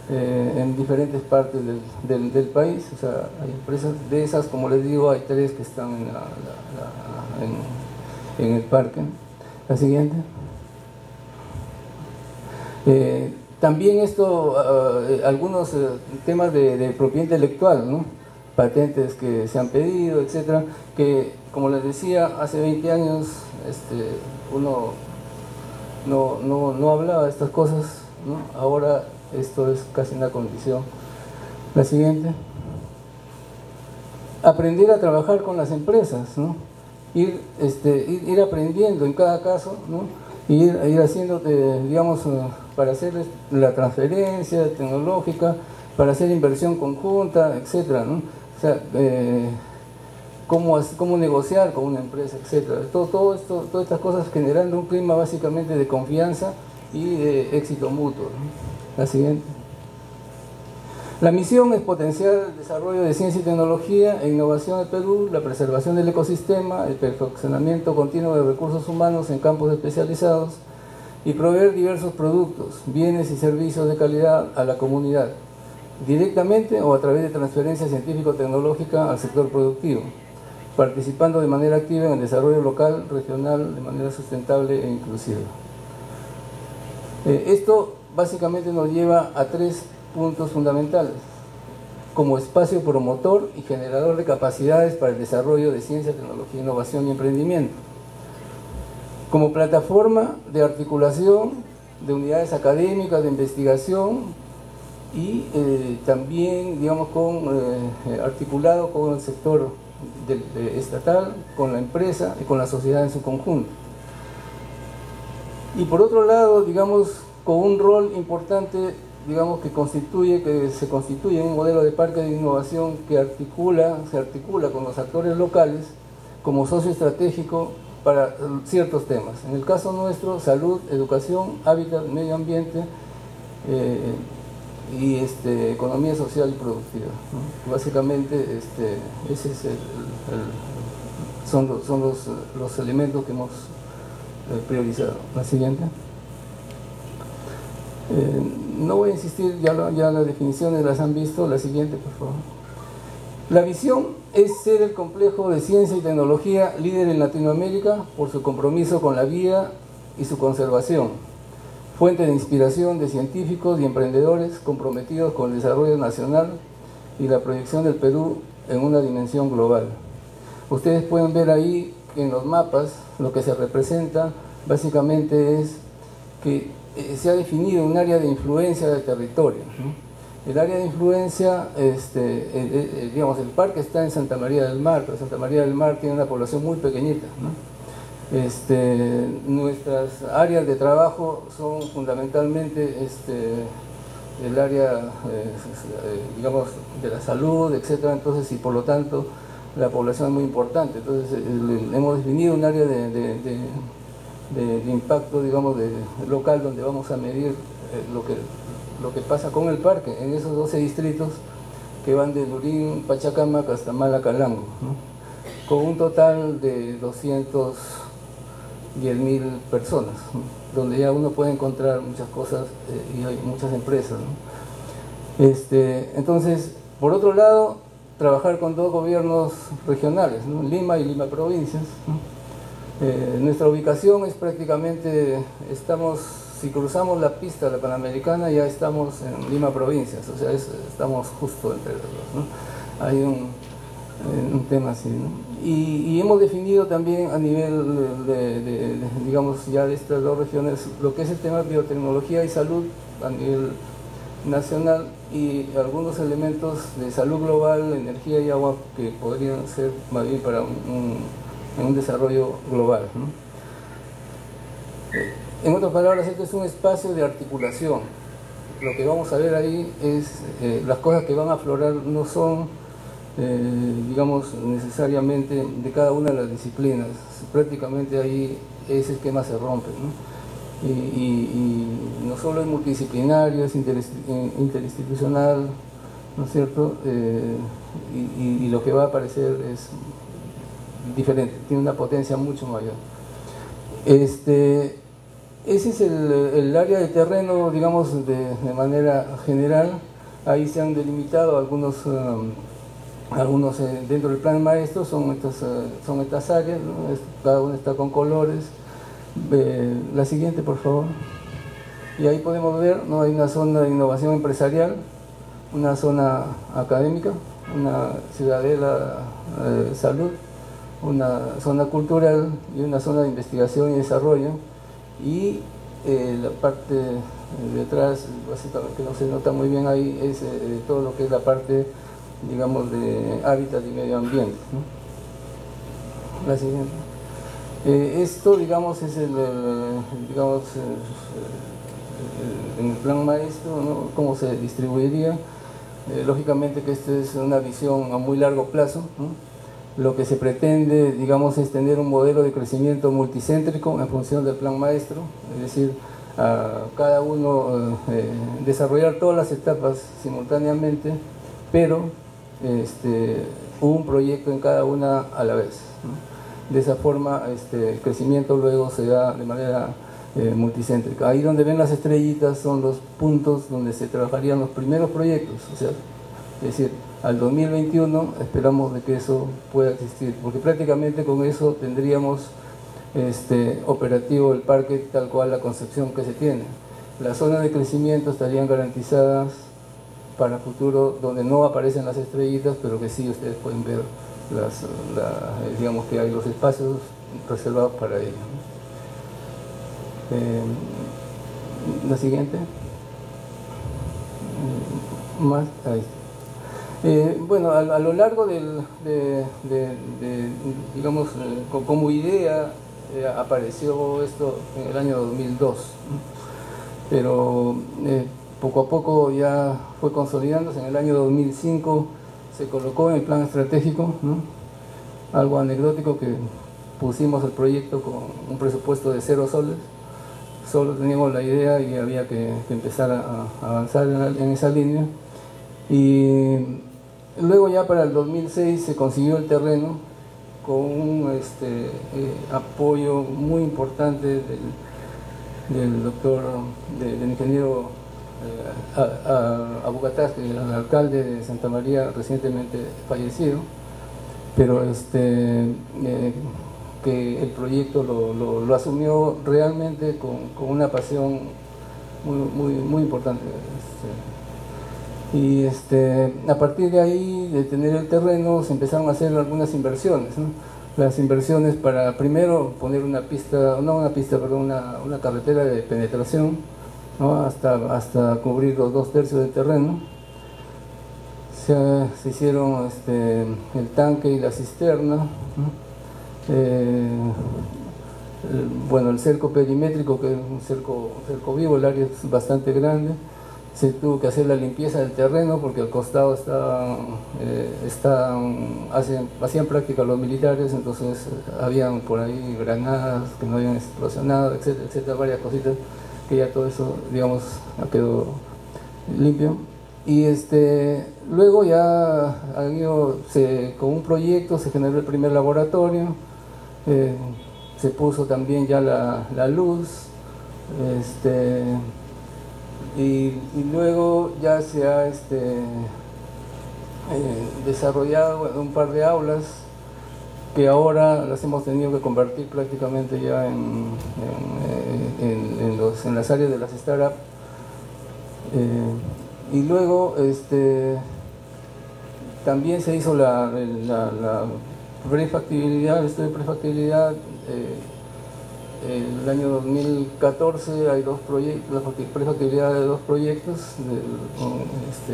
eh, en diferentes partes del, país. O sea, hay empresas de esas, como les digo, hay tres que están en, el parque. La siguiente. Eh, también esto, algunos temas de, propiedad intelectual, ¿no? patentes que se han pedido, etcétera, que como les decía, hace 20 años este, uno no, no, no hablaba de estas cosas, ahora esto es casi una condición. La siguiente. Aprender a trabajar con las empresas, ¿no? ir, este, ir, aprendiendo en cada caso, ¿no? ir, ir haciendo, eh, digamos, eh, para hacer la transferencia tecnológica, para hacer inversión conjunta, etcétera, ¿no? O sea, eh, cómo, cómo negociar con una empresa, etcétera. Todo, todo esto, todas estas cosas generando un clima básicamente de confianza y de éxito mutuo. La siguiente. La misión es potenciar el desarrollo de ciencia y tecnología e innovación en Perú, la preservación del ecosistema, el perfeccionamiento continuo de recursos humanos en campos especializados y proveer diversos productos, bienes y servicios de calidad a la comunidad, directamente o a través de transferencia científico-tecnológica al sector productivo participando de manera activa en el desarrollo local, regional, de manera sustentable e inclusiva. Eh, esto básicamente nos lleva a tres puntos fundamentales. como espacio promotor y generador de capacidades para el desarrollo de ciencia, tecnología, innovación y emprendimiento. Como plataforma de articulación de unidades académicas, de investigación y eh, también, digamos, con, eh, articulado con el sector estatal, con la empresa y con la sociedad en su conjunto. Y por otro lado, digamos, con un rol importante, digamos, que constituye, que se constituye un modelo de parque de innovación que articula, se articula con los actores locales como socio estratégico para ciertos temas. En el caso nuestro, salud, educación, hábitat, medio ambiente eh, y este, economía social y productiva. Básicamente, este, ese es son, los, son los elementos que hemos eh, priorizado. La siguiente. Eh, no voy a insistir, ya, ya las definiciones las han visto. La siguiente, por favor. La visión es ser el complejo de ciencia y tecnología líder en Latinoamérica por su compromiso con la vida y su conservación, fuente de inspiración de científicos y emprendedores comprometidos con el desarrollo nacional y la proyección del Perú en una dimensión global. Ustedes pueden ver ahí en los mapas lo que se representa básicamente es que eh, se ha definido un área de influencia del territorio. El área de influencia, este, digamos, el parque está en Santa María del Mar, pero Santa María del Mar tiene una población muy pequeñita. Este, nuestras áreas de trabajo son fundamentalmente este, el área, eh, digamos, de la salud, etcétera, entonces, y por lo tanto, la población es muy importante. Entonces, hemos definido un área de, impacto, digamos, de, local donde vamos a medir eh, lo que lo que pasa con el parque en esos 12 distritos que van de Durín, Pachacamac hasta Malacalango, con un total de 210 mil personas, donde ya uno puede encontrar muchas cosas eh, y hay muchas empresas. Este, entonces, por otro lado, trabajar con dos gobiernos regionales, Lima y Lima provincias. Eh, nuestra ubicación es prácticamente, estamos si cruzamos la pista de la Panamericana ya estamos en Lima provincias, o sea, estamos justo entre los dos. Hay un, un, tema así. Y, hemos definido también a nivel de, digamos, ya de estas dos regiones, lo que es el tema de biotecnología y salud a nivel nacional y algunos elementos de salud global, energía y agua que podrían ser más para un desarrollo global. En otras palabras, este es un espacio de articulación. Lo que vamos a ver ahí es, eh, las cosas que van a aflorar no son, eh, digamos, necesariamente de cada una de las disciplinas. Prácticamente ahí ese esquema se rompe. Y, no solo es multidisciplinario, es interinstitucional, ¿no es cierto? Eh, y lo que va a aparecer es diferente, tiene una potencia mucho mayor. Este, ese es el, área de terreno, digamos, de, manera general. Ahí se han delimitado algunos, um, algunos eh, dentro del plan maestro, son estas, uh, son estas áreas, cada una está con colores. la siguiente, por favor. Y ahí podemos ver, ¿no? hay una zona de innovación empresarial, una zona académica, una ciudadela de eh, salud, una zona cultural y una zona de investigación y desarrollo y eh, la parte de atrás, básicamente que no se nota muy bien ahí, es eh, todo lo que es la parte, digamos, de hábitat y medio ambiente. La siguiente. Eh, esto, digamos, es el, digamos, en el plan maestro, ¿no? cómo se distribuiría. lógicamente que esto es una visión a muy largo plazo. ¿no? Lo que se pretende, digamos, es tener un modelo de crecimiento multicéntrico en función del plan maestro, es decir, cada uno eh, desarrollar todas las etapas simultáneamente, pero este, un proyecto en cada una a la vez. De esa forma, este, el crecimiento luego se da de manera eh, multicéntrica. Ahí donde ven las estrellitas son los puntos donde se trabajarían los primeros proyectos, o sea, es decir, al 2021 esperamos de que eso pueda existir, porque prácticamente con eso tendríamos este, operativo el parque tal cual la concepción que se tiene. Las zonas de crecimiento estarían garantizadas para futuro donde no aparecen las estrellitas, pero que sí ustedes pueden ver digamos que hay los espacios reservados para ello. Eh, la siguiente. Más, ahí. Eh, bueno, a, lo largo del, de, digamos, eh, como idea apareció esto en el año 2002, pero poco a poco ya fue consolidándose. En el año 2005 se colocó en el plan estratégico, algo anecdótico que pusimos el proyecto con un presupuesto de cero soles. Solo teníamos la idea y había que, empezar a, avanzar en, esa línea. Y luego ya para el 2006 se consiguió el terreno con un este, eh, apoyo muy importante del, doctor, del ingeniero eh, a, el alcalde de Santa María recientemente fallecido, pero este, eh, que el proyecto lo, asumió realmente con, una pasión muy, muy, importante. Este, y este, a partir de ahí, de tener el terreno, se empezaron a hacer algunas inversiones. Las inversiones para primero poner una pista, no una pista, perdón, una, una carretera de penetración hasta, hasta cubrir los dos tercios del terreno. Se, hicieron este, el tanque y la cisterna. Eh, bueno, el cerco perimétrico, que es un cerco, cerco vivo, el área es bastante grande. Se tuvo que hacer la limpieza del terreno porque al costado está, eh, está hacían práctica los militares, entonces habían por ahí granadas que no habían explosionado, etcétera, etcétera, varias cositas que ya todo eso, digamos, quedó limpio. Y este, luego ya se, con un proyecto se generó el primer laboratorio, eh, se puso también ya la, luz, este, y, luego ya se ha este, eh, desarrollado un par de aulas que ahora las hemos tenido que convertir prácticamente ya en, en, las áreas de las startups. Eh, y luego este, también se hizo la, la, prefactibilidad, el estudio de prefactibilidad. Eh, en el año 2014 hay dos proyectos, la prefactibilidad de dos proyectos, del este,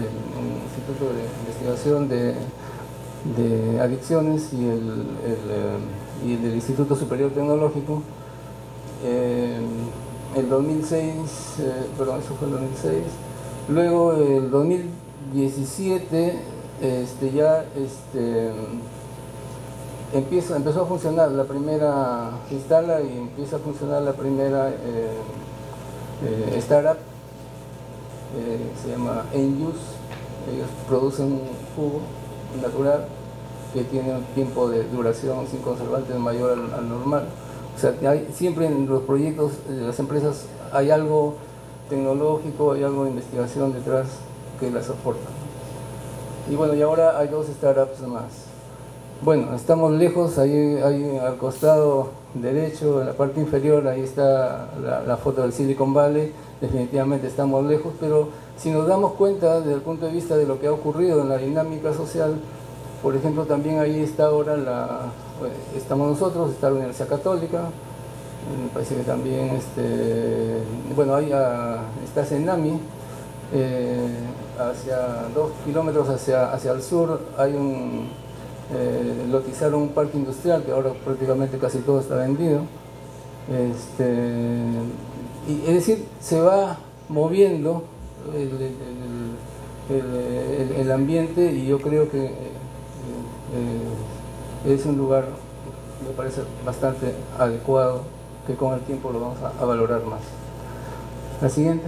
Instituto de Investigación de Adicciones y el, eh, y del Instituto Superior Tecnológico. Eh, el 2006, eh, perdón, eso fue el 2006. Luego, el 2017, este, ya este, empieza, empezó a funcionar la primera, se instala y empieza a funcionar la primera startup, se llama Enjus. Ellos producen un jugo natural que tiene un tiempo de duración sin conservantes mayor al, normal. O sea, siempre en los proyectos de las empresas hay algo tecnológico, hay algo de investigación detrás que las soporta. Y bueno, y ahora hay dos startups más. Bueno, estamos lejos, ahí, ahí al costado derecho, en la parte inferior, ahí está la, foto del Silicon Valley, definitivamente estamos lejos, pero si nos damos cuenta desde el punto de vista de lo que ha ocurrido en la dinámica social, por ejemplo, también ahí está ahora la, estamos nosotros, está la Universidad Católica, me parece que también, este, bueno, ahí está Senami, eh, hacia dos kilómetros hacia, hacia el sur hay un, eh, lotizaron un parque industrial que ahora prácticamente casi todo está vendido. Este, y, es decir, se va moviendo el, ambiente y yo creo que eh, eh, es un lugar, me parece bastante adecuado, que con el tiempo lo vamos a, valorar más. La siguiente.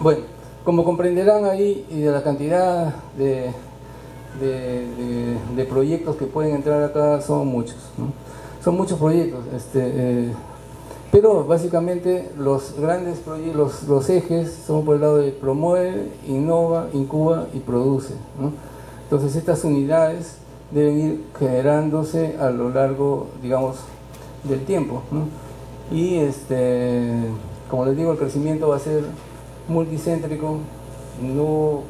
Bueno, como comprenderán ahí, y de la cantidad de, de, proyectos que pueden entrar acá son muchos. Son muchos proyectos. Este, eh, pero básicamente los grandes proyectos, los, ejes son por el lado de promueve, innova, incuba y produce. Entonces estas unidades deben ir generándose a lo largo, digamos, del tiempo. Y este, como les digo, el crecimiento va a ser multicéntrico, no,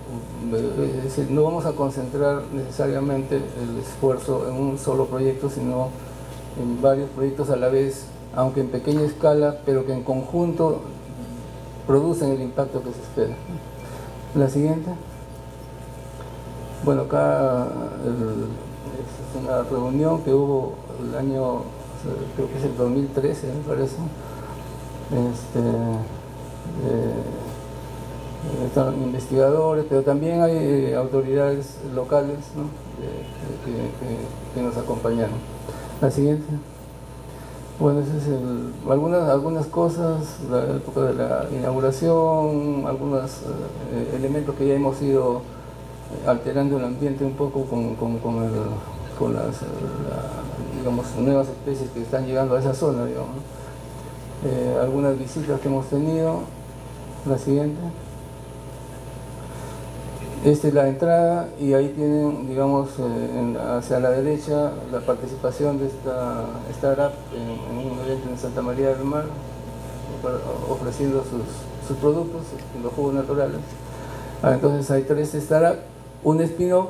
no vamos a concentrar necesariamente el esfuerzo en un solo proyecto, sino en varios proyectos a la vez, aunque en pequeña escala, pero que en conjunto producen el impacto que se espera. La siguiente. Bueno, acá es una reunión que hubo el año, creo que es el 2013, me parece. Este, eh, están investigadores, pero también hay eh, autoridades locales que, nos acompañaron. La siguiente. Bueno, ese es algunas, algunas cosas, la época de la inauguración, algunos eh, elementos que ya hemos ido alterando el ambiente un poco con, con, las digamos, nuevas especies que están llegando a esa zona. Eh, algunas visitas que hemos tenido. La siguiente. Esta es la entrada y ahí tienen, digamos, eh, hacia la derecha la participación de esta startup en, un evento en Santa María del Mar, ofreciendo sus, sus productos, los jugos naturales. Ah, entonces hay tres startups, un spin-off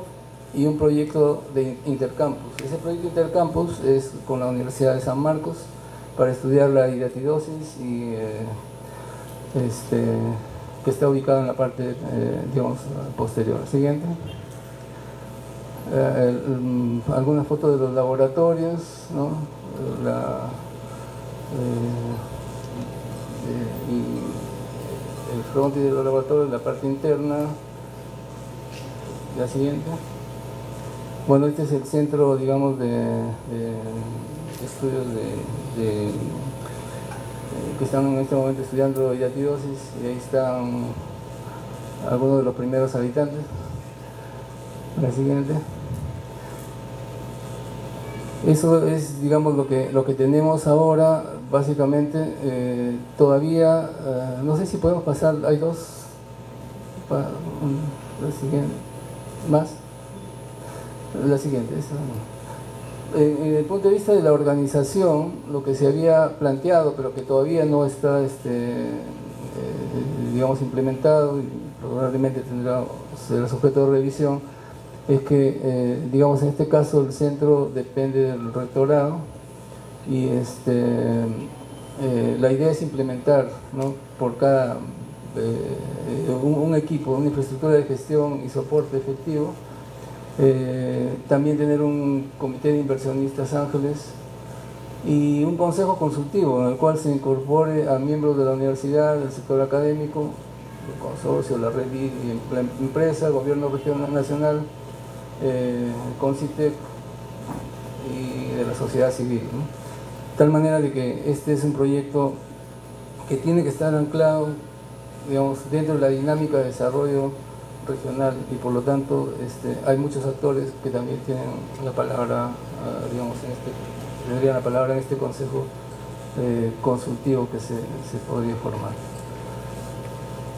y un proyecto de intercampus. Ese proyecto de intercampus es con la Universidad de San Marcos para estudiar la hidatidosis y eh, este, que está ubicado en la parte, eh, digamos, posterior. Siguiente. Eh, mm, algunas fotos de los laboratorios, ¿no? La, eh, y el frontis de los laboratorios, la parte interna. La siguiente. Bueno, este es el centro, digamos, de, de estudios de que están en este momento estudiando yatidosis y ahí están algunos de los primeros habitantes. La siguiente. Eso es, digamos, lo que, lo que tenemos ahora, básicamente. Eh, todavía, eh, no sé si podemos pasar, hay dos. la siguiente. ¿Más? La siguiente. En, el punto de vista de la organización, lo que se había planteado, pero que todavía no está, este, eh, digamos, implementado y probablemente tendrá, será sujeto de revisión, es que, eh, digamos, en este caso el centro depende del rectorado y este, eh, la idea es implementar ¿no? por cada un equipo, una infraestructura de gestión y soporte efectivo eh, también tener un comité de inversionistas ángeles y un consejo consultivo en el cual se incorpore a miembros de la universidad, del sector académico, el consorcio, la red y la empresa, gobierno regional nacional, eh, Concitec y de la sociedad civil. De tal manera de que este es un proyecto que tiene que estar anclado digamos, dentro de la dinámica de desarrollo regional y por lo tanto este, hay muchos actores que también tienen la palabra, ah, digamos, en este, tendrían la palabra en este consejo eh, consultivo que se, se podría formar.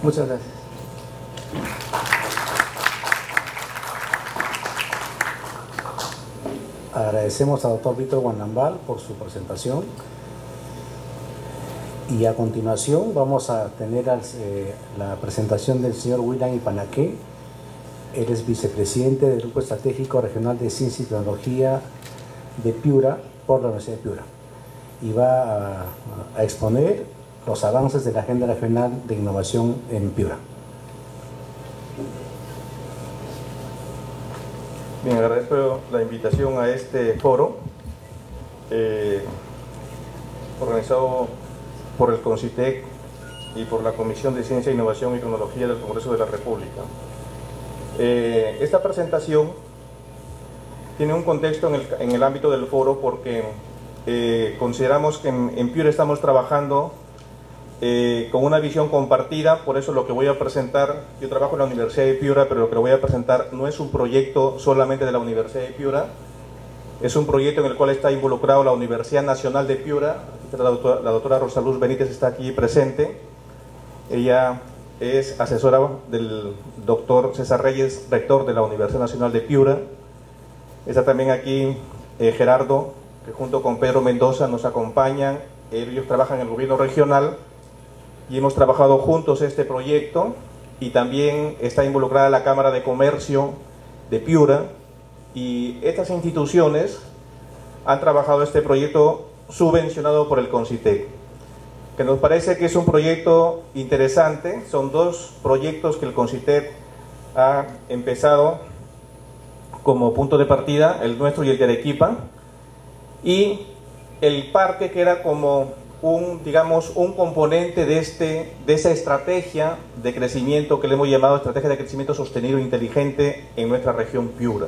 Muchas gracias. Agradecemos al doctor Víctor Guanambal por su presentación. Y a continuación vamos a tener eh, la presentación del señor William Ipanaque. Él es vicepresidente del Grupo Estratégico Regional de Ciencia y Tecnología de Piura por la Universidad de Piura. Y va a, exponer los avances de la Agenda Regional de Innovación en Piura. Bien, agradezco la invitación a este foro eh, organizado por el CONCITEC y por la Comisión de Ciencia, Innovación y Tecnología del Congreso de la República. Eh, esta presentación tiene un contexto en el, ámbito del foro porque eh, consideramos que en, en, Piura estamos trabajando eh, con una visión compartida, por eso lo que voy a presentar, yo trabajo en la Universidad de Piura, pero lo que voy a presentar no es un proyecto solamente de la Universidad de Piura, es un proyecto en el cual está involucrado la Universidad Nacional de Piura, la doctora, la doctora Rosaluz Benítez está aquí presente. Ella es asesora del doctor César Reyes, rector de la Universidad Nacional de Piura. Está también aquí eh, Gerardo, que junto con Pedro Mendoza nos acompañan. Ellos trabajan en el gobierno regional y hemos trabajado juntos este proyecto y también está involucrada la Cámara de Comercio de Piura y estas instituciones han trabajado este proyecto subvencionado por el CONCITEC, que nos parece que es un proyecto interesante, son dos proyectos que el CONCITEC ha empezado como punto de partida, el nuestro y el de Arequipa, y el parque que era como un, digamos, un componente de, este, de esa estrategia de crecimiento que le hemos llamado estrategia de crecimiento sostenido e inteligente en nuestra región Piura.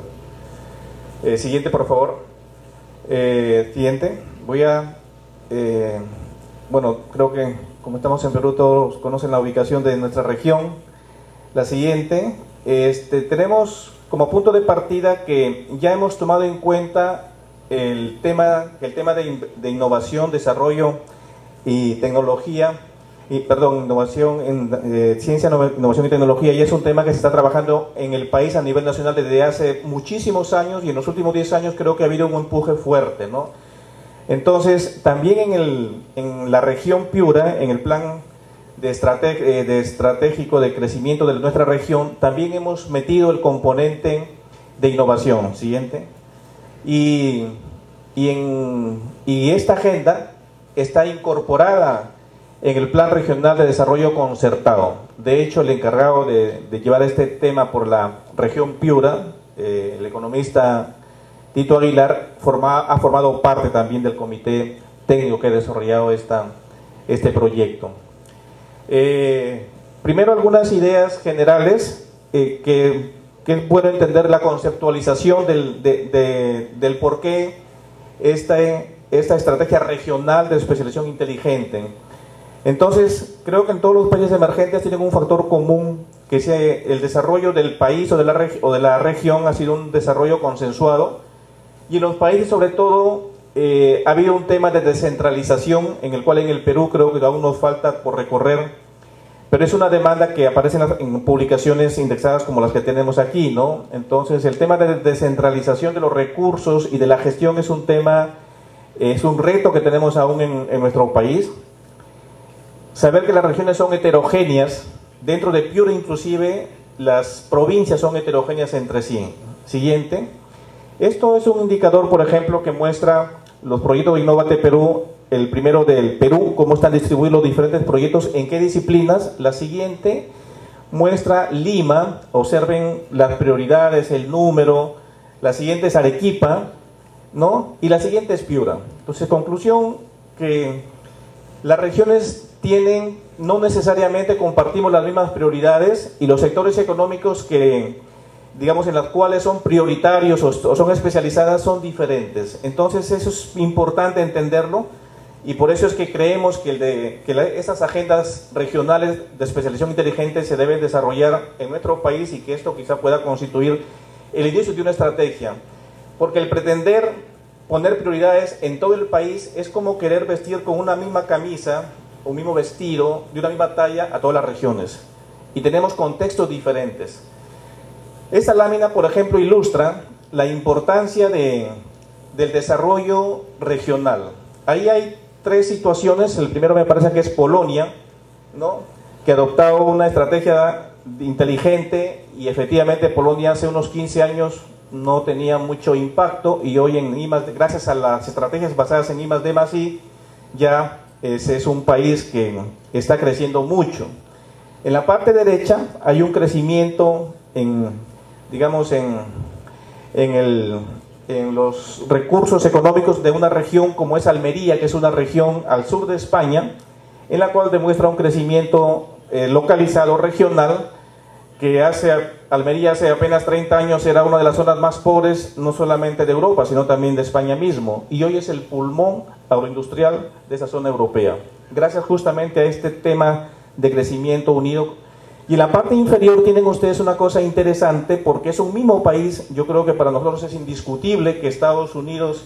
Eh, siguiente, por favor. Eh, siguiente. Voy a... Eh, bueno, creo que como estamos en Perú todos conocen la ubicación de nuestra región. La siguiente. Este, tenemos como punto de partida que ya hemos tomado en cuenta el tema, el tema de, de innovación, desarrollo y tecnología, perdón, innovación en eh, ciencia, innovación y tecnología, y es un tema que se está trabajando en el país a nivel nacional desde hace muchísimos años y en los últimos 10 años creo que ha habido un empuje fuerte, ¿no? Entonces, también en, el, en la región Piura, en el plan de, eh, de estratégico de crecimiento de nuestra región, también hemos metido el componente de innovación. Siguiente. Y, y, en, y esta agenda está incorporada en el Plan Regional de Desarrollo Concertado. De hecho, el encargado de, llevar este tema por la región Piura, eh, el economista Tito Aguilar, ha formado parte también del comité técnico que ha desarrollado esta, este proyecto. Eh, primero algunas ideas generales eh, que, que, bueno entender la conceptualización del, del por qué esta esta estrategia regional de especialización inteligente. Entonces, creo que en todos los países emergentes tienen un factor común, que es el desarrollo del país o de, la o de la región ha sido un desarrollo consensuado. Y en los países, sobre todo, eh, ha habido un tema de descentralización, en el cual en el Perú creo que aún nos falta por recorrer, pero es una demanda que aparece en, en publicaciones indexadas como las que tenemos aquí, ¿no? Entonces, el tema de descentralización de los recursos y de la gestión es un tema es un reto que tenemos aún en, nuestro país. Saber que las regiones son heterogéneas, dentro de Piura inclusive las provincias son heterogéneas entre sí. Siguiente. Esto es un indicador, por ejemplo, que muestra los proyectos de Innovate Perú, el primero del Perú, cómo están distribuidos los diferentes proyectos, en qué disciplinas. La siguiente muestra Lima, observen las prioridades, el número. La siguiente es Arequipa, ¿no? Y la siguiente es Piura. Entonces, conclusión que las regiones tienen, no necesariamente compartimos las mismas prioridades y los sectores económicos que, digamos, en las cuales son prioritarios o, son especializadas son diferentes. Entonces, eso es importante entenderlo y por eso es que creemos que, el de, que esas agendas regionales de especialización inteligente se deben desarrollar en nuestro país y que esto quizá pueda constituir el inicio de una estrategia porque el pretender poner prioridades en todo el país es como querer vestir con una misma camisa, un mismo vestido, de una misma talla a todas las regiones. Y tenemos contextos diferentes. Esta lámina, por ejemplo, ilustra la importancia de, del desarrollo regional. Ahí hay tres situaciones. El primero me parece que es Polonia, ¿no? que ha adoptado una estrategia inteligente y efectivamente Polonia hace unos 15 años no tenía mucho impacto y hoy en gracias a las estrategias basadas en I+D más I, ya ese es un país que está creciendo mucho. En la parte derecha hay un crecimiento en, digamos, en, los recursos económicos de una región como es Almería, que es una región al sur de España, en la cual demuestra un crecimiento eh, localizado regional que hace Almería hace apenas 30 años era una de las zonas más pobres, no solamente de Europa, sino también de España mismo, y hoy es el pulmón agroindustrial de esa zona europea, gracias justamente a este tema de crecimiento unido. Y en la parte inferior tienen ustedes una cosa interesante, porque es un mismo país, yo creo que para nosotros es indiscutible que Estados Unidos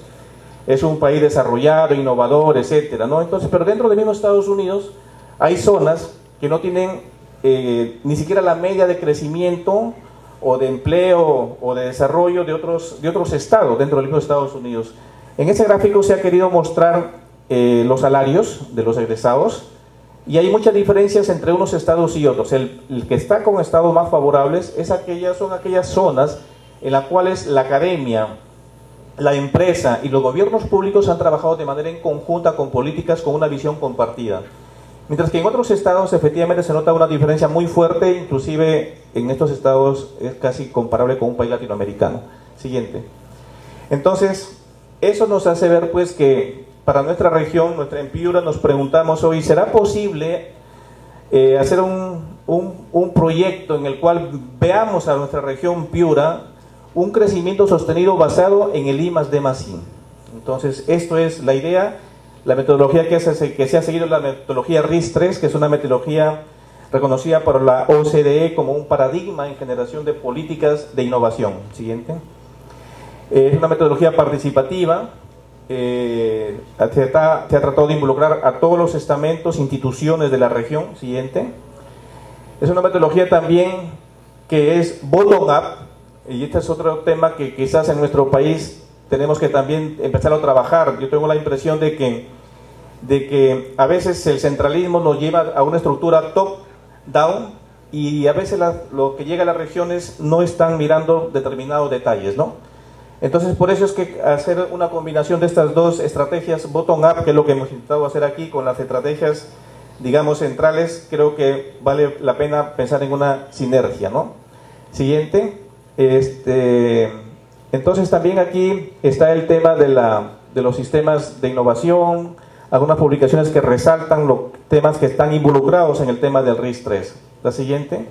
es un país desarrollado, innovador, etcétera, ¿no? Entonces, pero dentro del mismo Estados Unidos hay zonas que no tienen eh, ni siquiera la media de crecimiento o de empleo o de desarrollo de otros, de otros estados dentro del mismo Estados Unidos. En ese gráfico se ha querido mostrar eh, los salarios de los egresados Y hay muchas diferencias entre unos estados y otros. El, el que está con estados más favorables es aquellas, son aquellas zonas en las cuales la academia, la empresa y los gobiernos públicos han trabajado de manera en conjunta con políticas con una visión compartida. Mientras que en otros estados efectivamente se nota una diferencia muy fuerte, inclusive en estos estados es casi comparable con un país latinoamericano. Siguiente. Entonces, eso nos hace ver pues que para nuestra región, nuestra en Piura, nos preguntamos hoy, ¿será posible eh, hacer un, un, un, proyecto en el cual veamos a nuestra región Piura un crecimiento sostenido basado en el I más D más I? Entonces, esto es la idea, la metodología que se, que se ha seguido, la metodología RIS-3, que es una metodología reconocida por la OCDE como un paradigma en generación de políticas de innovación. Siguiente. Es una metodología participativa, eh, se, ha, se, ha, tratado de involucrar a todos los estamentos, instituciones de la región. Siguiente. Es una metodología también que es bottom-up, y este es otro tema que quizás en nuestro país tenemos que también empezar a trabajar. Yo tengo la impresión de que, de que a veces el centralismo nos lleva a una estructura top-down y a veces la, lo que llega a las regiones no están mirando determinados detalles, ¿no? Entonces, por eso es que hacer una combinación de estas dos estrategias bottom-up, que es lo que hemos intentado hacer aquí con las estrategias, digamos, centrales, creo que vale la pena pensar en una sinergia, ¿no? Siguiente. Este, entonces, también aquí está el tema de, los sistemas de innovación, algunas publicaciones que resaltan los temas que están involucrados en el tema del RIS-3. La siguiente.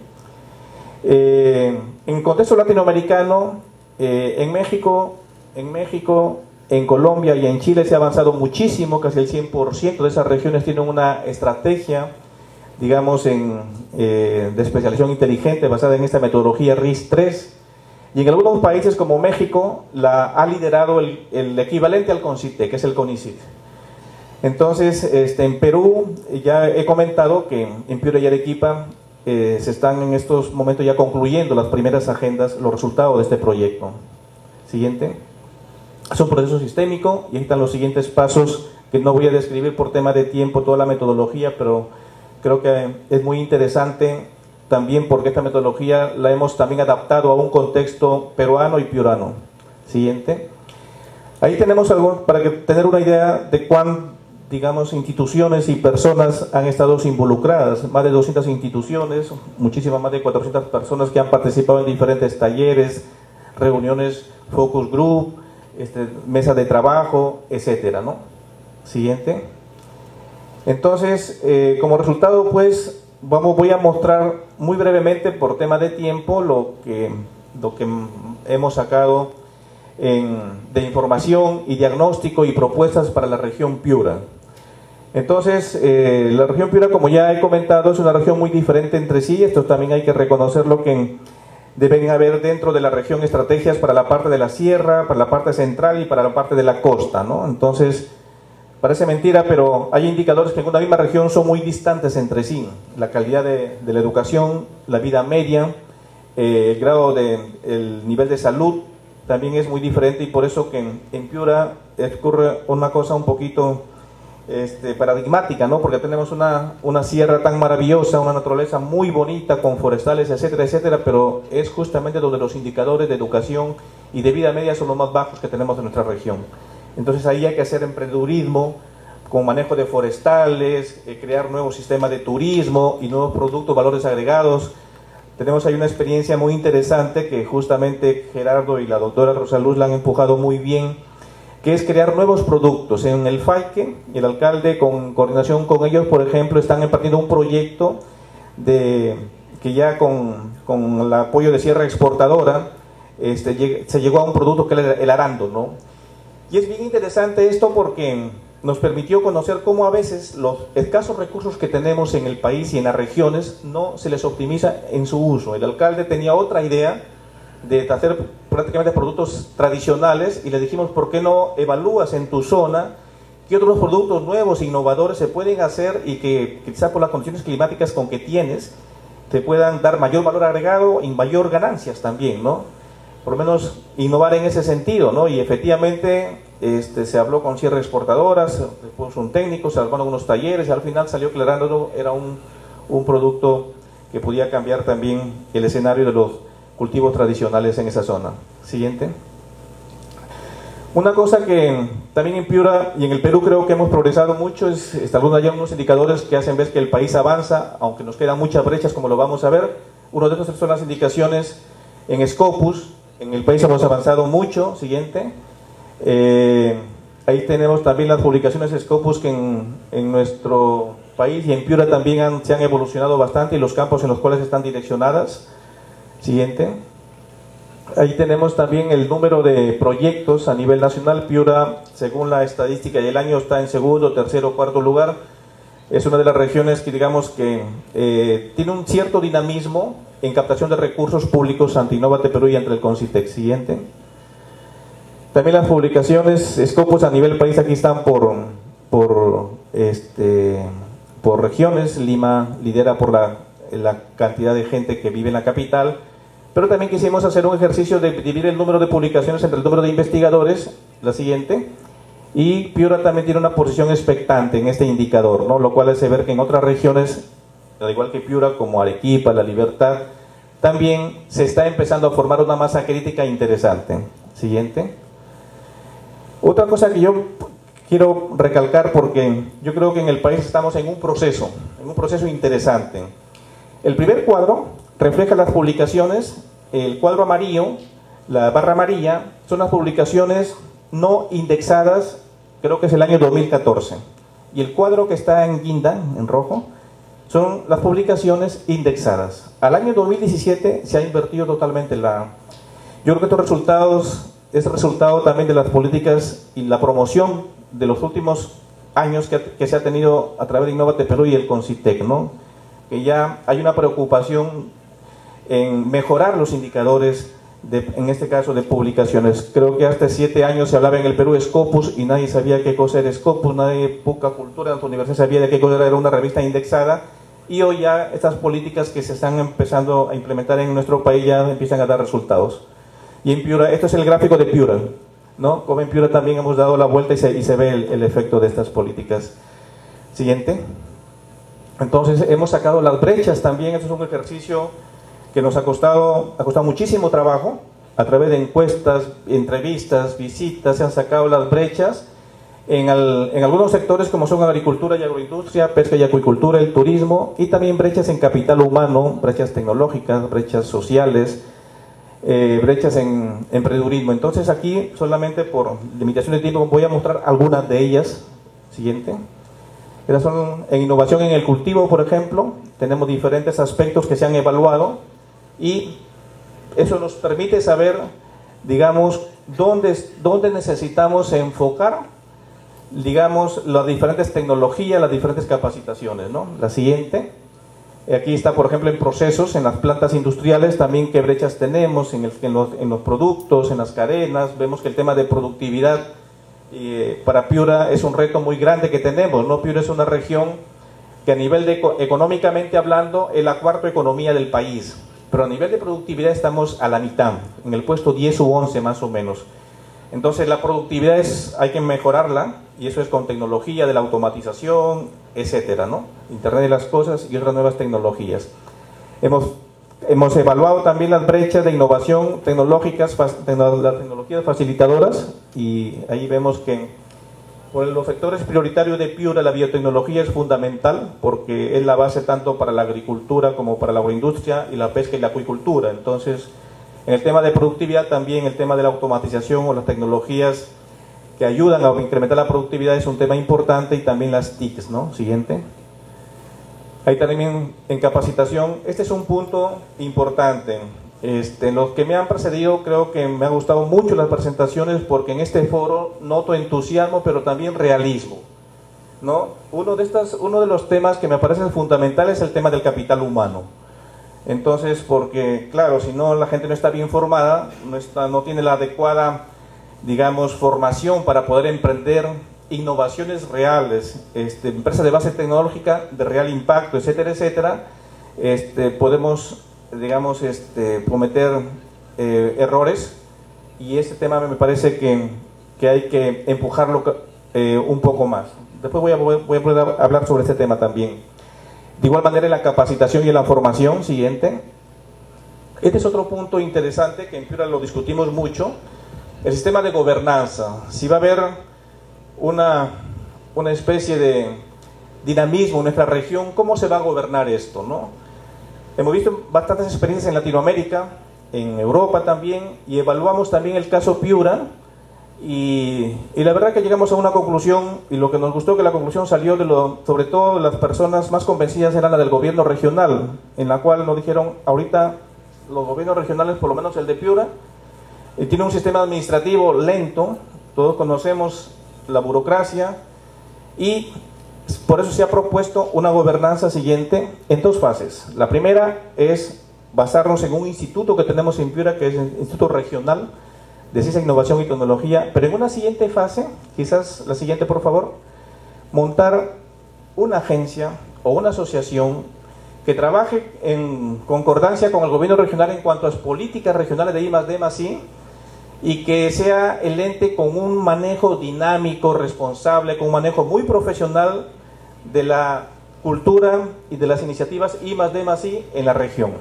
Eh, en contexto latinoamericano, eh, en México, en México, en Colombia y en Chile se ha avanzado muchísimo, casi el 100% de esas regiones tienen una estrategia, digamos, eh, de especialización inteligente basada en esta metodología RIS-3. Y en algunos países como México la ha liderado el, el equivalente al CONCITE, que es el CONICIT. Entonces, este, en Perú ya he comentado que en Piura y Arequipa eh, se están en estos momentos ya concluyendo las primeras agendas, los resultados de este proyecto. Siguiente. Es un proceso sistémico y ahí están los siguientes pasos que no voy a describir por tema de tiempo toda la metodología, pero creo que es muy interesante también porque esta metodología la hemos también adaptado a un contexto peruano y piurano. Siguiente. Ahí tenemos algo para que tener una idea de cuán digamos, instituciones y personas han estado involucradas, más de 200 instituciones, muchísimas más de 400 personas que han participado en diferentes talleres, reuniones, focus group, este, mesa de trabajo, etcétera, ¿no? Siguiente. Entonces, eh, como resultado, pues, vamos, voy a mostrar muy brevemente, por tema de tiempo, lo que, lo que hemos sacado en, de información y diagnóstico y propuestas para la región Piura. Entonces, eh, la región Piura, como ya he comentado, es una región muy diferente entre sí. Esto también hay que reconocerlo que deben haber dentro de la región estrategias para la parte de la sierra, para la parte central y para la parte de la costa. ¿no? Entonces, parece mentira, pero hay indicadores que en una misma región son muy distantes entre sí. La calidad de, la educación, la vida media, eh, el grado de, el nivel de salud también es muy diferente y por eso que en, en Piura ocurre una cosa un poquito este, paradigmática, ¿no? Porque tenemos una, una sierra tan maravillosa, una naturaleza muy bonita, con forestales, etcétera, etcétera, pero es justamente donde los indicadores de educación y de vida media son los más bajos que tenemos en nuestra región. Entonces ahí hay que hacer emprendedurismo con manejo de forestales, eh, crear nuevos sistemas de turismo y nuevos productos, valores agregados. Tenemos ahí una experiencia muy interesante que justamente Gerardo y la doctora Rosaluz la han empujado muy bien que es crear nuevos productos. En el FAIQUE, el alcalde, con coordinación con ellos, por ejemplo, están impartiendo un proyecto de, que ya con, con el apoyo de Sierra Exportadora este, se llegó a un producto que es el arando. ¿no? Y es bien interesante esto porque nos permitió conocer cómo a veces los escasos recursos que tenemos en el país y en las regiones no se les optimiza en su uso. El alcalde tenía otra idea de hacer prácticamente productos tradicionales y le dijimos, ¿por qué no evalúas en tu zona qué otros productos nuevos, innovadores se pueden hacer y que quizás por las condiciones climáticas con que tienes te puedan dar mayor valor agregado y mayor ganancias también, ¿no? Por lo menos innovar en ese sentido, ¿no? Y efectivamente este, se habló con cierres exportadoras, se puso un técnico, se armaron unos talleres y al final salió aclarando era un, un producto que podía cambiar también el escenario de los cultivos tradicionales en esa zona. Siguiente. Una cosa que también en Piura y en el Perú creo que hemos progresado mucho es, están ya unos indicadores que hacen ver que el país avanza, aunque nos quedan muchas brechas como lo vamos a ver. Uno de estos son las indicaciones en Scopus, en el país hemos avanzado mucho. Siguiente. Eh, ahí tenemos también las publicaciones Scopus que en, en nuestro país y en Piura también se han evolucionado bastante y los campos en los cuales están direccionadas. Siguiente. Ahí tenemos también el número de proyectos a nivel nacional. Piura, según la estadística del año, está en segundo, tercero, cuarto lugar. Es una de las regiones que digamos que eh, tiene un cierto dinamismo en captación de recursos públicos ante Innovate Perú y entre el Concitec. Siguiente. También las publicaciones, Scopus a nivel país aquí están por, por, este, por regiones. Lima lidera por la, la cantidad de gente que vive en la capital pero también quisimos hacer un ejercicio de dividir el número de publicaciones entre el número de investigadores, la siguiente, y Piura también tiene una posición expectante en este indicador, ¿no? lo cual hace ver que en otras regiones, al igual que Piura, como Arequipa, La Libertad, también se está empezando a formar una masa crítica interesante. Siguiente. Otra cosa que yo quiero recalcar porque yo creo que en el país estamos en un proceso, en un proceso interesante. El primer cuadro refleja las publicaciones, el cuadro amarillo, la barra amarilla, son las publicaciones no indexadas, creo que es el año 2014. Y el cuadro que está en guinda, en rojo, son las publicaciones indexadas. Al año 2017 se ha invertido totalmente la... Yo creo que estos resultados es resultado también de las políticas y la promoción de los últimos años que, se ha tenido a través de Innovate Perú y el Concitec, ¿no? que ya hay una preocupación en mejorar los indicadores, de, en este caso de publicaciones. Creo que hasta siete años se hablaba en el Perú Scopus y nadie sabía qué cosa era Scopus, nadie, poca cultura en tu universidad sabía de qué cosa era una revista indexada y hoy ya estas políticas que se están empezando a implementar en nuestro país ya empiezan a dar resultados. Y en Piura, esto es el gráfico de Piura, ¿no? Como en Piura también hemos dado la vuelta y se, y se ve el, el efecto de estas políticas. Siguiente. Entonces hemos sacado las brechas también, esto es un ejercicio que nos ha costado, ha costado muchísimo trabajo, a través de encuestas, entrevistas, visitas, se han sacado las brechas en, en, algunos sectores como son agricultura y agroindustria, pesca y acuicultura, el turismo y también brechas en capital humano, brechas tecnológicas, brechas sociales, eh, brechas en emprendedurismo. Entonces aquí solamente por limitación de tiempo voy a mostrar algunas de ellas. Siguiente. Estas son en innovación en el cultivo, por ejemplo, tenemos diferentes aspectos que se han evaluado y eso nos permite saber, digamos, dónde, dónde necesitamos enfocar, digamos, las diferentes tecnologías, las diferentes capacitaciones, ¿no? La siguiente. Aquí está, por ejemplo, en procesos, en las plantas industriales, también qué brechas tenemos en, en, los, en los, productos, en las cadenas. Vemos que el tema de productividad eh, para Piura es un reto muy grande que tenemos. ¿no? Piura es una región que a nivel de, económicamente hablando, es la cuarta economía del país pero a nivel de productividad estamos a la mitad, en el puesto 10 u 11 más o menos. Entonces la productividad es, hay que mejorarla y eso es con tecnología de la automatización, etcétera, ¿no? Internet de las cosas y otras nuevas tecnologías. Hemos, hemos evaluado también las brechas de innovación tecnológicas, las tecnologías facilitadoras y ahí vemos que por los sectores prioritarios de Piura, la biotecnología es fundamental porque es la base tanto para la agricultura como para la agroindustria y la pesca y la acuicultura. Entonces, en el tema de productividad también el tema de la automatización o las tecnologías que ayudan a incrementar la productividad es un tema importante y también las TICs, ¿no? Siguiente. Ahí también en capacitación, este es un punto importante. Este, los que me han precedido creo que me han gustado mucho las presentaciones porque en este foro noto entusiasmo pero también realismo. ¿no? Uno, de estas, uno de los temas que me parecen fundamentales es el tema del capital humano. Entonces, porque claro, si no la gente no está bien formada, no, está, no tiene la adecuada, digamos, formación para poder emprender innovaciones reales, este, empresas de base tecnológica de real impacto, etcétera, etcétera, este, podemos digamos, este, cometer eh, errores y ese tema me parece que, que hay que empujarlo eh, un poco más. Después voy a, voy a hablar sobre este tema también. De igual manera, en la capacitación y en la formación, siguiente. Este es otro punto interesante que en Piura lo discutimos mucho. El sistema de gobernanza. Si va a haber una, una especie de dinamismo en nuestra región, ¿cómo se va a gobernar esto? ¿no? Hemos visto bastantes experiencias en Latinoamérica, en Europa también, y evaluamos también el caso Piura, y, la verdad que llegamos a una conclusión, y lo que nos gustó que la conclusión salió de lo, sobre todo las personas más convencidas eran la del gobierno regional, en la cual nos dijeron, ahorita los gobiernos regionales, por lo menos el de Piura, tiene un sistema administrativo lento, todos conocemos la burocracia, y por eso se ha propuesto una gobernanza siguiente en dos fases. La primera es basarnos en un instituto que tenemos en Piura, que es el Instituto Regional, de ciencia, innovación y tecnología, pero en una siguiente fase, quizás la siguiente por favor, montar una agencia o una asociación que trabaje en concordancia con el gobierno regional en cuanto a las políticas regionales de I D I y que sea el ente con un manejo dinámico, responsable, con un manejo muy profesional de la cultura y de las iniciativas I más D más I en la región.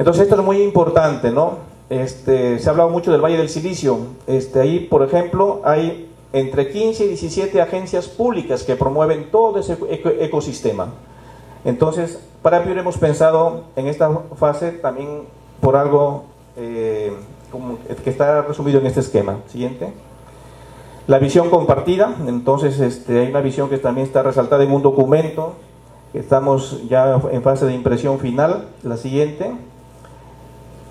Entonces esto es muy importante, ¿no? Este, se ha hablado mucho del Valle del Silicio. Este, ahí, por ejemplo, hay entre 15 y 17 agencias públicas que promueven todo ese ecosistema. Entonces, para Piura hemos pensado en esta fase también por algo eh, que está resumido en este esquema. Siguiente. La visión compartida, entonces este, hay una visión que también está resaltada en un documento, estamos ya en fase de impresión final. La siguiente.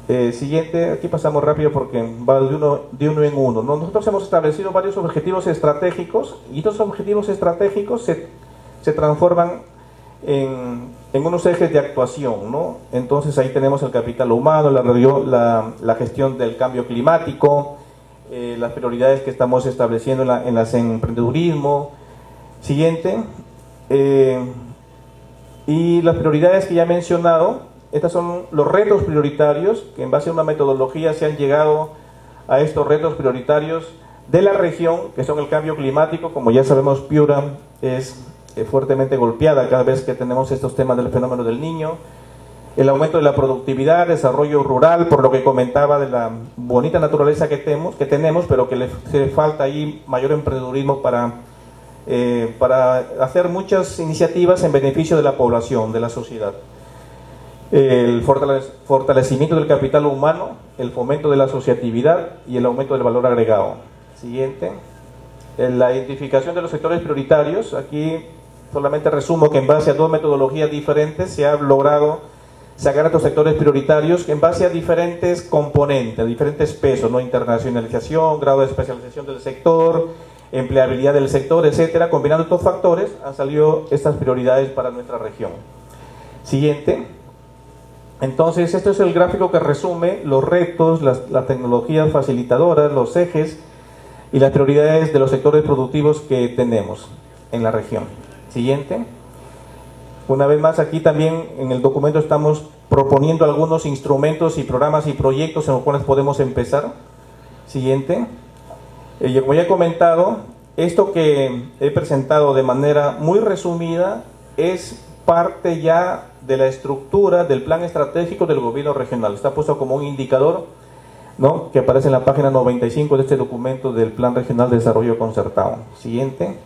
Eh, siguiente, aquí pasamos rápido porque va de uno, de uno en uno. Nosotros hemos establecido varios objetivos estratégicos y estos objetivos estratégicos se, se transforman en, en, unos ejes de actuación. ¿no? Entonces ahí tenemos el capital humano, la, la, la gestión del cambio climático, eh, las prioridades que estamos estableciendo en, la, en emprendedurismo. Siguiente. Eh, y las prioridades que ya he mencionado estos son los retos prioritarios que en base a una metodología se han llegado a estos retos prioritarios de la región, que son el cambio climático. Como ya sabemos, Piura es eh, fuertemente golpeada cada vez que tenemos estos temas del fenómeno del niño. El aumento de la productividad, desarrollo rural, por lo que comentaba de la bonita naturaleza que tenemos, que tenemos pero que le falta ahí mayor emprendedurismo para, eh, para hacer muchas iniciativas en beneficio de la población, de la sociedad el fortalecimiento del capital humano, el fomento de la asociatividad y el aumento del valor agregado. Siguiente. La identificación de los sectores prioritarios. Aquí solamente resumo que en base a dos metodologías diferentes se ha logrado sacar estos sectores prioritarios en base a diferentes componentes, diferentes pesos, ¿no? internacionalización, grado de especialización del sector, empleabilidad del sector, etcétera. Combinando estos factores han salido estas prioridades para nuestra región. Siguiente. Entonces, este es el gráfico que resume los retos, las, tecnologías facilitadoras, los ejes y las prioridades de los sectores productivos que tenemos en la región. Siguiente. Una vez más, aquí también en el documento estamos proponiendo algunos instrumentos y programas y proyectos en los cuales podemos empezar. Siguiente. Eh, como ya he comentado, esto que he presentado de manera muy resumida es parte ya de la estructura del plan estratégico del gobierno regional. Está puesto como un indicador ¿no? que aparece en la página 95 de este documento del Plan Regional de Desarrollo Concertado. Siguiente.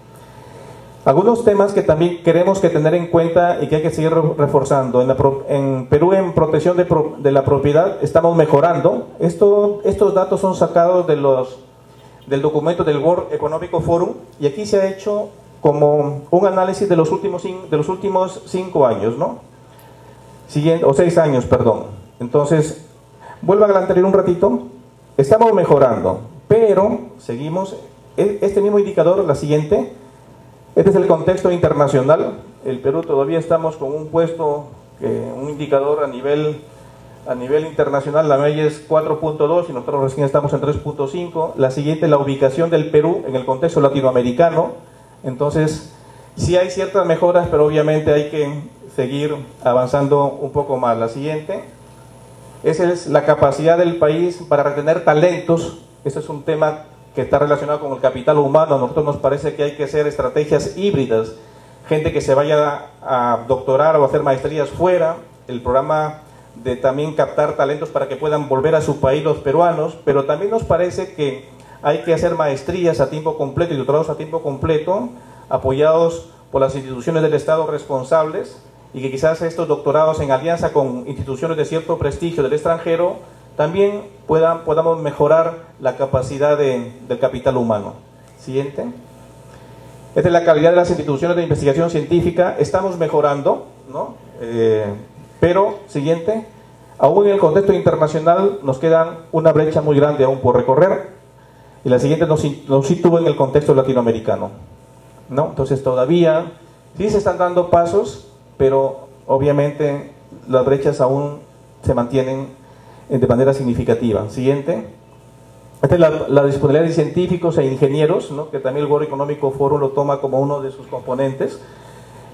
Algunos temas que también queremos que tener en cuenta y que hay que seguir reforzando. En, en Perú, en protección de, de, la propiedad, estamos mejorando. Esto, estos datos son sacados de los, del documento del World Economic Forum y aquí se ha hecho como un análisis de los últimos, de los últimos cinco años, ¿no? Siguiente, o seis años, perdón. Entonces, vuelvo a anterior un ratito. Estamos mejorando, pero seguimos. E, este mismo indicador, la siguiente, este es el contexto internacional. El Perú todavía estamos con un puesto, un indicador a nivel, a nivel internacional, la media es 4.2 y nosotros recién estamos en 3.5. La siguiente, la ubicación del Perú en el contexto latinoamericano entonces, sí hay ciertas mejoras, pero obviamente hay que seguir avanzando un poco más. La siguiente, esa es la capacidad del país para retener talentos. Ese es un tema que está relacionado con el capital humano. A nosotros nos parece que hay que hacer estrategias híbridas. Gente que se vaya a doctorar o a hacer maestrías fuera. El programa de también captar talentos para que puedan volver a su país los peruanos. Pero también nos parece que hay que hacer maestrías a tiempo completo y doctorados a tiempo completo, apoyados por las instituciones del Estado responsables y que quizás estos doctorados en alianza con instituciones de cierto prestigio del extranjero también puedan, podamos mejorar la capacidad de, del capital humano. Siguiente. Esta es la calidad de las instituciones de investigación científica. Estamos mejorando, ¿no? Eh, pero, siguiente, aún en el contexto internacional nos queda una brecha muy grande aún por recorrer. Y la siguiente nos, nos sitúa en el contexto latinoamericano. ¿no? Entonces todavía sí se están dando pasos, pero obviamente las brechas aún se mantienen de manera significativa. Siguiente. Esta es la, disponibilidad de científicos e ingenieros, ¿no? que también el World Económico Forum lo toma como uno de sus componentes.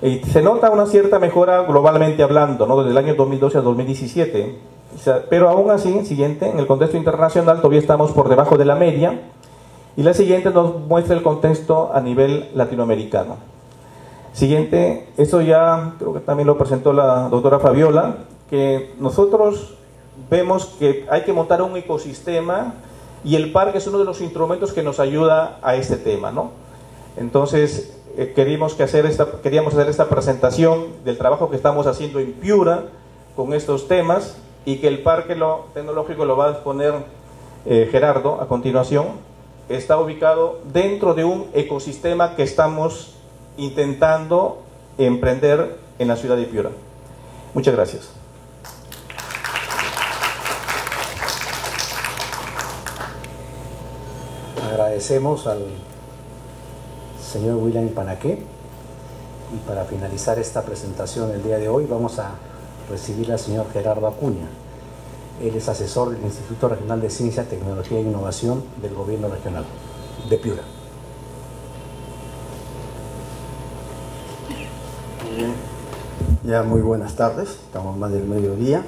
Y se nota una cierta mejora globalmente hablando, ¿no? desde el año 2012 al 2017. Pero aún así, siguiente, en el contexto internacional todavía estamos por debajo de la media. Y la siguiente nos muestra el contexto a nivel latinoamericano. Siguiente, eso ya creo que también lo presentó la doctora Fabiola, que nosotros vemos que hay que montar un ecosistema y el parque es uno de los instrumentos que nos ayuda a este tema, ¿no? Entonces, eh, queríamos, que hacer esta, queríamos hacer esta presentación del trabajo que estamos haciendo en Piura con estos temas y que el parque lo, tecnológico lo va a exponer eh, Gerardo a continuación está ubicado dentro de un ecosistema que estamos intentando emprender en la ciudad de Piura. Muchas gracias. Agradecemos al señor William Panaqué y para finalizar esta presentación el día de hoy vamos a recibir al señor Gerardo Acuña. Él es asesor del Instituto Regional de Ciencia, Tecnología e Innovación del Gobierno Regional de Piura. Bien. Ya muy buenas tardes, estamos más del mediodía.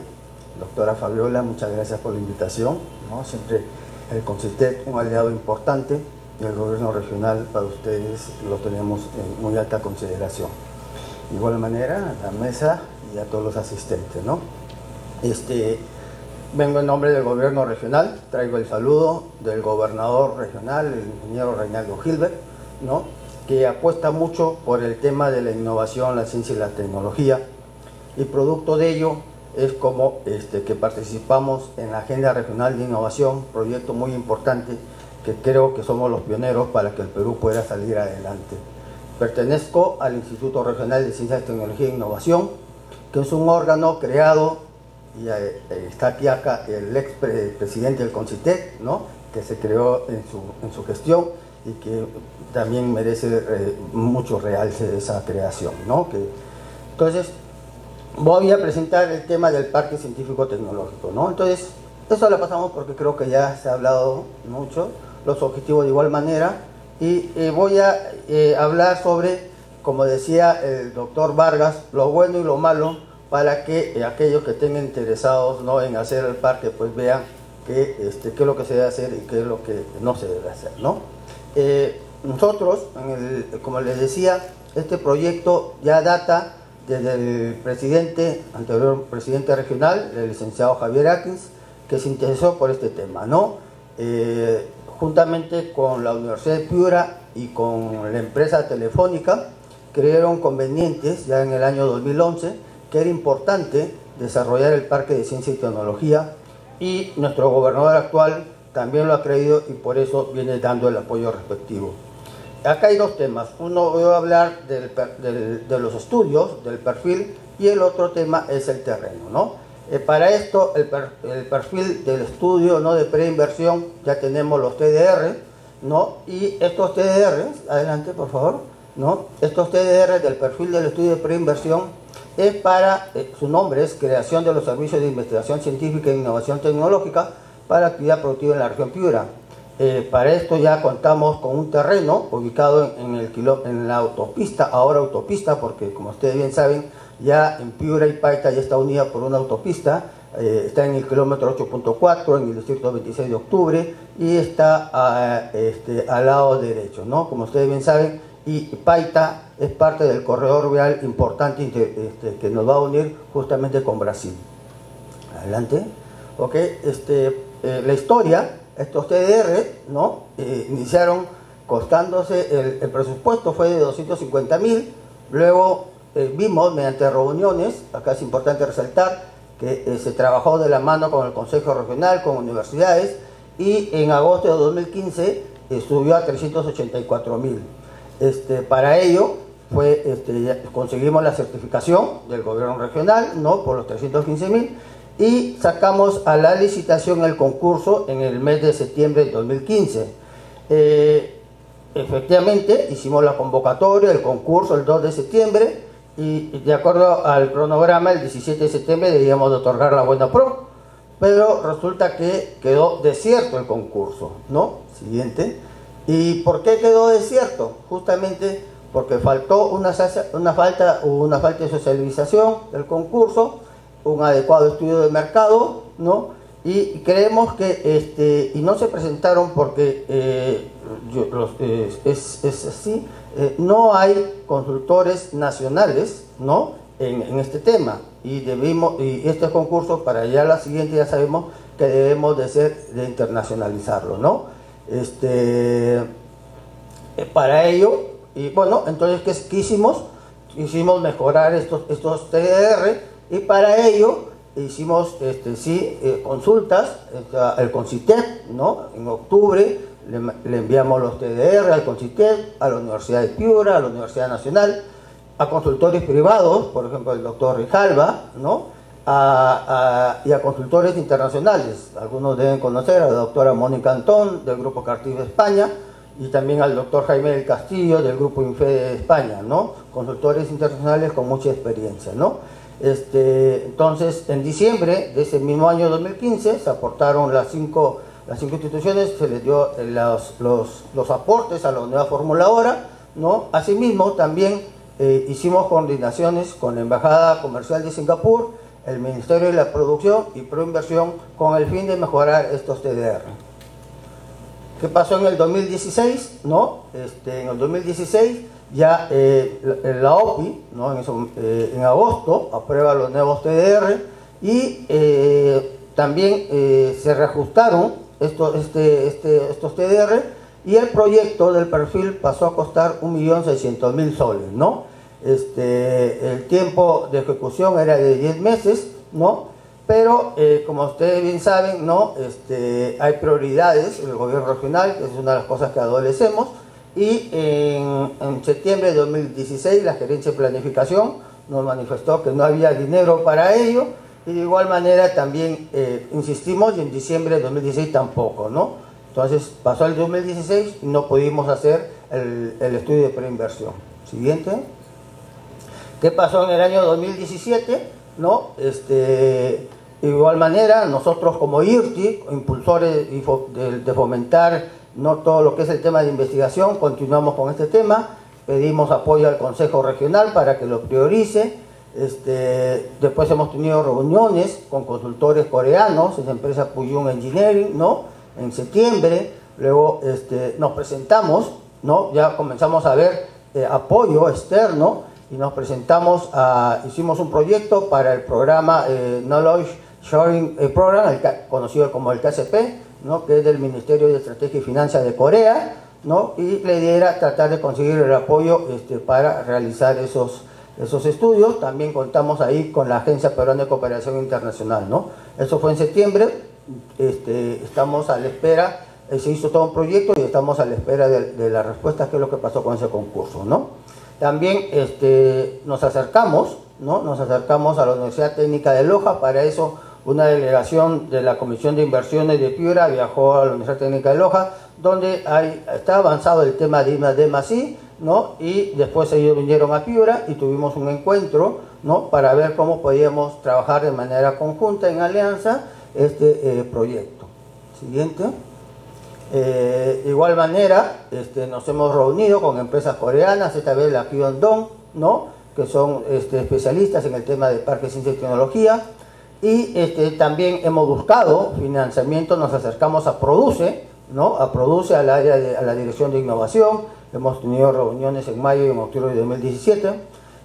Doctora Fabiola, muchas gracias por la invitación. Siempre el CONCITEC, un aliado importante del gobierno regional para ustedes, lo tenemos en muy alta consideración. De igual manera, a la mesa y a todos los asistentes. ¿no? Este, Vengo en nombre del gobierno regional, traigo el saludo del gobernador regional, el ingeniero Reinaldo Gilbert, ¿no? que apuesta mucho por el tema de la innovación, la ciencia y la tecnología. Y producto de ello es como este, que participamos en la Agenda Regional de Innovación, proyecto muy importante que creo que somos los pioneros para que el Perú pueda salir adelante. Pertenezco al Instituto Regional de Ciencias, Tecnología e Innovación, que es un órgano creado y eh, está aquí acá el ex presidente del CONCITEC, ¿no? que se creó en su, en su gestión y que también merece eh, mucho realce esa creación. ¿no? Que, entonces, voy a presentar el tema del Parque Científico Tecnológico. ¿no? Entonces, eso lo pasamos porque creo que ya se ha hablado mucho, los objetivos de igual manera, y eh, voy a hablar sobre, como decía el doctor Vargas, lo bueno y lo malo para que eh, aquellos que estén interesados ¿no? en hacer el parque pues vean que, este, qué es lo que se debe hacer y qué es lo que no se debe hacer. ¿no? Eh, nosotros, como les decía, este proyecto ya data desde el presidente, anterior presidente regional, el licenciado Javier Atkins, que se interesó por este tema. ¿no? Eh, juntamente con la Universidad de Piura y con la empresa telefónica, crearon convenientes ya en el año 2011 que era importante desarrollar el Parque de Ciencia y Tecnología y nuestro gobernador actual también lo ha creído y por eso viene dando el apoyo respectivo. Acá hay dos temas. Uno voy a hablar de los estudios, del perfil, y el otro tema es el terreno. ¿no? Eh, para esto, el, perfil del estudio ¿no? de preinversión, ya tenemos los TDR, ¿no? y estos TDR, adelante por favor, ¿no? estos TDR del perfil del estudio de preinversión es para, eh, su nombre es Creación de los Servicios de Investigación Científica e Innovación Tecnológica para Actividad Productiva en la región Piura. Eh, para esto ya contamos con un terreno ubicado en, el en la autopista, ahora autopista, porque como ustedes bien saben, ya en Piura y Paita ya está unida por una autopista. eh, está en el kilómetro 8.4, en el distrito 26 de octubre, y está este, al lado derecho, ¿no? Como ustedes bien saben, y Paita es parte del corredor vial importante este, que nos va a unir justamente con Brasil. Adelante. Ok, este, eh, la historia, estos TDR, ¿no? Eh, iniciaron costándose, el, presupuesto fue de 250 mil, luego eh, vimos mediante reuniones, acá es importante resaltar, que se trabajó de la mano con el Consejo Regional, con universidades, y en agosto de 2015 subió a 384 mil. Este, para ello fue, este, conseguimos la certificación del gobierno regional, ¿no? Por los 315 mil y sacamos a la licitación el concurso en el mes de septiembre de 2015. Eh, efectivamente, hicimos la convocatoria, el concurso el 2 de septiembre y de acuerdo al cronograma, el 17 de septiembre debíamos de otorgar la buena pro, pero resulta que quedó desierto el concurso, ¿no? Siguiente. ¿Y por qué quedó desierto? Justamente porque faltó una, una, falta, una falta de socialización del concurso, un adecuado estudio de mercado, ¿no? Y creemos que, este, y no se presentaron porque eh, eh, es, así, eh, no hay consultores nacionales, ¿no? En, este tema. Y debimos, y este concurso, para ya la siguiente ya sabemos que debemos de ser, de internacionalizarlo, ¿no? Este, para ello, y bueno, entonces, ¿qué, qué hicimos? Hicimos mejorar estos, estos TDR y para ello hicimos este, sí, eh, consultas, el CONCITEP, ¿no? En octubre le, enviamos los TDR al CONCITEP, a la Universidad de Piura, a la Universidad Nacional, a consultores privados, por ejemplo el doctor Rijalba, ¿no? y a consultores internacionales. Algunos deben conocer a la doctora Mónica Antón del Grupo Cartier de España y también al doctor Jaime del Castillo del Grupo Infe de España, ¿no? Consultores internacionales con mucha experiencia, ¿no? Este, entonces, en diciembre de ese mismo año 2015 se aportaron las cinco, las cinco instituciones, se les dio los, los, los aportes a la nueva formuladora, ¿no? Asimismo, también eh, hicimos coordinaciones con la Embajada Comercial de Singapur, el Ministerio de la Producción y Proinversión con el fin de mejorar estos TDR. ¿Qué pasó en el 2016? ¿No? Este, en el 2016 ya eh, la, OPI, ¿no? en, eh, en, agosto, aprueba los nuevos TDR y eh, también se reajustaron estos, este, este, estos TDR y el proyecto del perfil pasó a costar 1.600.000 soles, ¿no? Este, el tiempo de ejecución era de 10 meses, ¿no? Pero, eh, como ustedes bien saben, ¿no? Este, hay prioridades en el gobierno regional, que es una de las cosas que adolecemos, y en, septiembre de 2016 la gerencia de planificación nos manifestó que no había dinero para ello, y de igual manera también eh, insistimos y en diciembre de 2016 tampoco, ¿no? Entonces pasó el 2016 y no pudimos hacer el, el estudio de preinversión. Siguiente. ¿Qué pasó en el año 2017? ¿No? Este, de igual manera, nosotros como IRTI, impulsores de, fomentar no todo lo que es el tema de investigación, continuamos con este tema, pedimos apoyo al Consejo Regional para que lo priorice. Este, después hemos tenido reuniones con consultores coreanos, esa empresa Puyun Engineering, ¿no? En septiembre, luego este, nos presentamos, ¿no? Ya comenzamos a ver eh, apoyo externo y nos presentamos, a, hicimos un proyecto para el programa eh, Knowledge Sharing eh, Program, conocido como el KCP, ¿no? que es del Ministerio de Estrategia y Finanzas de Corea, ¿no? y la idea era tratar de conseguir el apoyo este, para realizar esos, esos estudios. También contamos ahí con la Agencia Peruana de Cooperación Internacional. ¿no? Eso fue en septiembre, este, estamos a la espera, eh, se hizo todo un proyecto y estamos a la espera de, de la respuesta, qué es lo que pasó con ese concurso. ¿no? También este, nos acercamos, ¿no? nos acercamos a la Universidad Técnica de Loja, para eso una delegación de la Comisión de Inversiones de Piura viajó a la Universidad Técnica de Loja, donde hay, está avanzado el tema de IMA-DEMASI, ¿no? y después ellos vinieron a Piura y tuvimos un encuentro ¿no? para ver cómo podíamos trabajar de manera conjunta en alianza este eh, proyecto. Siguiente. Eh, de igual manera, este, nos hemos reunido con empresas coreanas, esta vez la Dong, ¿no? que son este, especialistas en el tema de parques ciencia y tecnología. Y este, también hemos buscado financiamiento, nos acercamos a Produce, ¿no? a Produce, área de, a la Dirección de Innovación, hemos tenido reuniones en mayo y en octubre de 2017.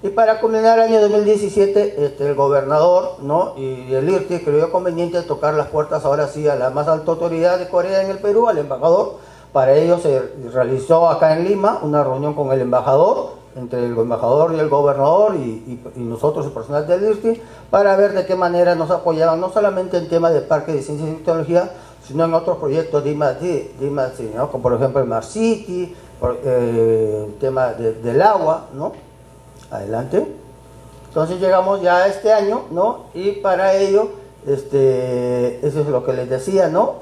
Y para culminar el año 2017, este, el gobernador ¿no? y el IRTI creyó conveniente tocar las puertas ahora sí a la más alta autoridad de Corea en el Perú, al embajador. Para ello se realizó acá en Lima una reunión con el embajador, entre el embajador y el gobernador y, nosotros, el personal del IRTI, para ver de qué manera nos apoyaban, no solamente en temas de parque de ciencia y tecnología, sino en otros proyectos de I+D, de I+D, ¿no? como por ejemplo el Mar City, por, eh, el tema de, del agua, ¿no? Adelante. Entonces llegamos ya a este año, ¿no? Y para ello, este, eso es lo que les decía, ¿no?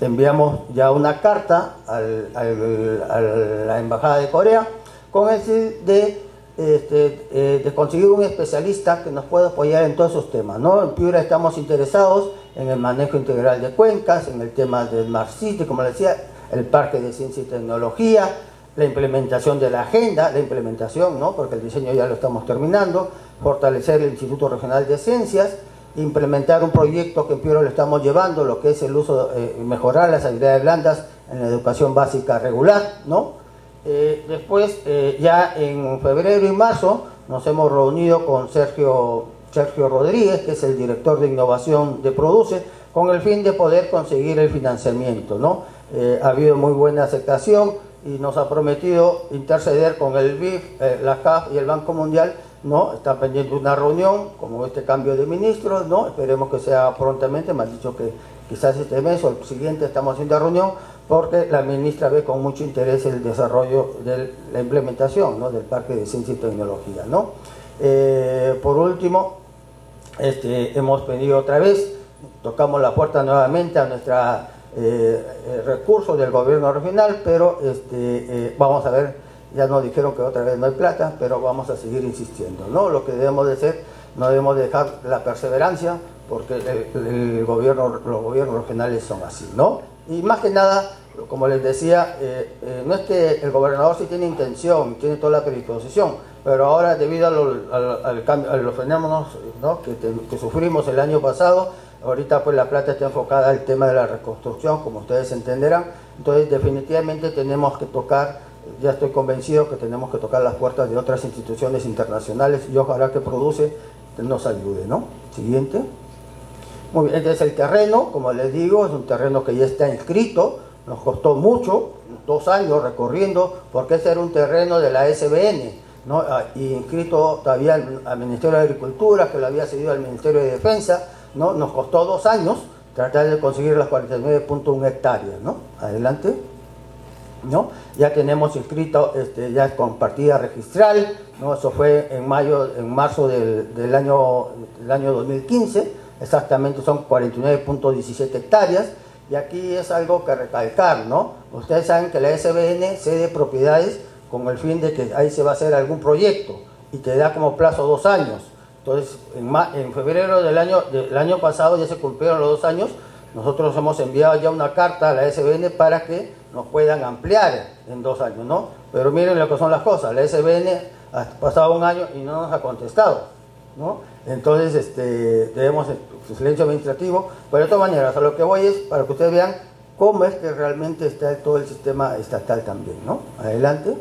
Enviamos ya una carta al, a la Embajada de Corea con el fin de, este, eh, de conseguir un especialista que nos pueda apoyar en todos esos temas, ¿no? En Piura estamos interesados en el manejo integral de cuencas, en el tema del City, como les decía, el Parque de Ciencia y Tecnología, la implementación de la agenda, la implementación, ¿no? porque el diseño ya lo estamos terminando, fortalecer el Instituto Regional de Ciencias, implementar un proyecto que en Piura lo estamos llevando, lo que es el uso, eh, mejorar las habilidades blandas en la educación básica regular, ¿no? Eh, después, eh, ya en febrero y marzo, nos hemos reunido con Sergio, Sergio Rodríguez, que es el director de innovación de Produce, con el fin de poder conseguir el financiamiento, ¿no? Eh, ha habido muy buena aceptación y nos ha prometido interceder con el BIF, la CAF y el Banco Mundial, ¿no? Está pendiente una reunión, como este cambio de ministros, ¿no? Esperemos que sea prontamente, me han dicho que quizás este mes o el siguiente estamos haciendo reunión, porque la ministra ve con mucho interés el desarrollo de la implementación, ¿no? Del Parque de Ciencia y Tecnología, ¿no? Eh, por último, este, hemos pedido otra vez, tocamos la puerta nuevamente a nuestra eh, eh, recursos del gobierno regional, pero este, eh, vamos a ver, ya nos dijeron que otra vez no hay plata, pero vamos a seguir insistiendo. ¿no? Lo que debemos de hacer, no debemos dejar la perseverancia, porque el gobierno, los gobiernos regionales son así. ¿no? Y más que nada, como les decía, eh, eh, no es que el gobernador sí tiene intención, tiene toda la predisposición, pero ahora debido a, al, cambio, los fenómenos ¿no? que, que sufrimos el año pasado, Ahorita pues la plata está enfocada al tema de la reconstrucción, como ustedes entenderán. Entonces definitivamente tenemos que tocar, ya estoy convencido que tenemos que tocar las puertas de otras instituciones internacionales y ojalá que produce nos ayude, ¿no? Siguiente. Muy bien, este es el terreno, como les digo, es un terreno que ya está inscrito, nos costó mucho, dos años recorriendo, porque ese era un terreno de la SBN, ¿no? y inscrito todavía al, Ministerio de Agricultura, que lo había cedido al Ministerio de Defensa, ¿no? Nos costó dos años tratar de conseguir las 49.1 hectáreas, ¿no? Adelante. Ya tenemos inscrito, este, ya con partida registral. Eso fue en mayo, en marzo del año 2015, exactamente son 49.17 hectáreas, y aquí es algo que recalcar, ¿no? Ustedes saben que la SBN cede propiedades con el fin de que ahí se va a hacer algún proyecto, y te da como plazo dos años. Entonces, en, en, febrero del año, del año pasado ya se cumplieron los dos años. Nosotros hemos enviado ya una carta a la SBN para que nos puedan ampliar en dos años, ¿no? Pero miren lo que son las cosas. La SBN ha pasado un año y no nos ha contestado, ¿no? Entonces, este, tenemos silencio administrativo. Pero de todas maneras, a lo que voy es para que ustedes vean cómo es que realmente está todo el sistema estatal también, ¿no? Adelante.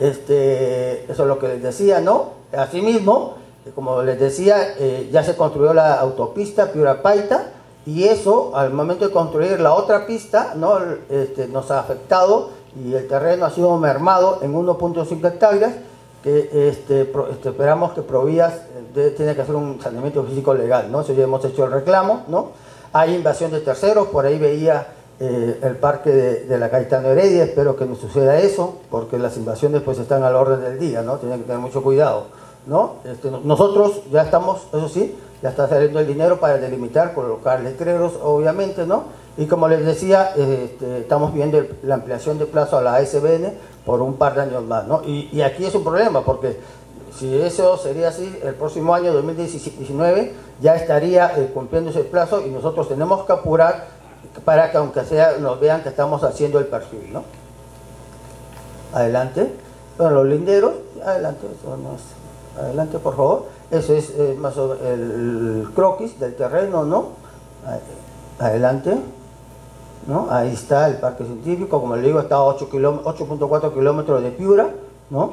Este, eso es lo que les decía, ¿no? Asimismo, como les decía, eh, ya se construyó la autopista Piura-Paita y eso, al momento de construir la otra pista, ¿no? Este, nos ha afectado y el terreno ha sido mermado en 1.5 hectáreas que este, este, esperamos que Provías de, tiene que hacer un saneamiento físico legal, ¿no? Eso ya hemos hecho el reclamo, ¿no? Hay invasión de terceros, por ahí veía eh, el parque de, la Caetano Heredia, espero que no suceda eso, porque las invasiones pues están al orden del día, ¿no? Tienen que tener mucho cuidado, ¿no? Este, nosotros ya estamos, eso sí, ya está saliendo el dinero para delimitar, colocar letreros, obviamente, ¿no? Y como les decía, este, estamos viendo la ampliación de plazo a la ASBN por un par de años más, ¿no? Y, aquí es un problema, porque si eso sería así, el próximo año 2019 ya estaría eh, cumpliendo ese plazo y nosotros tenemos que apurar para que aunque sea nos vean que estamos haciendo el perfil, ¿no? Adelante. Bueno, los linderos, adelante, adelante por favor. Eso es eh, más o el croquis del terreno, ¿no? Adelante. ¿No? Ahí está el parque científico, como le digo, está a 8.4 kilómetros de Piura, ¿no?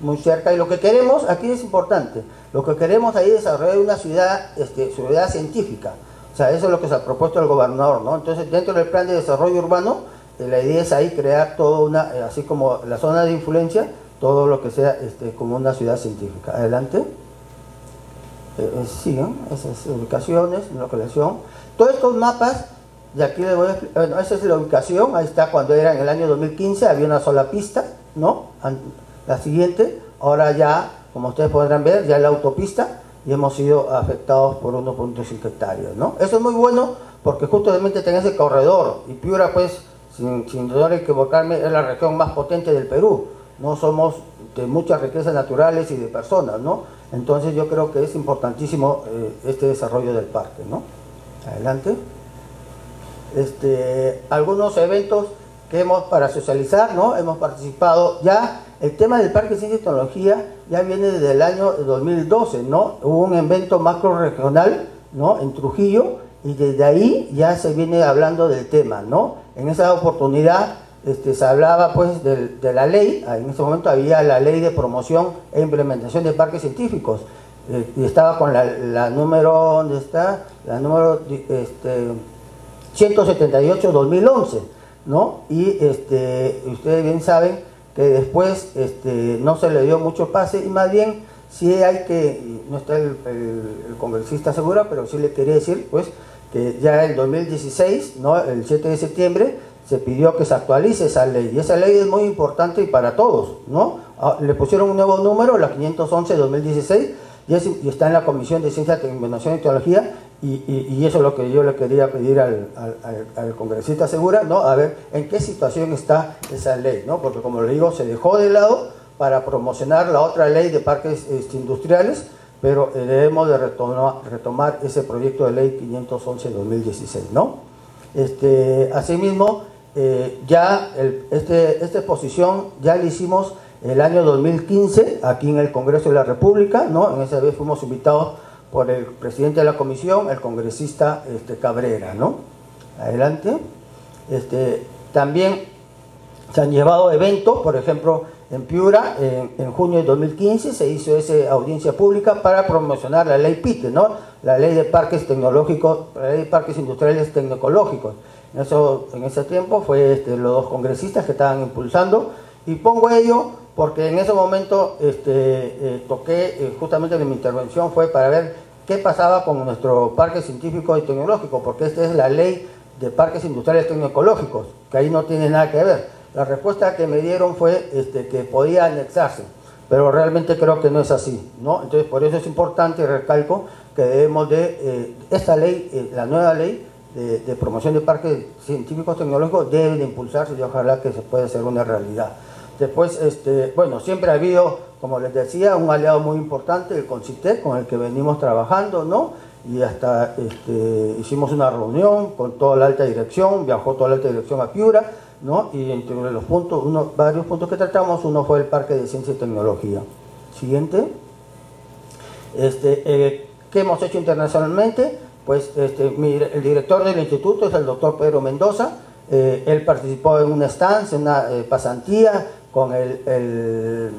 Muy cerca. Y lo que queremos, aquí es importante, lo que queremos ahí es desarrollar una ciudad, este, ciudad científica. O sea, eso es lo que se ha propuesto el gobernador, ¿no? Entonces, dentro del plan de desarrollo urbano, eh, la idea es ahí crear toda una, eh, así como la zona de influencia, todo lo que sea este, como una ciudad científica. Adelante. Eh, siguen esas ubicaciones, localización. Todos estos mapas y aquí les voy a bueno, esa es la ubicación, ahí está cuando era en el año 2015, había una sola pista, ¿no? La siguiente, ahora ya, como ustedes podrán ver, ya es la autopista y hemos sido afectados por 1.5 hectáreas, ¿no? Eso es muy bueno porque justamente tenés ese corredor y Piura, pues, sin, sin equivocarme, es la región más potente del Perú, no somos de muchas riquezas naturales y de personas, ¿no? Entonces yo creo que es importantísimo eh, este desarrollo del parque, ¿no? Adelante este, algunos eventos que hemos para socializar, ¿no? Hemos participado ya, el tema del Parque de Ciencia y Tecnología ya viene desde el año 2012, ¿no? Hubo un evento macro regional, ¿no? En Trujillo y desde ahí ya se viene hablando del tema, ¿no? En esa oportunidad este, se hablaba pues de, la ley, en ese momento había la ley de promoción e implementación de parques científicos eh, y estaba con la, la número, ¿dónde está? La número, este, 178-2011, ¿no? Y este, ustedes bien saben que después este, no se le dio mucho pase y más bien sí hay que, no está el, congresista seguro, pero sí le quería decir, pues, que ya en 2016, ¿no? El 7 de septiembre, se pidió que se actualice esa ley. Y esa ley es muy importante y para todos, ¿no? Ah, le pusieron un nuevo número, la 511-2016, y, está en la Comisión de Ciencia, Innovación y Tecnología, y, eso es lo que yo le quería pedir al, congresista Segura, ¿no? A ver en qué situación está esa ley, ¿no? Porque como le digo, se dejó de lado para promocionar la otra ley de parques este, industriales, pero eh, debemos de retomar, ese proyecto de ley 511-2016, ¿no? Este, asimismo, eh, ya este, esta exposición ya la hicimos el año 2015 aquí en el Congreso de la República, ¿no? En esa vez fuimos invitados por el presidente de la comisión, el congresista este, Cabrera, ¿no? Adelante. Este, también se han llevado eventos, por ejemplo, en Piura, en, junio de 2015 se hizo esa audiencia pública para promocionar la ley PITE, ¿no? La ley de parques tecnológicos, la ley de parques industriales tecnológicos. Eso, en ese tiempo fue este, los dos congresistas que estaban impulsando y pongo ello porque en ese momento este, eh, toqué, eh, justamente en mi intervención fue para ver qué pasaba con nuestro parque científico y tecnológico, porque esta es la ley de parques industriales tecnológicos, que ahí no tiene nada que ver. La respuesta que me dieron fue este, que podía anexarse, pero realmente creo que no es así, ¿no? Entonces por eso es importante y recalco que debemos de, eh, esta ley, la nueva ley de, promoción de parques científicos tecnológicos debe de impulsarse y ojalá que se pueda hacer una realidad. Después, este, bueno, siempre ha habido como les decía, un aliado muy importante, el CONCITEC, con el que venimos trabajando, ¿no? Y hasta este, hicimos una reunión con toda la alta dirección, viajó toda la alta dirección a Piura, ¿no? Y entre los puntos, uno, varios puntos que tratamos, uno fue el Parque de Ciencia y Tecnología. Siguiente. Este, eh, ¿Qué hemos hecho internacionalmente? Pues este, el director del instituto es el doctor Pedro Mendoza, eh, él participó en una estancia, en una eh, pasantía con el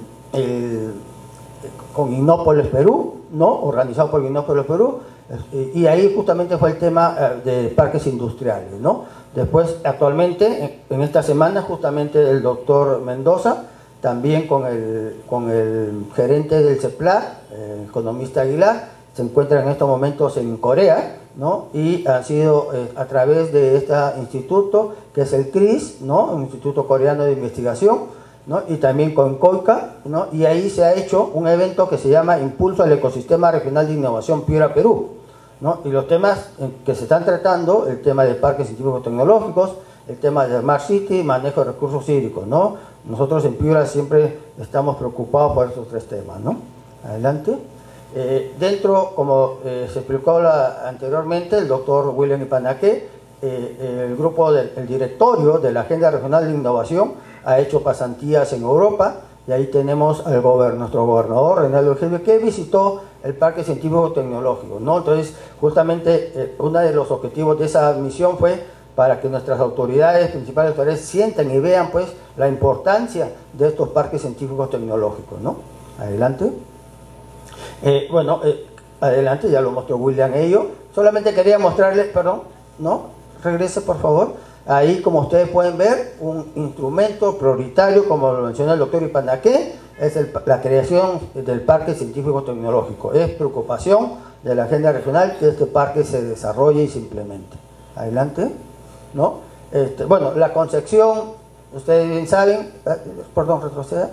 con Innópolis Perú, ¿no? organizado por Innópolis Perú, y ahí justamente fue el tema eh, de parques industriales. ¿no? Después, actualmente, en esta semana, justamente el doctor Mendoza, también con el, con el gerente del CEPLAR, el economista Aguilar, se encuentran en estos momentos en Corea, ¿no? y ha sido eh, a través de este instituto, que es el CRIS, ¿no? un instituto coreano de investigación, y también con COICA, ¿no? y ahí se ha hecho un evento que se llama Impulso al Ecosistema Regional de Innovación Piura Perú. ¿no? Y los temas que se están tratando, el tema de parques científicos tecnológicos, el tema de Smart City, manejo de recursos hídricos. ¿no? Nosotros en Piura siempre estamos preocupados por estos tres temas. ¿no? Adelante. Eh, dentro, como eh, se explicó anteriormente, el doctor William Ipanaque, eh, el grupo del directorio de la Agenda Regional de Innovación ha hecho pasantías en Europa y ahí tenemos al nuestro gobernador Reinaldo Gelbe que visitó el Parque Científico Tecnológico, ¿no? Entonces, justamente uno de los objetivos de esa misión fue para que nuestras autoridades, principales autoridades, sientan y vean pues la importancia de estos parques científicos tecnológicos, ¿no? Adelante. Eh, bueno, eh, adelante, ya lo mostró William ello. Solamente quería mostrarles, perdón, ¿no? Regrese por favor. Ahí, como ustedes pueden ver, un instrumento prioritario, como lo mencionó el doctor Ipanaque, es la creación del Parque Científico Tecnológico. Es preocupación de la agenda regional que este parque se desarrolle y se implemente. Adelante. ¿no? Este, bueno, la concepción, ustedes bien saben, eh, perdón, retroceda.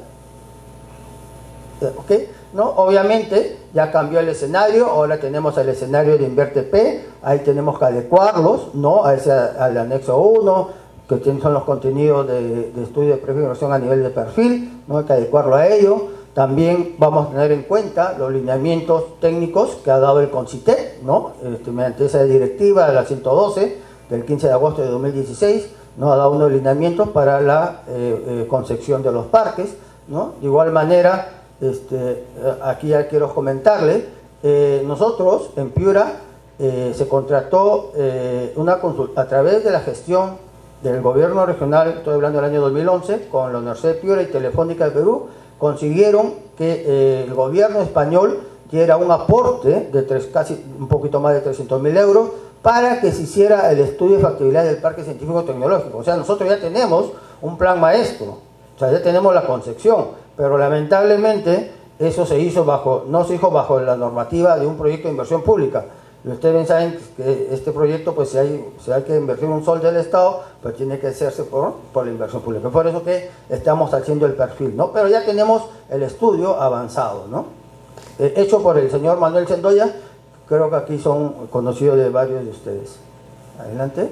Eh, ¿Ok? ¿No? Obviamente ya cambió el escenario, ahora tenemos el escenario de Invierte P, ahí tenemos que adecuarlos, ¿no? A ese, al anexo 1, que son los contenidos de, estudio de prefiguración a nivel de perfil, ¿no? hay que adecuarlo a ello. También vamos a tener en cuenta los lineamientos técnicos que ha dado el CONCITEC, ¿no? Este, mediante esa directiva de la 112 del 15 de agosto de 2016, ¿no? ha dado unos lineamientos para la eh, eh, concepción de los parques. ¿no? De igual manera, este, eh, aquí ya quiero comentarle, nosotros en Piura se contrató una a través de la gestión del gobierno regional, estoy hablando del año 2011, con la Universidad de Piura y Telefónica de Perú, consiguieron que eh, el gobierno español diera un aporte de tres, casi un poquito más de 300 mil euros para que se hiciera el estudio de factibilidad del Parque Científico Tecnológico. O sea, nosotros ya tenemos un plan maestro, o sea, ya tenemos la concepción, pero lamentablemente eso se hizo bajo, no se hizo bajo la normativa de un proyecto de inversión pública, ustedes saben que este proyecto, pues si hay, si hay que invertir un sol del Estado, pues tiene que hacerse por, por la inversión pública. Por eso que estamos haciendo el perfil, ¿no? Pero ya tenemos el estudio avanzado, ¿no? Eh, hecho por el señor Manuel Sendoya, creo que aquí son conocidos de varios de ustedes. Adelante.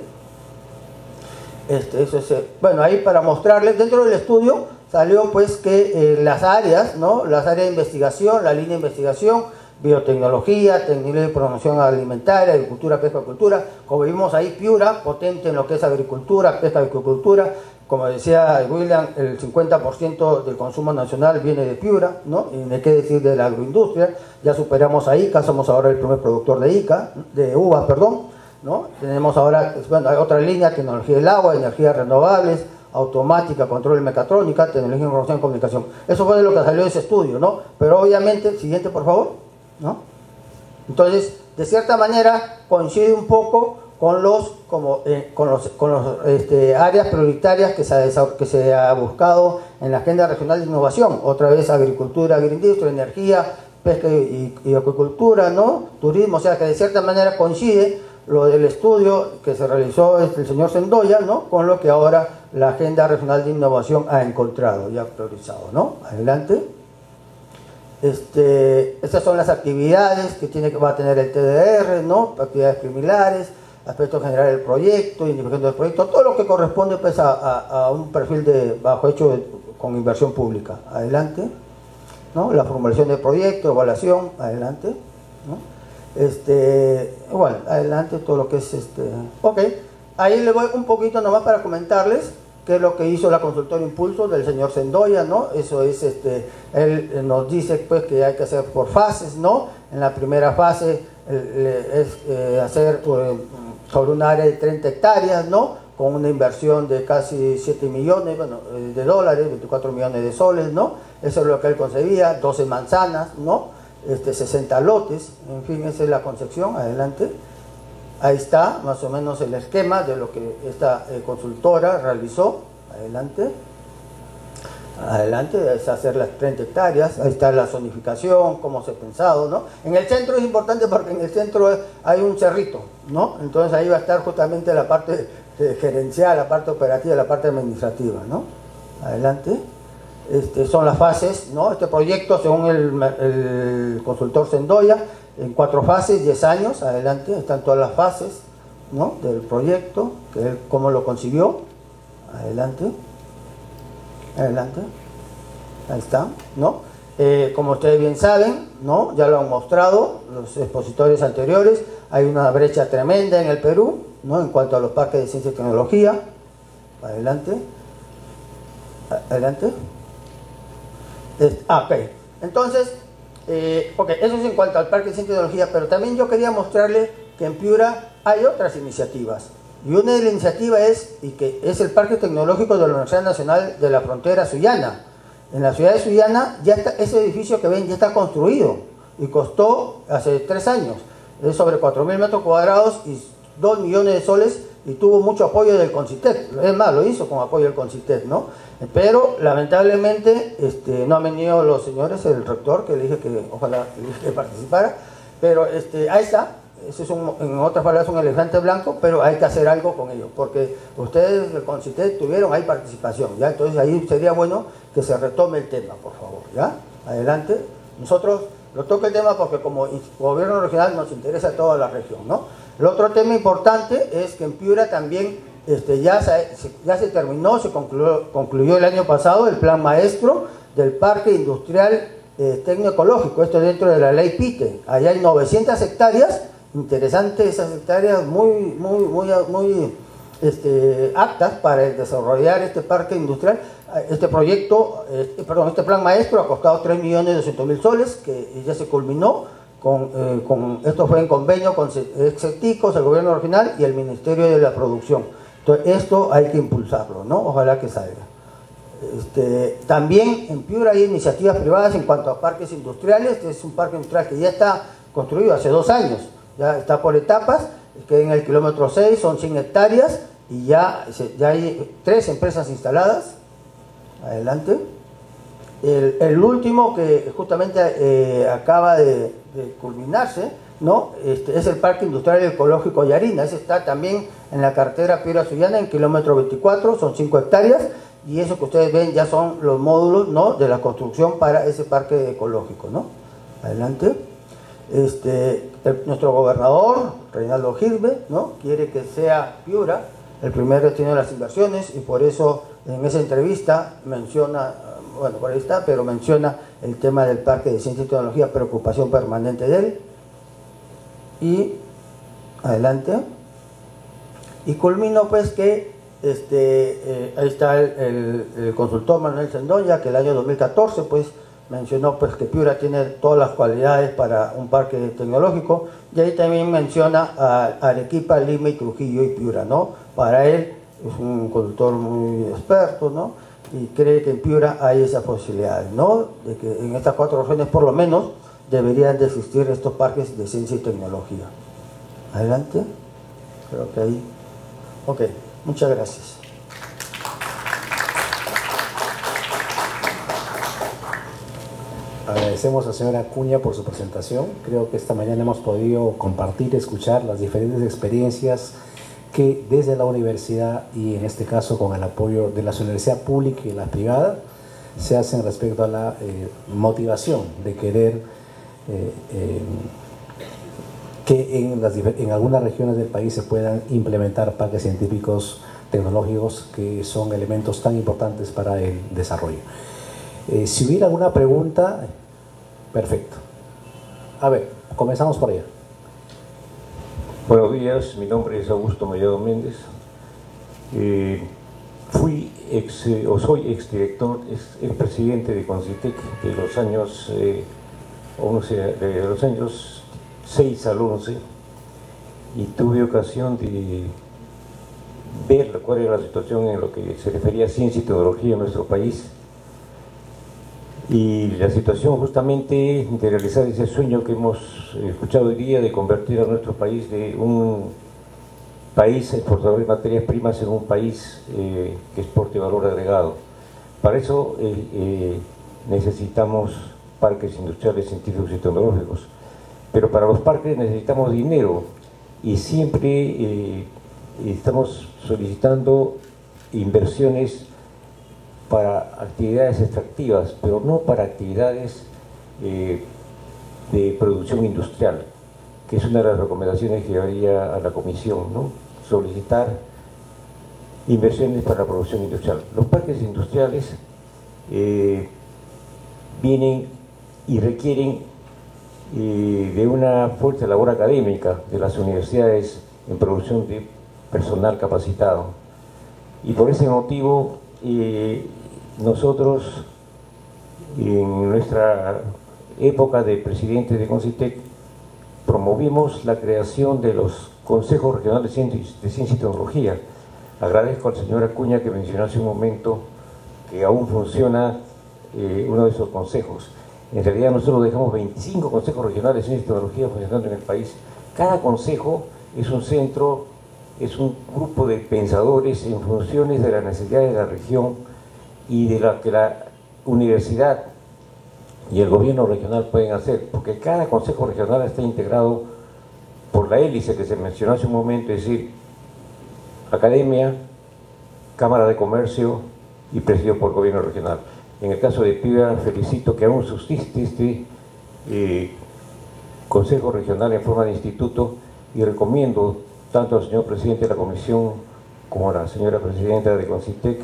Este, eso es, eh, bueno, ahí para mostrarles, dentro del estudio salió pues que eh, las áreas, ¿no? Las áreas de investigación, la línea de investigación, biotecnología, tecnología de promoción alimentaria, agricultura, pesca, cultura. Como vimos ahí, Piura, potente en lo que es agricultura, pesca, agricultura. Como decía William, el 50% del consumo nacional viene de Piura, ¿no? Y de qué decir de la agroindustria. Ya superamos a ICA, somos ahora el primer productor de ICA, de uvas, perdón, ¿no? Tenemos ahora, bueno, hay otra línea, tecnología del agua, energías renovables, automática, control mecatrónica, tecnología de información y comunicación. Eso fue de lo que salió de ese estudio, ¿no? Pero obviamente, siguiente por favor. ¿no? Entonces, de cierta manera, coincide un poco con los, como, eh, con los, con los este, áreas prioritarias que se, ha, que se ha buscado en la Agenda Regional de Innovación. Otra vez agricultura, agroindustria, energía, pesca y, acuicultura, ¿no? Turismo, o sea que de cierta manera coincide lo del estudio que se realizó este, el señor Sendoya, ¿no? Con lo que ahora la Agenda Regional de Innovación ha encontrado y ha priorizado, ¿no? Adelante. Este, estas son las actividades que, tiene, va a tener el TDR, ¿no? actividades preliminares, aspectos generales del proyecto, indicación del proyecto, todo lo que corresponde pues, a, un perfil de bajo hecho con inversión pública. Adelante. ¿no? La formulación del proyecto, evaluación, adelante. ¿no? Este, igual, adelante todo lo que es este. Ok, ahí le voy un poquito nomás para comentarles que es lo que hizo la consultora Impulso del señor Sendoya, ¿no? Eso es, este, él nos dice pues que hay que hacer por fases, ¿no? En la primera fase es eh, hacer eh, sobre un área de 30 hectáreas, ¿no? Con una inversión de casi 7 millones bueno, eh, de dólares, 24 millones de soles, ¿no? Eso es lo que él concebía, 12 manzanas, ¿no? Este, 60 lotes, en fin, esa es la concepción, adelante. Ahí está más o menos el esquema de lo que esta eh, consultora realizó. Adelante. Adelante, es hacer las 30 hectáreas, ahí está la zonificación, cómo se ha pensado, ¿no? En el centro es importante porque en el centro hay un cerrito, ¿no? Entonces ahí va a estar justamente la parte gerencial, la parte operativa, la parte administrativa, ¿no? Adelante. Este, son las fases, ¿no? Este proyecto, según el, consultor Sendoya, en cuatro fases, 10 años, adelante, están todas las fases ¿no? del proyecto, cómo lo consiguió, adelante, adelante, ahí está, ¿no? Eh, como ustedes bien saben, ¿no? ya lo han mostrado los expositores anteriores, hay una brecha tremenda en el Perú, ¿no? en cuanto a los parques de ciencia y tecnología, adelante, adelante, ah, ok, entonces Eh, eso es en cuanto al Parque y Tecnología, pero también yo quería mostrarle que en Piura hay otras iniciativas. Y una de las iniciativas es, y que es el Parque Tecnológico de la Universidad Nacional de la Frontera Suyana. En la ciudad de Suyana, ya está, ese edificio que ven ya está construido y costó hace tres años. Es sobre 4.000 metros cuadrados y 2 millones de soles y tuvo mucho apoyo del CONCITEC. Es más, lo hizo con apoyo del CONCITEC, ¿no? Pero lamentablemente este, no han venido los señores, el rector, que le dije que ojalá que participara, pero este, ahí está, eso es un, en otras palabras un elefante blanco, pero hay que hacer algo con ello, porque ustedes el CONCITEC tuvieron ahí participación, ¿ya? Entonces ahí sería bueno que se retome el tema, por favor, ¿ya? Adelante. Nosotros lo toco el tema porque como gobierno regional nos interesa toda la región, ¿no? El otro tema importante es que en Piura también este, ya, se, ya se terminó, se concluyó, el año pasado el plan maestro del Parque Industrial eh, Tecnoecológico, esto dentro de la ley PITE. Allá hay 900 hectáreas, interesantes esas hectáreas, muy, muy, muy, muy este, aptas para desarrollar este parque industrial. Este proyecto, este, perdón, este plan maestro ha costado 3.200.000 soles, que ya se culminó con, eh, con, esto fue en convenio con Exeticos, el gobierno regional y el Ministerio de la Producción. Entonces, esto hay que impulsarlo, ¿no? Ojalá que salga. Este, también en Piura hay iniciativas privadas en cuanto a parques industriales. Este es un parque industrial que ya está construido hace dos años, ya está por etapas, que en el kilómetro 6 son 100 hectáreas y ya, ya hay tres empresas instaladas. Adelante. El, último que justamente eh, acaba de, culminarse, ¿no? Este, es el Parque Industrial Ecológico Yarina. Ese está también en la cartera Piura Suyana, en kilómetro 24, son 5 hectáreas, y eso que ustedes ven ya son los módulos, ¿no? De la construcción para ese parque ecológico, ¿no? Adelante. Este, nuestro gobernador, Reinaldo Gilbe, ¿no? Quiere que sea Piura el primer destino de las inversiones, y por eso en esa entrevista menciona bueno, por ahí está, pero menciona el tema del Parque de Ciencia y Tecnología, preocupación permanente de él. Y, adelante. Y culmino pues que, este, eh, ahí está el, consultor Manuel Sendoya, que el año 2014 pues mencionó pues que Piura tiene todas las cualidades para un parque tecnológico, y ahí también menciona a Arequipa, Lima y Trujillo y Piura, ¿no? Para él es un consultor muy experto, ¿no? y cree que en Piura hay esa posibilidad, ¿no? De que en estas cuatro regiones por lo menos deberían de existir estos parques de ciencia y tecnología. Adelante. Creo que ahí. Ok, muchas gracias. Agradecemos a señora Acuña por su presentación. Creo que esta mañana hemos podido compartir, escuchar las diferentes experiencias que desde la universidad y en este caso con el apoyo de la universidad pública y la privada se hacen respecto a la eh, motivación de querer eh, eh, que en, las, en algunas regiones del país se puedan implementar parques científicos tecnológicos que son elementos tan importantes para el desarrollo. si hubiera alguna pregunta, perfecto. A ver, comenzamos por allá. Buenos días, mi nombre es Augusto Mellado Méndez. Eh, fui ex, o soy exdirector, ex, ex presidente de Concitec de los años, eh, 11, de los años 6 al 11 y tuve ocasión de ver cuál era la situación en lo que se refería a ciencia y tecnología en nuestro país y la situación justamente de realizar ese sueño que hemos escuchado hoy día de convertir a nuestro país de un país exportador de materias primas en un país eh, que exporte valor agregado. Para eso eh, eh, necesitamos parques industriales, científicos y tecnológicos, pero para los parques necesitamos dinero y siempre estamos solicitando inversiones para actividades extractivas, pero no para actividades eh, de producción industrial, que es una de las recomendaciones que haría a la Comisión, ¿no? solicitar inversiones para la producción industrial. Los parques industriales eh, vienen y requieren eh, de una fuerte labor académica de las universidades en producción de personal capacitado. Y por ese motivo, nosotros en nuestra época de presidente de Concitec, promovimos la creación de los consejos regionales de ciencia y tecnología. Agradezco al señor Acuña que mencionó hace un momento que aún funciona eh, uno de esos consejos. En realidad nosotros dejamos 25 consejos regionales de ciencia y tecnología funcionando en el país. Cada consejo es un centro, es un grupo de pensadores en funciones de las necesidades de la región y de lo que la universidad y el gobierno regional pueden hacer, porque cada consejo regional está integrado por la hélice que se mencionó hace un momento, es decir, academia, Cámara de Comercio y presidido por gobierno regional. En el caso de Piura, felicito que aún subsiste este eh, Consejo Regional en forma de instituto y recomiendo tanto al señor presidente de la Comisión como a la señora presidenta de Concitec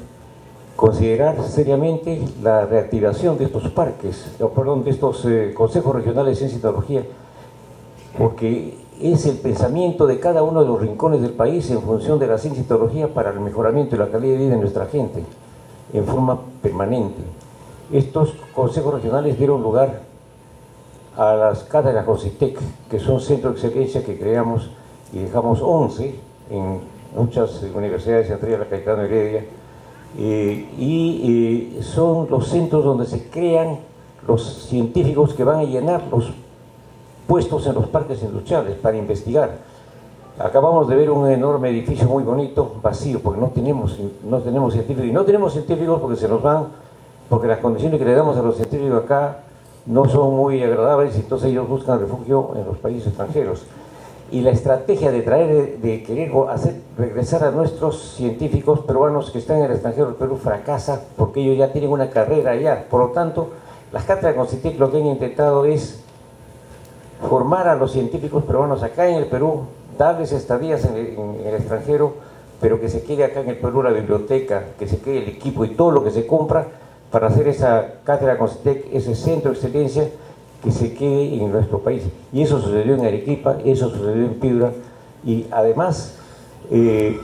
considerar seriamente la reactivación de estos parques, perdón, de estos eh, consejos regionales de ciencia y tecnología, porque es el pensamiento de cada uno de los rincones del país en función de la ciencia y tecnología para el mejoramiento y la calidad de vida de nuestra gente, en forma permanente. Estos consejos regionales dieron lugar a las cátedras CONCITEC, que son centros de excelencia que creamos y dejamos 11 en muchas universidades, entre ellas la Cayetano Heredia, eh, y eh, son los centros donde se crean los científicos que van a llenar los puestos en los parques industriales para investigar. Acabamos de ver un enorme edificio muy bonito, vacío, porque no tenemos, no tenemos científicos, y no tenemos científicos porque se nos van, porque las condiciones que le damos a los científicos acá no son muy agradables, y entonces ellos buscan refugio en los países extranjeros y la estrategia de traer, de querer hacer regresar a nuestros científicos peruanos que están en el extranjero del Perú fracasa porque ellos ya tienen una carrera allá. Por lo tanto, las cátedras CITIC lo que han intentado es formar a los científicos peruanos acá en el Perú, darles estadías en el, extranjero, pero que se quede acá en el Perú la biblioteca, que se quede el equipo y todo lo que se compra para hacer esa cátedra CITIC, ese centro de excelencia que se quede en nuestro país. Y eso sucedió en Arequipa, eso sucedió en Piura, y además eh,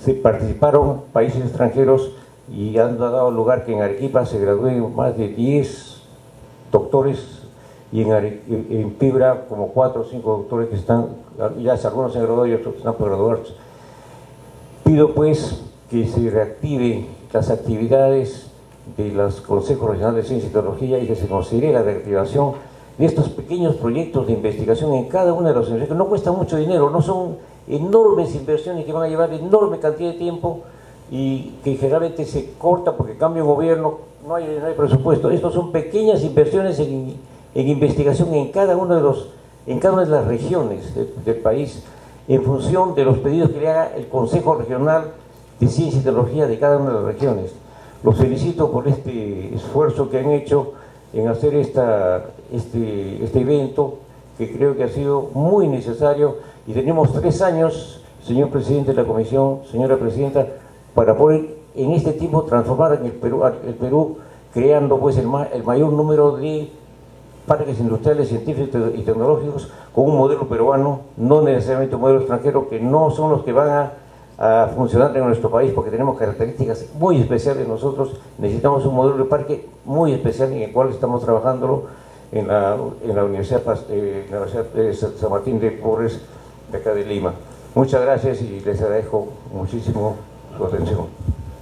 se participaron países extranjeros y han dado lugar que en Arequipa se gradúen más de 10 doctores y en, Piura como 4 o 5 doctores que están, ya algunos se han y otros están por graduarse. Pido pues que se reactiven las actividades de los consejos regionales de ciencia y tecnología y que se considere la reactivación de estos pequeños proyectos de investigación en cada una de las universidades. No cuesta mucho dinero, no son enormes inversiones que van a llevar enorme cantidad de tiempo y que generalmente se corta porque cambia un gobierno, no hay, presupuesto. Estos son pequeñas inversiones en, investigación en cada uno de los, en cada una de las regiones del país, en función de los pedidos que le haga el Consejo Regional de Ciencia y Tecnología de cada una de las regiones. Los felicito por este esfuerzo que han hecho en hacer esta, este, este evento, que creo que ha sido muy necesario, y tenemos tres años, señor presidente de la comisión, señora presidenta, para poder en este tiempo transformar en el Perú, creando pues el, el mayor número de parques industriales, científicos y tecnológicos con un modelo peruano, no necesariamente un modelo extranjero, que no son los que van a a funcionar en nuestro país porque tenemos características muy especiales nosotros, necesitamos un modelo de parque muy especial en el cual estamos trabajando en la, en la Universidad, eh, San Martín de Porres de acá de Lima. Muchas gracias y les agradezco muchísimo su atención.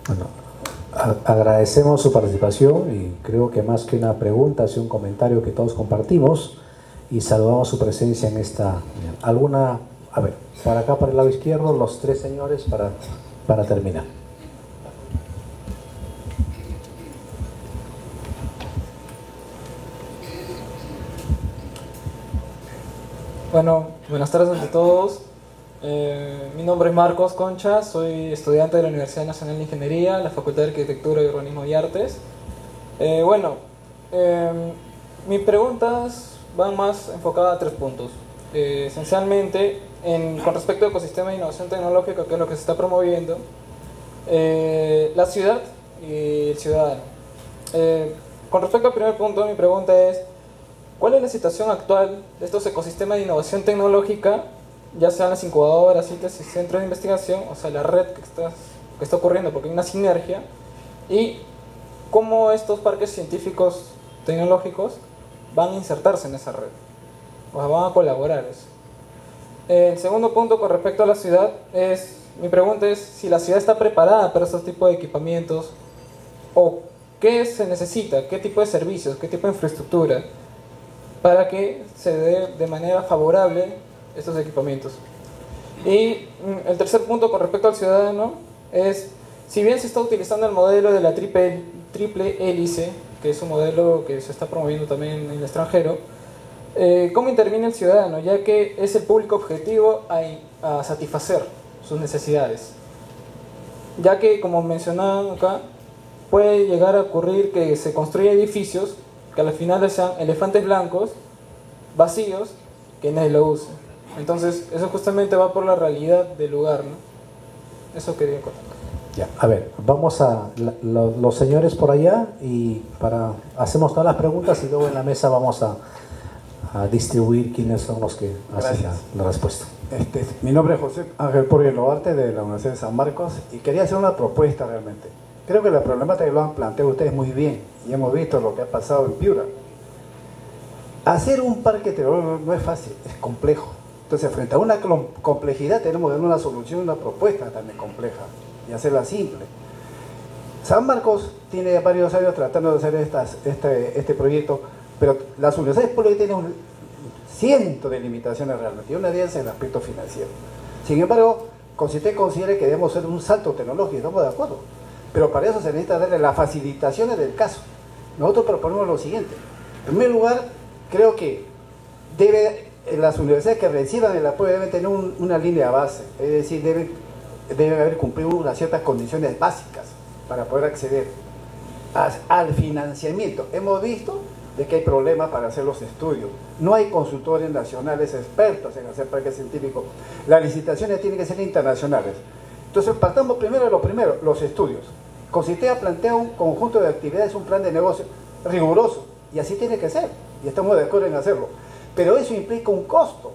Bueno, agradecemos su participación y creo que más que una pregunta, es un comentario que todos compartimos y saludamos su presencia en esta... ¿Alguna a ver, para acá, para el lado izquierdo, los tres señores para, para terminar. Bueno, buenas tardes ante todos. Eh, mi nombre es Marcos Concha, soy estudiante de la Universidad Nacional de Ingeniería, la Facultad de Arquitectura Urbanismo y Artes. Eh, bueno, eh, mis preguntas van más enfocadas a tres puntos. esencialmente, con respecto al ecosistema de innovación tecnológica, que es lo que se está promoviendo, eh, la ciudad y el ciudadano. Eh, con respecto al primer punto, mi pregunta es, ¿cuál es la situación actual de estos ecosistemas de innovación tecnológica, ya sean las incubadoras, sitios y centros de investigación, o sea, la red que está, que está ocurriendo, porque hay una sinergia, y cómo estos parques científicos tecnológicos van a insertarse en esa red, o sea, van a colaborar. Eso. El segundo punto con respecto a la ciudad es, mi pregunta es si la ciudad está preparada para estos tipos de equipamientos o qué se necesita, qué tipo de servicios, qué tipo de infraestructura para que se dé de manera favorable estos equipamientos. Y mm, el tercer punto con respecto al ciudadano es, si bien se está utilizando el modelo de la triple, triple hélice, que es un modelo que se está promoviendo también en el extranjero, eh, ¿cómo interviene el ciudadano? Ya que es el público objetivo a, a satisfacer sus necesidades. Ya que, como mencionaban acá, puede llegar a ocurrir que se construyan edificios que al final sean elefantes blancos, vacíos, que nadie lo use. Entonces, eso justamente va por la realidad del lugar, ¿no? Eso quería contar. Ya, a ver, vamos a la- lo- los señores por allá y para hacemos todas las preguntas y luego en la mesa vamos a, a distribuir quiénes son los que hacen la, respuesta. Este, mi nombre es José Ángel Porri Loarte de la Universidad de San Marcos y quería hacer una propuesta realmente. Creo que la problemática lo han planteado ustedes muy bien y hemos visto lo que ha pasado en Piura. Hacer un parque tecnológico no es fácil, es complejo. Entonces, frente a una complejidad tenemos que dar una solución, una propuesta también compleja y hacerla simple. San Marcos tiene varios años tratando de hacer estas, este, este proyecto, pero las universidades públicas tienen un ciento de limitaciones realmente, una de ellas es el aspecto financiero. Sin embargo, usted considera que debemos hacer un salto tecnológico, estamos de acuerdo, pero para eso se necesita darle las facilitaciones del caso. Nosotros proponemos lo siguiente. En primer lugar, creo que debe, las universidades que reciban el apoyo deben tener un- una línea base, es decir, deben, deben haber cumplido unas ciertas condiciones básicas para poder acceder al financiamiento. Hemos visto de que hay problemas para hacer los estudios. No hay consultores nacionales expertos en hacer parques científicos. Las licitaciones tienen que ser internacionales. Entonces, partamos primero de lo primero, los estudios. Consitea plantea un conjunto de actividades, un plan de negocio riguroso, y así tiene que ser, y estamos de acuerdo en hacerlo. Pero eso implica un costo.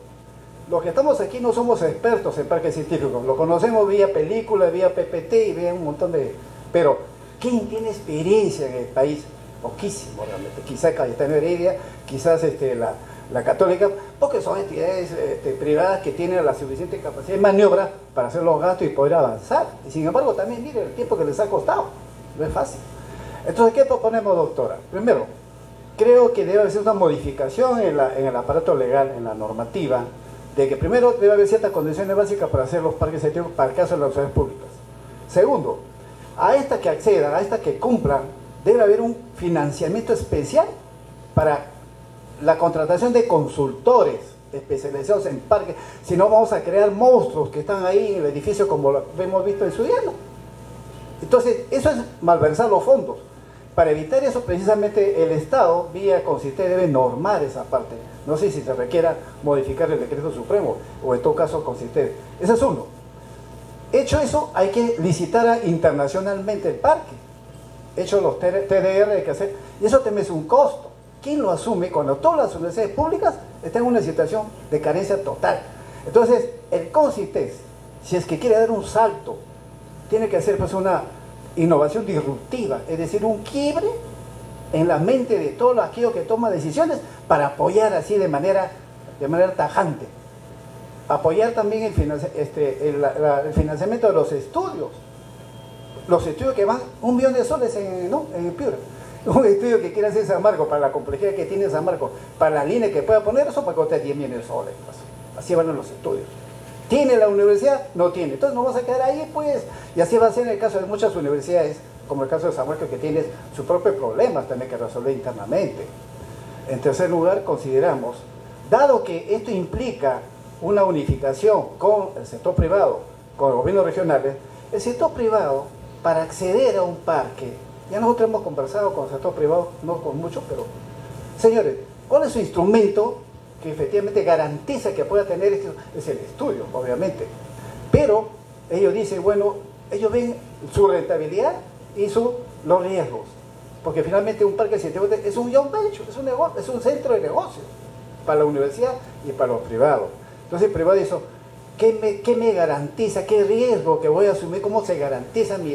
Los que estamos aquí no somos expertos en parques científicos, lo conocemos vía película, vía PPT y vía un montón de... Pero, ¿quién tiene experiencia en el país? Poquísimo realmente. Quizás Cayetano Heredia, quizás este, la, la Católica, porque son entidades este, privadas que tienen la suficiente capacidad de maniobra para hacer los gastos y poder avanzar. Y sin embargo, también mire el tiempo que les ha costado. No es fácil. Entonces, ¿qué proponemos, doctora? Primero, creo que debe haber una modificación en, el aparato legal, en la normativa, de que primero debe haber ciertas condiciones básicas para hacer los parques científicos para el caso de las universidades públicas. Segundo, a esta que accedan, a esta que cumplan, debe haber un financiamiento especial para la contratación de consultores especializados en parques, si no vamos a crear monstruos que están ahí en el edificio como lo hemos visto en Suyano. Entonces, eso es malversar los fondos. Para evitar eso, precisamente el Estado, vía Consiste, debe normar esa parte. No sé si se requiera modificar el decreto supremo o en todo caso Consiste. Ese es uno. Hecho eso, hay que licitar internacionalmente el parque. Hecho los TDR que hacer. Y eso también es un costo. ¿Quién lo asume cuando todas las universidades públicas están en una situación de carencia total? Entonces, el CONCITES, si es que quiere dar un salto, tiene que hacer pues una innovación disruptiva, es decir, un quiebre en la mente de todos aquellos que toman decisiones para apoyar así de manera, de manera tajante. Apoyar también el, este, el financiamiento de los estudios. Los estudios que van un millón de soles en, ¿no? en Piura. Un estudio que quiere hacer San Marcos para la complejidad que tiene San Marcos, para la línea que pueda poner, eso puede costar 10 millones de soles. pues. Así van los estudios. ¿Tiene la universidad? No tiene. Entonces nos vamos a quedar ahí, pues. Y así va a ser en el caso de muchas universidades, como el caso de San Marcos, que tiene sus propios problemas también que resolver internamente. En tercer lugar, consideramos, dado que esto implica una unificación con el sector privado, con los gobiernos regionales, el sector privado, para acceder a un parque, ya nosotros hemos conversado con el sector privado, no con mucho, pero, señores, ¿cuál es su instrumento que efectivamente garantiza que pueda tener esto? Es el estudio, obviamente. Pero ellos dicen, bueno, ellos ven su rentabilidad y su, los riesgos. Porque finalmente un parque científico es un joint venture, es un, negocio, es un centro de negocios para la universidad y para los privados. Entonces el privado dice, ¿qué me, garantiza? ¿Qué riesgo que voy a asumir? ¿Cómo se garantiza mi,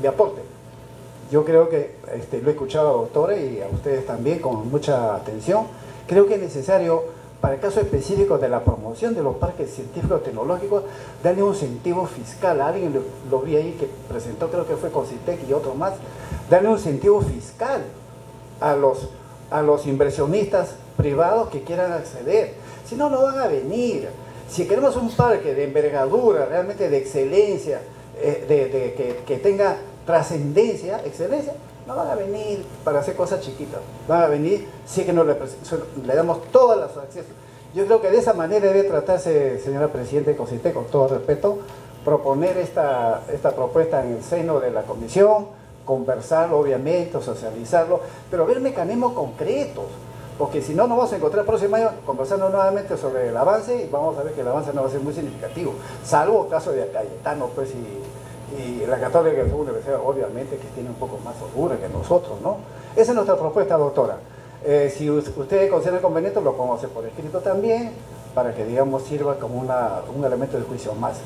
mi aporte? yo creo que este, lo he escuchado a la doctora y a ustedes también con mucha atención. Creo que es necesario, para el caso específico de la promoción de los parques científicos tecnológicos, darle un incentivo fiscal. Alguien lo, lo vi ahí que presentó, creo que fue Cositec y otro más, darle un incentivo fiscal a los, a los inversionistas privados que quieran acceder. Si no, no van a venir. Si queremos un parque de envergadura, realmente de excelencia, eh, de, que, tenga trascendencia, excelencia, no van a venir para hacer cosas chiquitas. Van a venir si que nos le, damos todas las accesos. Yo creo que de esa manera debe tratarse, señora Presidenta de Cosite, con todo respeto, proponer esta, esta propuesta en el seno de la comisión, conversarlo obviamente, socializarlo, pero ver mecanismos concretos, porque si no, nos vamos a encontrar el próximo año conversando nuevamente sobre el avance y vamos a ver que el avance no va a ser muy significativo, salvo caso de Cayetano, pues, y, y la Católica que es una universidad, obviamente, que tiene un poco más holgura que nosotros, ¿no? Esa es nuestra propuesta, doctora. Eh, si us- ustedes consideran conveniente, lo podemos hacer por escrito también, para que, digamos, sirva como una, un elemento de juicio más.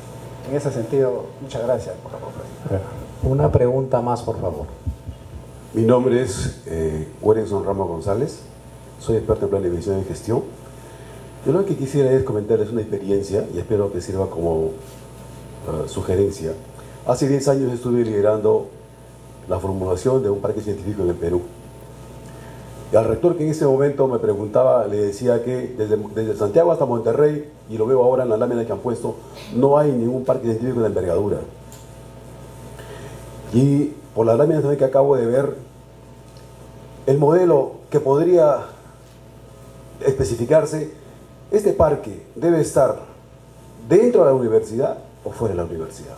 En ese sentido, muchas gracias por la propuesta. Una pregunta más, por favor. Mi nombre es eh, Wellington Ramos González, soy experto en planificación y gestión. Yo lo que quisiera es comentarles una experiencia y espero que sirva como eh, sugerencia. Hace 10 años estuve liderando la formulación de un parque científico en el Perú. Y al rector que en ese momento me preguntaba, le decía que desde, desde Santiago hasta Monterrey, y lo veo ahora en la lámina que han puesto, no hay ningún parque científico de envergadura. Y por la lámina también que acabo de ver, el modelo que podría especificarse, este parque debe estar dentro de la universidad o fuera de la universidad.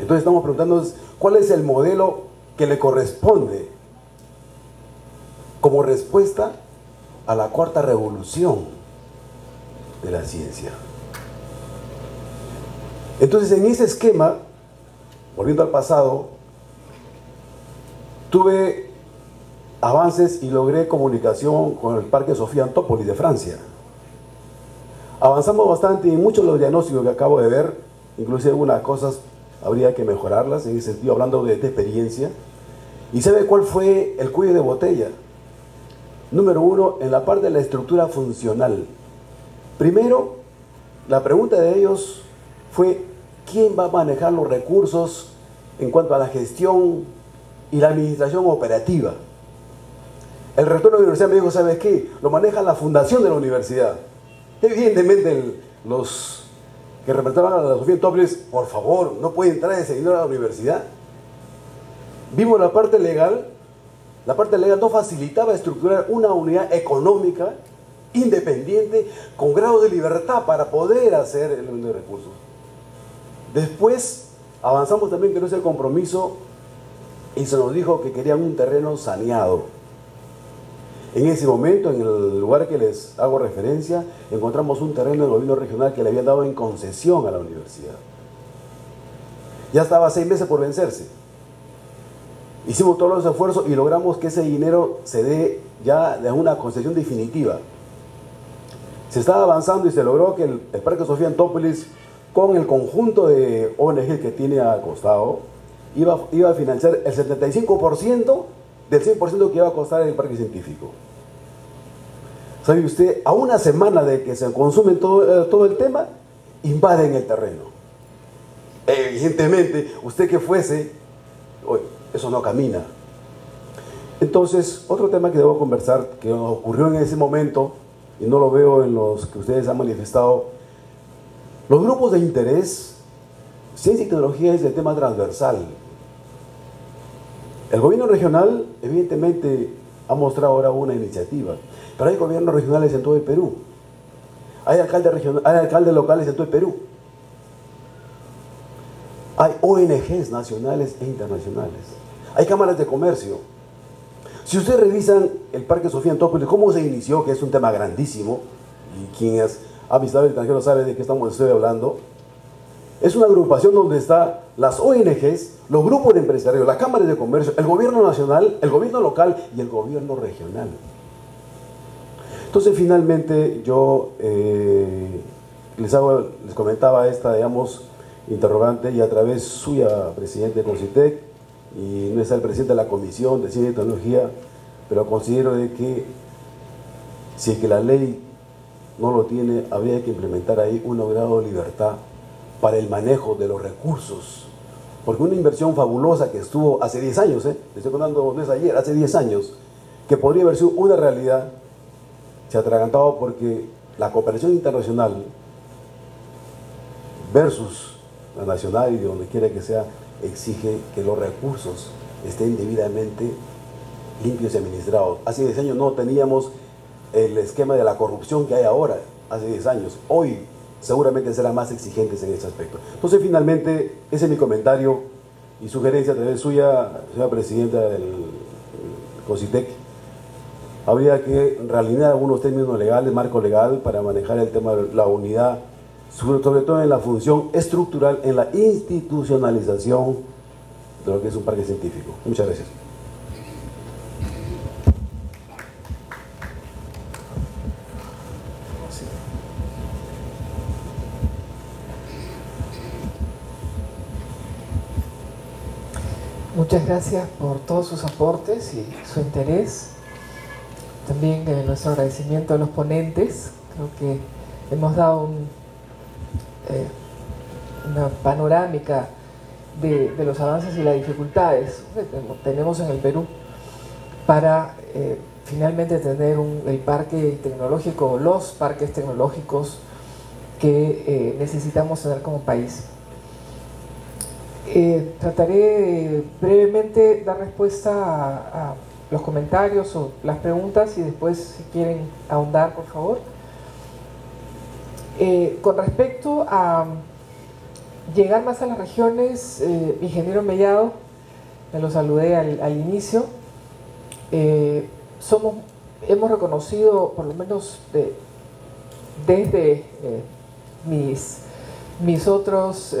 Entonces estamos preguntándonos cuál es el modelo que le corresponde como respuesta a la cuarta revolución de la ciencia. Entonces en ese esquema, volviendo al pasado, tuve avances y logré comunicación con el Parque Sofía Antópolis de Francia. Avanzamos bastante en muchos de los diagnósticos que acabo de ver, inclusive algunas cosas habría que mejorarlas, en ese sentido, hablando de experiencia. ¿Y sabe cuál fue el cuello de botella? Número uno, en la parte de la estructura funcional. Primero, la pregunta de ellos fue, ¿quién va a manejar los recursos en cuanto a la gestión y la administración operativa? El rector de la universidad me dijo, ¿sabes qué? Lo maneja la fundación de la universidad. Evidentemente, los que representaban a la Sofía Antópolis, por favor, no puede entrar ese dinero a la universidad. Vimos la parte legal, la parte legal no facilitaba estructurar una unidad económica independiente con grado de libertad para poder hacer el envío de recursos. Después avanzamos también que no es el compromiso y se nos dijo que querían un terreno saneado. En ese momento, en el lugar que les hago referencia, encontramos un terreno del gobierno regional que le habían dado en concesión a la universidad. Ya estaba seis meses por vencerse. Hicimos todos los esfuerzos y logramos que ese dinero se dé ya de una concesión definitiva. Se estaba avanzando y se logró que el, Parque Sofía Antópolis, con el conjunto de ONG que tiene al costado, iba, iba a financiar el 75% del 100% que iba a costar el parque científico. ¿Sabe usted? A una semana de que se consume todo, eh, todo el tema, invaden el terreno. Evidentemente, usted que fuese, eso no camina. Entonces, otro tema que debo conversar, que nos ocurrió en ese momento, y no lo veo en los que ustedes han manifestado, los grupos de interés, ciencia y tecnología es el tema transversal. El gobierno regional, evidentemente, ha mostrado ahora una iniciativa, pero hay gobiernos regionales en todo el Perú. Hay alcaldes, regional- hay alcaldes locales en todo el Perú. Hay ONGs nacionales e internacionales. Hay cámaras de comercio. Si ustedes revisan el Parque Sofía Antópolis, cómo se inició, que es un tema grandísimo, y quien es, ha visitado el extranjero sabe de qué estamos hablando, es una agrupación donde están las ONGs, los grupos de empresarios, las cámaras de comercio, el gobierno nacional, el gobierno local y el gobierno regional. Entonces, finalmente, yo eh, les, comentaba esta, digamos, interrogante y a través suya, presidente de Concitec, y no está el presidente de la Comisión de Ciencia y Tecnología, pero considero de que si es que la ley no lo tiene, habría que implementar ahí un grado de libertad para el manejo de los recursos. Porque una inversión fabulosa que estuvo hace 10 años, ¿eh? le estoy contando, es ayer, hace 10 años, que podría haber sido una realidad, se ha atragantado porque la cooperación internacional versus la nacional y de donde quiera que sea, exige que los recursos estén debidamente limpios y administrados. Hace 10 años no teníamos el esquema de la corrupción que hay ahora, hace 10 años. Hoy seguramente serán más exigentes en ese aspecto. Entonces, finalmente, ese es mi comentario y sugerencia a través suya, señora presidenta del COSITEC. Habría que realinear algunos términos legales, marco legal, para manejar el tema de la unidad sobre todo en la función estructural, en la institucionalización de lo que es un parque científico. Muchas gracias. Muchas gracias por todos sus aportes y su interés. También eh, nuestro agradecimiento a los ponentes. Creo que hemos dado un eh, una panorámica de, los avances y las dificultades que tenemos en el Perú para eh, finalmente tener el parque tecnológico, los parques tecnológicos que eh, necesitamos tener como país. Trataré brevemente dar respuesta a, a los comentarios o las preguntas y después si quieren ahondar por favor. Eh, con respecto a llegar más a las regiones, eh, ingeniero Mellado, me lo saludé al, inicio, eh, somos, hemos reconocido, por lo menos desde mis, mis otros,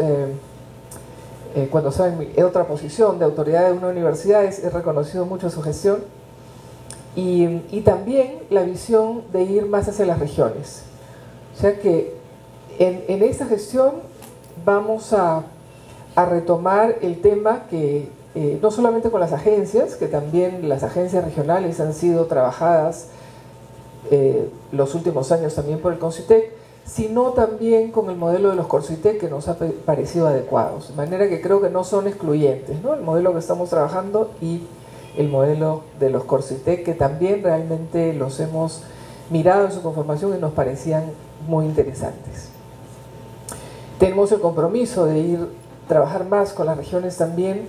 cuando estaba en, otra posición de autoridad de una universidad, he reconocido mucho su gestión y, y también la visión de ir más hacia las regiones. O sea que en, en esta gestión vamos a, retomar el tema que eh, no solamente con las agencias, que también las agencias regionales han sido trabajadas eh, los últimos años también por el CONCITEC, sino también con el modelo de los CORCITEC que nos ha parecido adecuados. De manera que creo que no son excluyentes, ¿no? el modelo que estamos trabajando y el modelo de los CORCITEC, que también realmente los hemos mirado en su conformación y nos parecían muy interesantes. Tenemos el compromiso de ir trabajar más con las regiones también,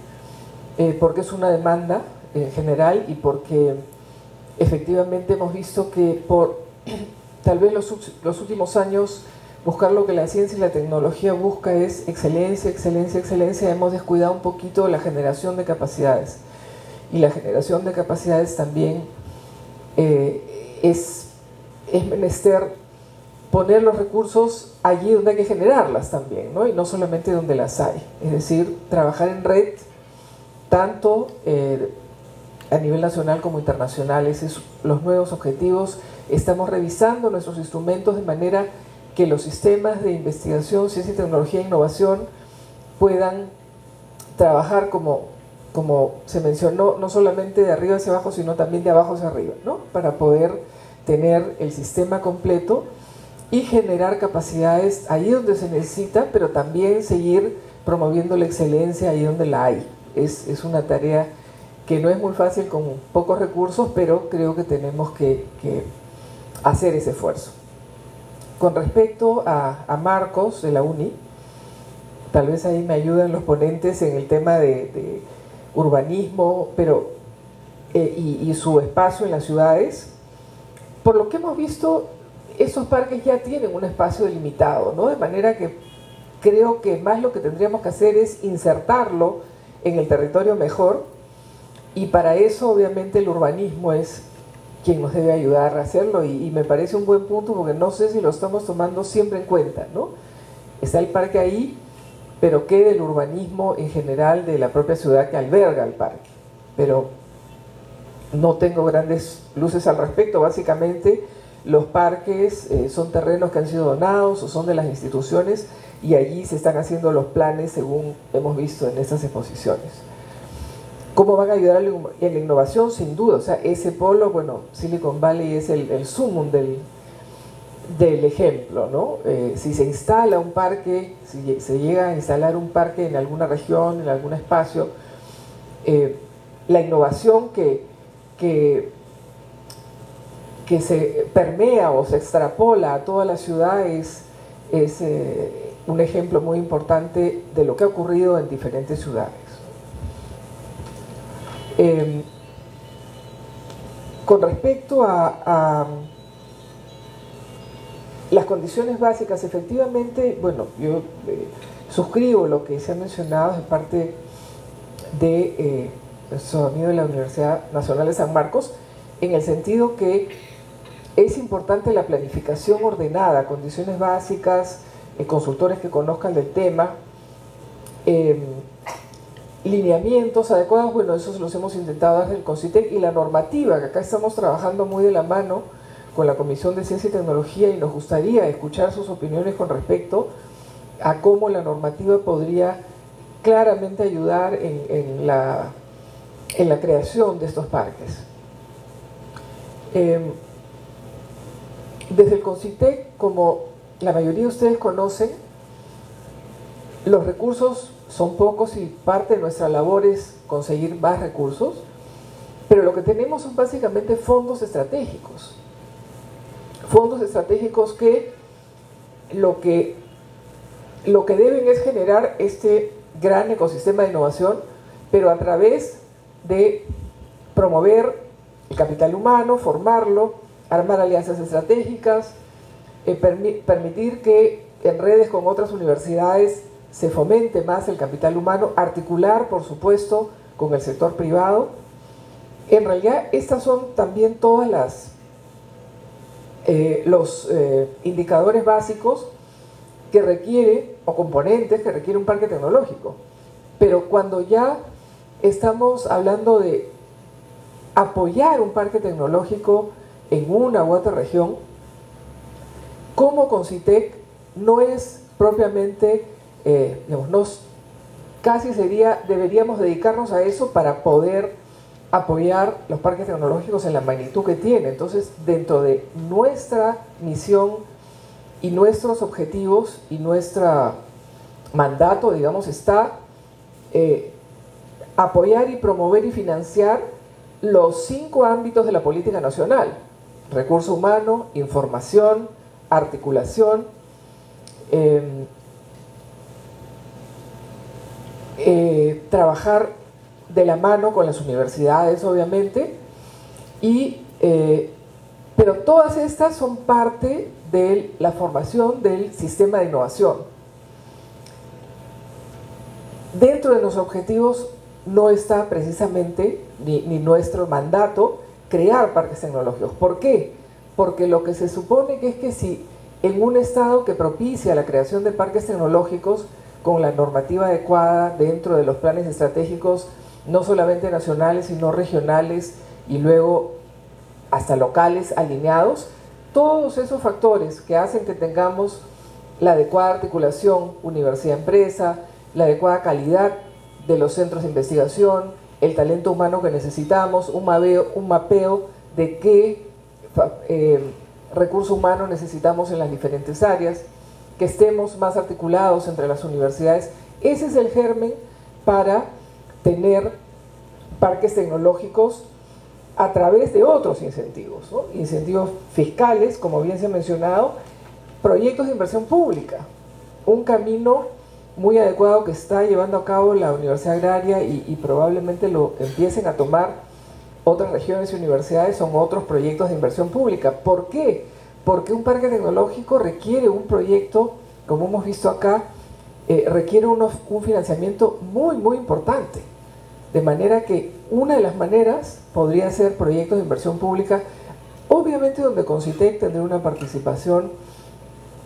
eh, porque es una demanda en general y porque efectivamente hemos visto que por tal vez los, los últimos años buscar lo que la ciencia y la tecnología busca es excelencia, excelencia, excelencia, hemos descuidado un poquito la generación de capacidades. Y la generación de capacidades también eh, es, es menester poner los recursos allí donde hay que generarlas también, ¿no? y no solamente donde las hay. Es decir, trabajar en red, tanto eh, a nivel nacional como internacional, esos son los nuevos objetivos. Estamos revisando nuestros instrumentos de manera que los sistemas de investigación, ciencia, tecnología e innovación puedan trabajar como, como se mencionó, no solamente de arriba hacia abajo, sino también de abajo hacia arriba, ¿no? para poder tener el sistema completo y generar capacidades ahí donde se necesita, pero también seguir promoviendo la excelencia ahí donde la hay. Es, es una tarea que no es muy fácil con pocos recursos, pero creo que tenemos que, hacer ese esfuerzo. Con respecto a, Marcos de la UNI, tal vez ahí me ayudan los ponentes en el tema de, urbanismo pero, eh, y, su espacio en las ciudades. Por lo que hemos visto, esos parques ya tienen un espacio delimitado, ¿no? De manera que creo que más lo que tendríamos que hacer es insertarlo en el territorio mejor y para eso obviamente el urbanismo es quien nos debe ayudar a hacerlo y, me parece un buen punto porque no sé si lo estamos tomando siempre en cuenta, ¿no? Está el parque ahí, pero ¿qué del urbanismo en general de la propia ciudad que alberga el parque? Pero no tengo grandes luces al respecto, básicamente los parques eh, son terrenos que han sido donados o son de las instituciones y allí se están haciendo los planes según hemos visto en estas exposiciones. ¿Cómo van a ayudar en la innovación? Sin duda, o sea, ese polo, bueno, Silicon Valley es el, el sumum del, del ejemplo, ¿no? Eh, si se instala un parque, si se llega a instalar un parque en alguna región, en algún espacio, eh, la innovación que, que, que, se permea o se extrapola a toda la ciudad es, es eh, un ejemplo muy importante de lo que ha ocurrido en diferentes ciudades. Con respecto a las condiciones básicas, efectivamente, bueno, yo eh, suscribo lo que se ha mencionado de parte de eh, de la Universidad Nacional de San Marcos, en el sentido que es importante la planificación ordenada, condiciones básicas, eh, consultores que conozcan del tema, em, lineamientos adecuados, bueno, esos los hemos intentado desde el CONCITEC y la normativa, que acá estamos trabajando muy de la mano, con la Comisión de Ciencia y Tecnología y nos gustaría escuchar sus opiniones con respecto a cómo la normativa podría claramente ayudar en, la, en la, creación de estos parques. Em, desde el CONCITEC, como la mayoría de ustedes conocen, los recursos son pocos y parte de nuestra labor es conseguir más recursos, pero lo que tenemos son básicamente fondos estratégicos. Fondos estratégicos que lo que, lo que deben es generar este gran ecosistema de innovación, pero a través de promover el capital humano, formarlo, armar alianzas estratégicas, eh, permitir que en redes con otras universidades se fomente más el capital humano, articular, por supuesto, con el sector privado. En realidad, estas son también todas las eh, los eh, indicadores básicos que requiere, o componentes que requiere un parque tecnológico. Pero cuando ya estamos hablando de apoyar un parque tecnológico en una u otra región, como Concitec no es propiamente, eh, digamos, casi sería, deberíamos dedicarnos a eso para poder apoyar los parques tecnológicos en la magnitud que tiene. Entonces, dentro de nuestra misión y nuestros objetivos y nuestro mandato, digamos, está eh, apoyar y promover y financiar los cinco ámbitos de la política nacional. Recurso humano, información, articulación, em, eh, trabajar de la mano con las universidades, obviamente, y, eh, pero todas estas son parte de la formación del sistema de innovación. Dentro de los objetivos no está precisamente, ni, ni nuestro mandato, crear parques tecnológicos. ¿Por qué? Porque lo que se supone que es que si en un estado que propicia la creación de parques tecnológicos con la normativa adecuada dentro de los planes estratégicos no solamente nacionales, sino regionales y luego hasta locales alineados, todos esos factores que hacen que tengamos la adecuada articulación universidad-empresa, la adecuada calidad de los centros de investigación, el talento humano que necesitamos, un mapeo, un mapeo de qué eh, recurso humano necesitamos en las diferentes áreas, que estemos más articulados entre las universidades. Ese es el germen para tener parques tecnológicos a través de otros incentivos, incentivos fiscales, como bien se ha mencionado, proyectos de inversión pública, un camino muy adecuado que está llevando a cabo la Universidad Agraria y, probablemente lo empiecen a tomar otras regiones y universidades, son otros proyectos de inversión pública. ¿Por qué? Porque un parque tecnológico requiere un proyecto, como hemos visto acá, eh, requiere un financiamiento muy, muy importante. De manera que una de las maneras podría ser proyectos de inversión pública, obviamente donde Concitec tendría una participación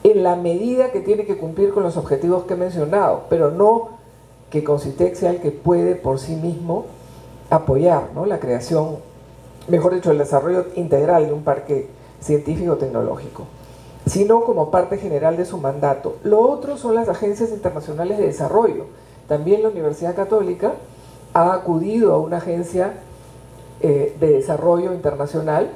en la medida que tiene que cumplir con los objetivos que he mencionado, pero no que Concitec sea el que puede por sí mismo apoyar la creación, mejor dicho, el desarrollo integral de un parque científico-tecnológico, sino como parte general de su mandato. Lo otro son las agencias internacionales de desarrollo. También la Universidad Católica ha acudido a una agencia eh, de desarrollo internacional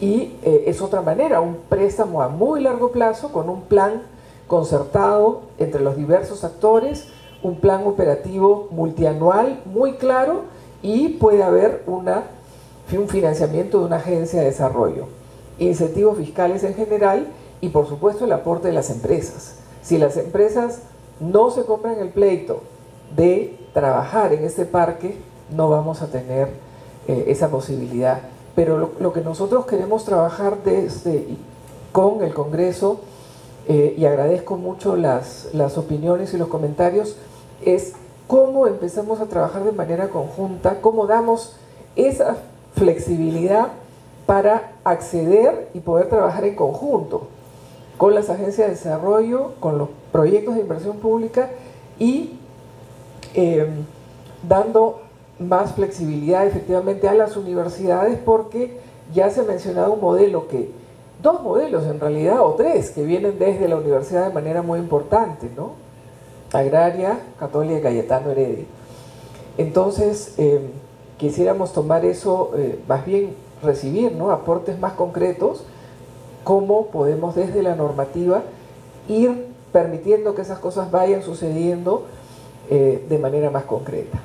y eh, es otra manera, un préstamo a muy largo plazo con un plan concertado entre los diversos actores, un plan operativo multianual muy claro y puede haber una, un financiamiento de una agencia de desarrollo, incentivos fiscales en general y por supuesto el aporte de las empresas. Si las empresas no se compran el pleito de trabajar en este parque, no vamos a tener eh, esa posibilidad pero lo, que nosotros queremos trabajar desde con el Congreso, eh, y agradezco mucho las, las opiniones y los comentarios, es cómo empezamos a trabajar de manera conjunta, cómo damos esa flexibilidad para acceder y poder trabajar en conjunto con las agencias de desarrollo, con los proyectos de inversión pública y eh, dando más flexibilidad efectivamente a las universidades porque ya se ha mencionado un modelo que, dos modelos en realidad, o tres, que vienen desde la universidad de manera muy importante, ¿no? Agraria, Católica y Cayetano Heredia. Entonces, eh, quisiéramos tomar eso, eh, más bien recibir ¿no? aportes más concretos, cómo podemos desde la normativa ir permitiendo que esas cosas vayan sucediendo eh, de manera más concreta.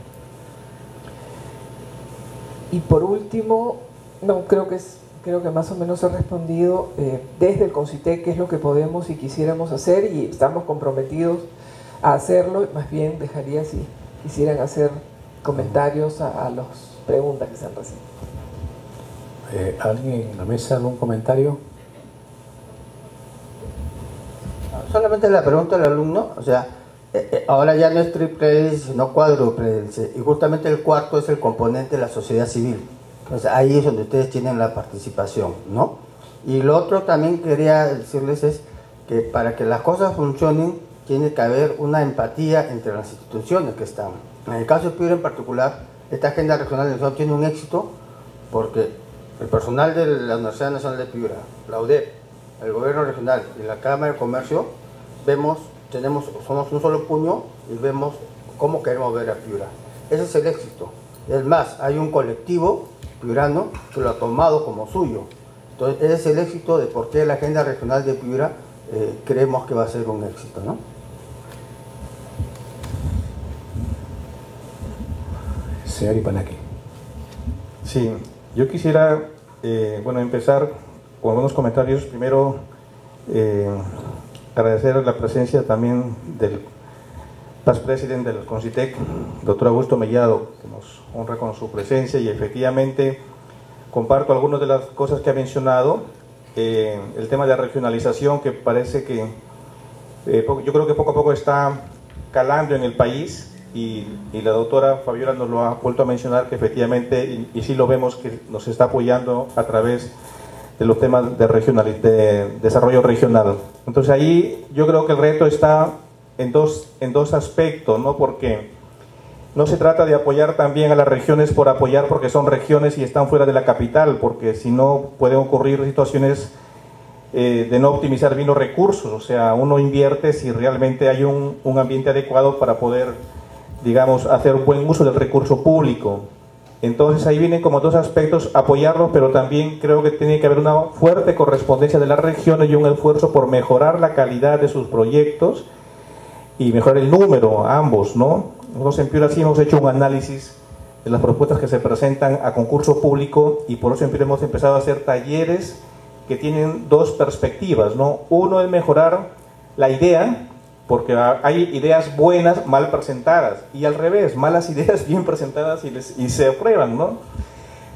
Y por último, no, creo que, es, creo que más o menos he respondido eh, desde el CONCITEC qué es lo que podemos y quisiéramos hacer y estamos comprometidos a hacerlo. Más bien dejaría si quisieran hacer comentarios a, las preguntas que se han recibido. Eh, ¿Alguien en la mesa algún comentario? Solamente la pregunta del alumno, o sea, eh, eh, ahora ya no es triple hélice, sino cuádruple Y justamente el cuarto es el componente de la sociedad civil. Entonces ahí es donde ustedes tienen la participación, ¿no? Y lo otro también quería decirles es que para que las cosas funcionen tiene que haber una empatía entre las instituciones que están. En el caso de Piura en particular, esta agenda regional de tiene un éxito porque el personal de la Universidad Nacional de Piura, la UDEP, el gobierno regional y la Cámara de Comercio vemos tenemos, somos un solo puño y vemos cómo queremos ver a Piura. Ese es el éxito. Es más, hay un colectivo piurano que lo ha tomado como suyo. Entonces, ese es el éxito de por qué la agenda regional de Piura eh, creemos que va a ser un éxito. ¿no? Señor Ipanaki. Sí, yo quisiera eh, bueno, empezar con algunos comentarios. Primero, eh, agradecer la presencia también del past presidente del CONCITEC, doctor Augusto Mellado, que nos honra con su presencia y efectivamente comparto algunas de las cosas que ha mencionado. Eh, el tema de la regionalización que parece que eh, yo creo que poco a poco está calando en el país y, la doctora Fabiola nos lo ha vuelto a mencionar que efectivamente, y, y sí lo vemos que nos está apoyando a través de los temas de, regional, de desarrollo regional. Entonces ahí yo creo que el reto está en dos, en dos aspectos, ¿no? Porque no se trata de apoyar también a las regiones por apoyar porque son regiones y están fuera de la capital, porque si no pueden ocurrir situaciones eh, de no optimizar bien los recursos, o sea, uno invierte si realmente hay un ambiente adecuado para poder, digamos, hacer buen uso del recurso público. Entonces ahí vienen como dos aspectos, apoyarlo, pero también creo que tiene que haber una fuerte correspondencia de las regiones y un esfuerzo por mejorar la calidad de sus proyectos y mejorar el número, ambos, ¿no? Nosotros en Piura sí hemos hecho un análisis de las propuestas que se presentan a concurso público y por eso en Piura hemos empezado a hacer talleres que tienen dos perspectivas, ¿no? Uno es mejorar la idea, porque hay ideas buenas mal presentadas y al revés, malas ideas bien presentadas y, se aprueban, ¿no?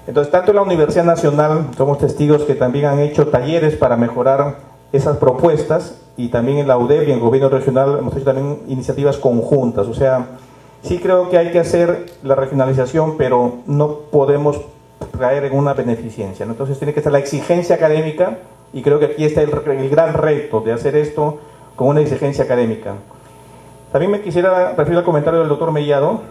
Entonces, tanto en la Universidad Nacional somos testigos que también han hecho talleres para mejorar esas propuestas y también en la UDEP y en el gobierno regional hemos hecho también iniciativas conjuntas, o sea, sí creo que hay que hacer la regionalización, pero no podemos caer en una beneficencia, ¿no? entonces tiene que estar la exigencia académica y creo que aquí está el, el gran reto de hacer esto con una exigencia académica. También me quisiera referir al comentario del doctor Mellado,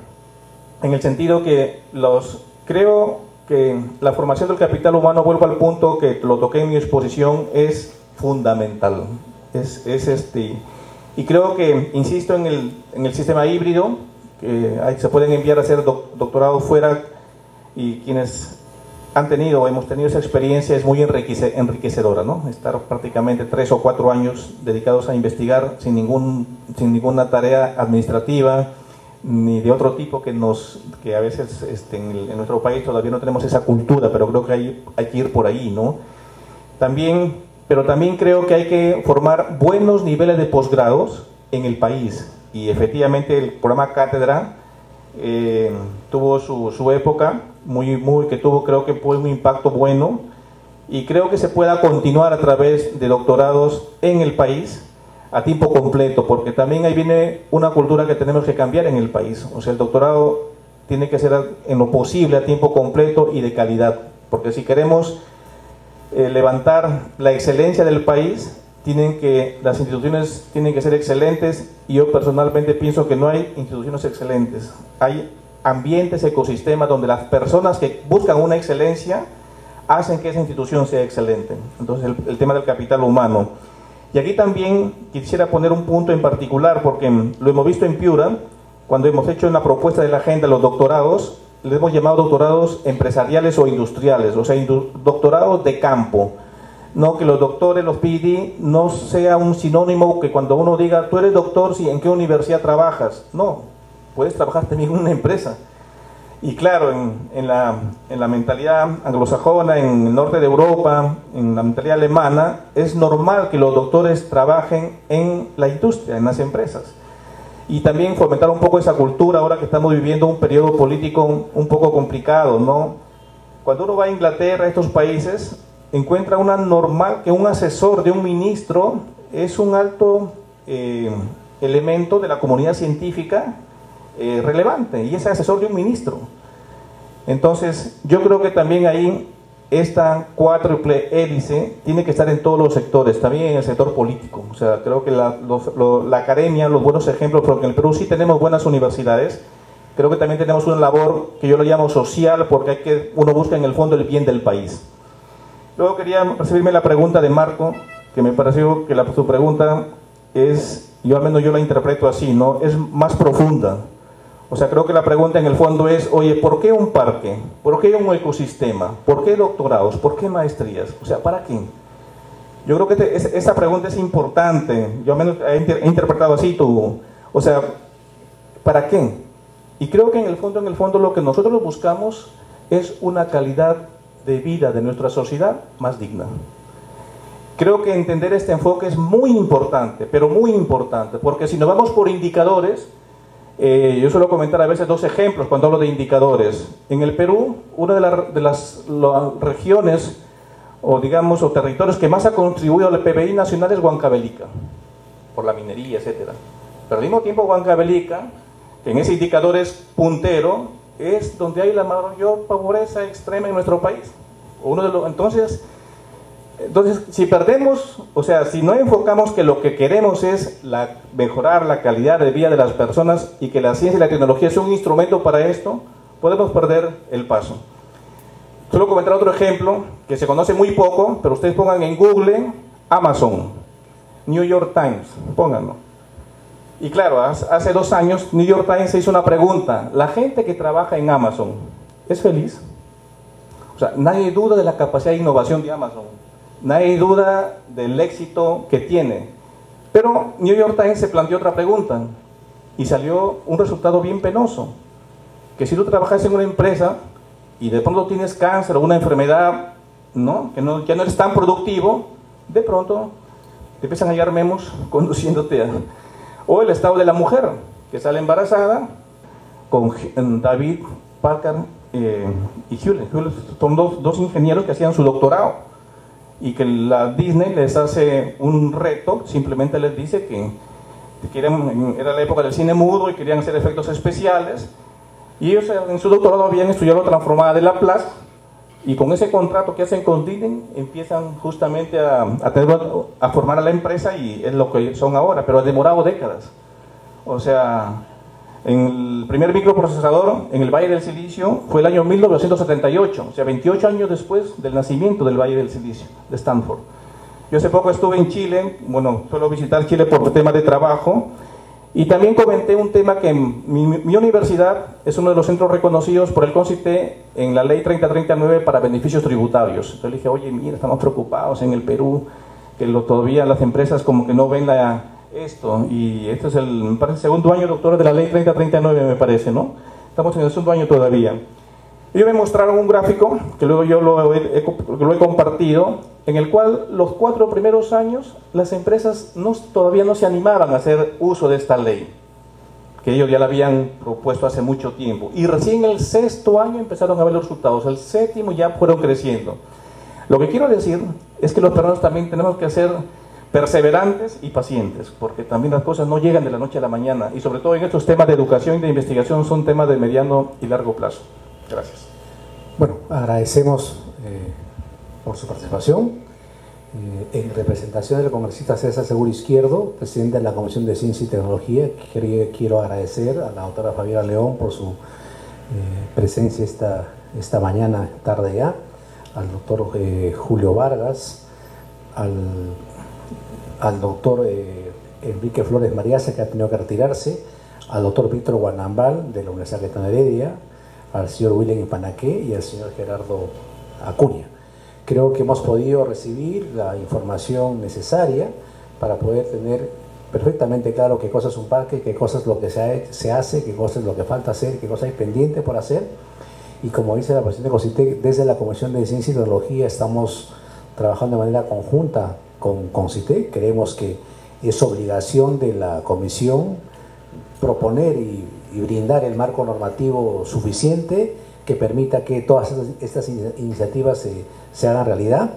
en el sentido que los creo que la formación del capital humano, vuelvo al punto que lo toqué en mi exposición, es fundamental. Es, es este, y creo que, insisto, en el, en el sistema híbrido, que se pueden enviar a hacer doc- doctorado fuera y quienes han tenido hemos tenido esa experiencia es muy enriquece- enriquecedora, ¿no? Estar prácticamente tres o cuatro años dedicados a investigar sin, ningún, sin ninguna tarea administrativa ni de otro tipo que nos que a veces este, en, el- en nuestro país todavía no tenemos esa cultura, pero creo que hay, hay que ir por ahí, ¿no? También, pero también creo que hay que formar buenos niveles de posgrados en el país y efectivamente el programa Cátedra eh, tuvo su, su época, muy, muy, que tuvo creo que fue un impacto bueno y creo que se pueda continuar a través de doctorados en el país a tiempo completo, porque también ahí viene una cultura que tenemos que cambiar en el país. O sea, el doctorado tiene que ser en lo posible a tiempo completo y de calidad, porque si queremos eh, levantar la excelencia del país, tienen que, las instituciones tienen que ser excelentes y yo personalmente pienso que no hay instituciones excelentes. Hay ambientes, ecosistemas donde las personas que buscan una excelencia hacen que esa institución sea excelente. Entonces el, tema del capital humano. Y aquí también quisiera poner un punto en particular porque lo hemos visto en Piura, cuando hemos hecho una propuesta de la agenda los doctorados, le hemos llamado doctorados empresariales o industriales, o sea, doctorados de campo. No que los doctores, los PhD, no sea un sinónimo que cuando uno diga, tú eres doctor, ¿en qué universidad trabajas? No, puedes trabajar también en una empresa. Y claro, en, en la, en la mentalidad anglosajona, en el norte de Europa, en la mentalidad alemana, es normal que los doctores trabajen en la industria, en las empresas. Y también fomentar un poco esa cultura ahora que estamos viviendo un periodo político un poco complicado, ¿no? Cuando uno va a Inglaterra, a estos países, encuentra una normal que un asesor de un ministro es un alto eh, elemento de la comunidad científica eh, relevante y es asesor de un ministro. Entonces, yo creo que también ahí esta cuádruple hélice tiene que estar en todos los sectores, también en el sector político. O sea, creo que la, los- lo- la academia, los buenos ejemplos, porque en el Perú sí tenemos buenas universidades, creo que también tenemos una labor que yo lo llamo social, porque hay que, uno busca en el fondo el bien del país. Luego quería recibirme la pregunta de Marco, que me pareció que la, su pregunta es, yo al menos yo la interpreto así, ¿no? Es más profunda. O sea, creo que la pregunta en el fondo es, oye, ¿por qué un parque? ¿Por qué un ecosistema? ¿Por qué doctorados? ¿Por qué maestrías? O sea, ¿para qué? Yo creo que te- es- esa pregunta es importante. Yo al menos he, inter- he interpretado así tu... O sea, ¿para qué? Y creo que en el fondo, en el fondo lo que nosotros buscamos es una calidad de vida de nuestra sociedad más digna. Creo que entender este enfoque es muy importante, pero muy importante, porque si nos vamos por indicadores, eh, yo suelo comentar a veces dos ejemplos cuando hablo de indicadores. En el Perú, una de, la- de las lo- regiones o digamos o territorios que más ha contribuido al PBI nacional es Huancavelica, por la minería, etcétera. Pero al mismo tiempo Huancavelica, que en ese indicador es puntero, es donde hay la mayor pobreza extrema en nuestro país. Uno de los, entonces, entonces, si perdemos, o sea, si no enfocamos que lo que queremos es la, mejorar la calidad de vida de las personas y que la ciencia y la tecnología es un instrumento para esto, podemos perder el paso. Solo comentar otro ejemplo que se conoce muy poco, pero ustedes pongan en Google Amazon, New York Times, pónganlo. Y claro, hace dos años New York Times se hizo una pregunta, ¿la gente que trabaja en Amazon es feliz? O sea, nadie duda de la capacidad de innovación de Amazon, nadie duda del éxito que tiene. Pero New York Times se planteó otra pregunta y salió un resultado bien penoso, que si tú trabajas en una empresa y de pronto tienes cáncer o una enfermedad, ¿no? que no, ya no eres tan productivo, de pronto te empiezan a hallar memos conduciéndote. O el estado de la mujer, que sale embarazada con G- David Parker eh, y Hewlett. Hewlett son dos, dos ingenieros que hacían su doctorado y que la Disney les hace un reto, simplemente les dice que quieren, era la época del cine mudo y querían hacer efectos especiales y ellos en su doctorado habían estudiado transformada de Laplace y con ese contrato que hacen con Disney empiezan justamente a, a, tener- a formar a la empresa y es lo que son ahora, pero ha demorado décadas. O sea, el primer microprocesador en el Valle del Silicio fue el año 1978, o sea, 28 años después del nacimiento del Valle del Silicio, de Stanford. Yo hace poco estuve en Chile, bueno, suelo visitar Chile por temas de trabajo, Y también comenté un tema que mi, mi, universidad es uno de los centros reconocidos por el CONCITE en la ley 3039 para beneficios tributarios. Entonces dije, oye, mira, estamos preocupados en el Perú, que todavía las empresas como que no ven la, esto. Y este es el, parece, segundo año, doctor, de la ley 3039, me parece, ¿no? Estamos en el segundo año todavía. Ellos me mostraron un gráfico, que luego yo lo he, lo he compartido, en el cual los cuatro primeros años las empresas no, todavía no se animaban a hacer uso de esta ley, que ellos ya la habían propuesto hace mucho tiempo. Y recién el sexto año empezaron a ver los resultados, el séptimo ya fueron creciendo. Lo que quiero decir es que los peruanos también tenemos que ser perseverantes y pacientes, porque también las cosas no llegan de la noche a la mañana, y sobre todo en estos temas de educación y de investigación son temas de mediano y largo plazo. Gracias. Bueno, agradecemos eh, por su participación. Eh, en representación del congresista César Seguro Izquierdo, presidente de la Comisión de Ciencia y Tecnología, quiero agradecer a la doctora Fabiola León por su eh, presencia esta, esta mañana, tarde ya, al doctor Julio Vargas, al, al doctor Enrique Flores Mariaza, que ha tenido que retirarse, al doctor Víctor Guanambal, de la Universidad de Heredia, al señor William Panaqué y al señor Gerardo Acuña. Creo que hemos podido recibir la información necesaria para poder tener perfectamente claro qué cosa es un parque, qué cosa es lo que se, hace, qué cosa es lo que falta hacer, qué cosa hay pendiente por hacer. Y como dice la presidenta COCITEC, desde la Comisión de Ciencia y Tecnología estamos trabajando de manera conjunta con CONCITEC. Creemos que es obligación de la Comisión proponer y brindar el marco normativo suficiente que permita que todas estas iniciativas se, se hagan realidad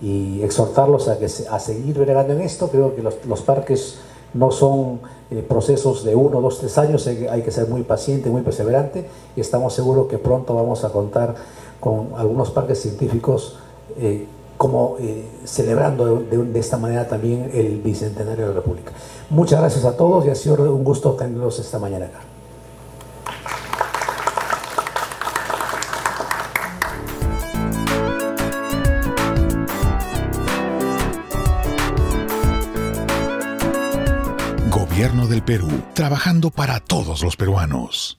y exhortarlos a, que, a seguir bregando en esto. Creo que los, parques no son eh, procesos de uno, dos, tres años, hay, que ser muy paciente, muy perseverante y estamos seguros que pronto vamos a contar con algunos parques científicos eh, como eh, celebrando de, de, esta manera también el Bicentenario de la República. Muchas gracias a todos y ha sido un gusto tenerlos esta mañana acá. Gobierno del Perú, trabajando para todos los peruanos.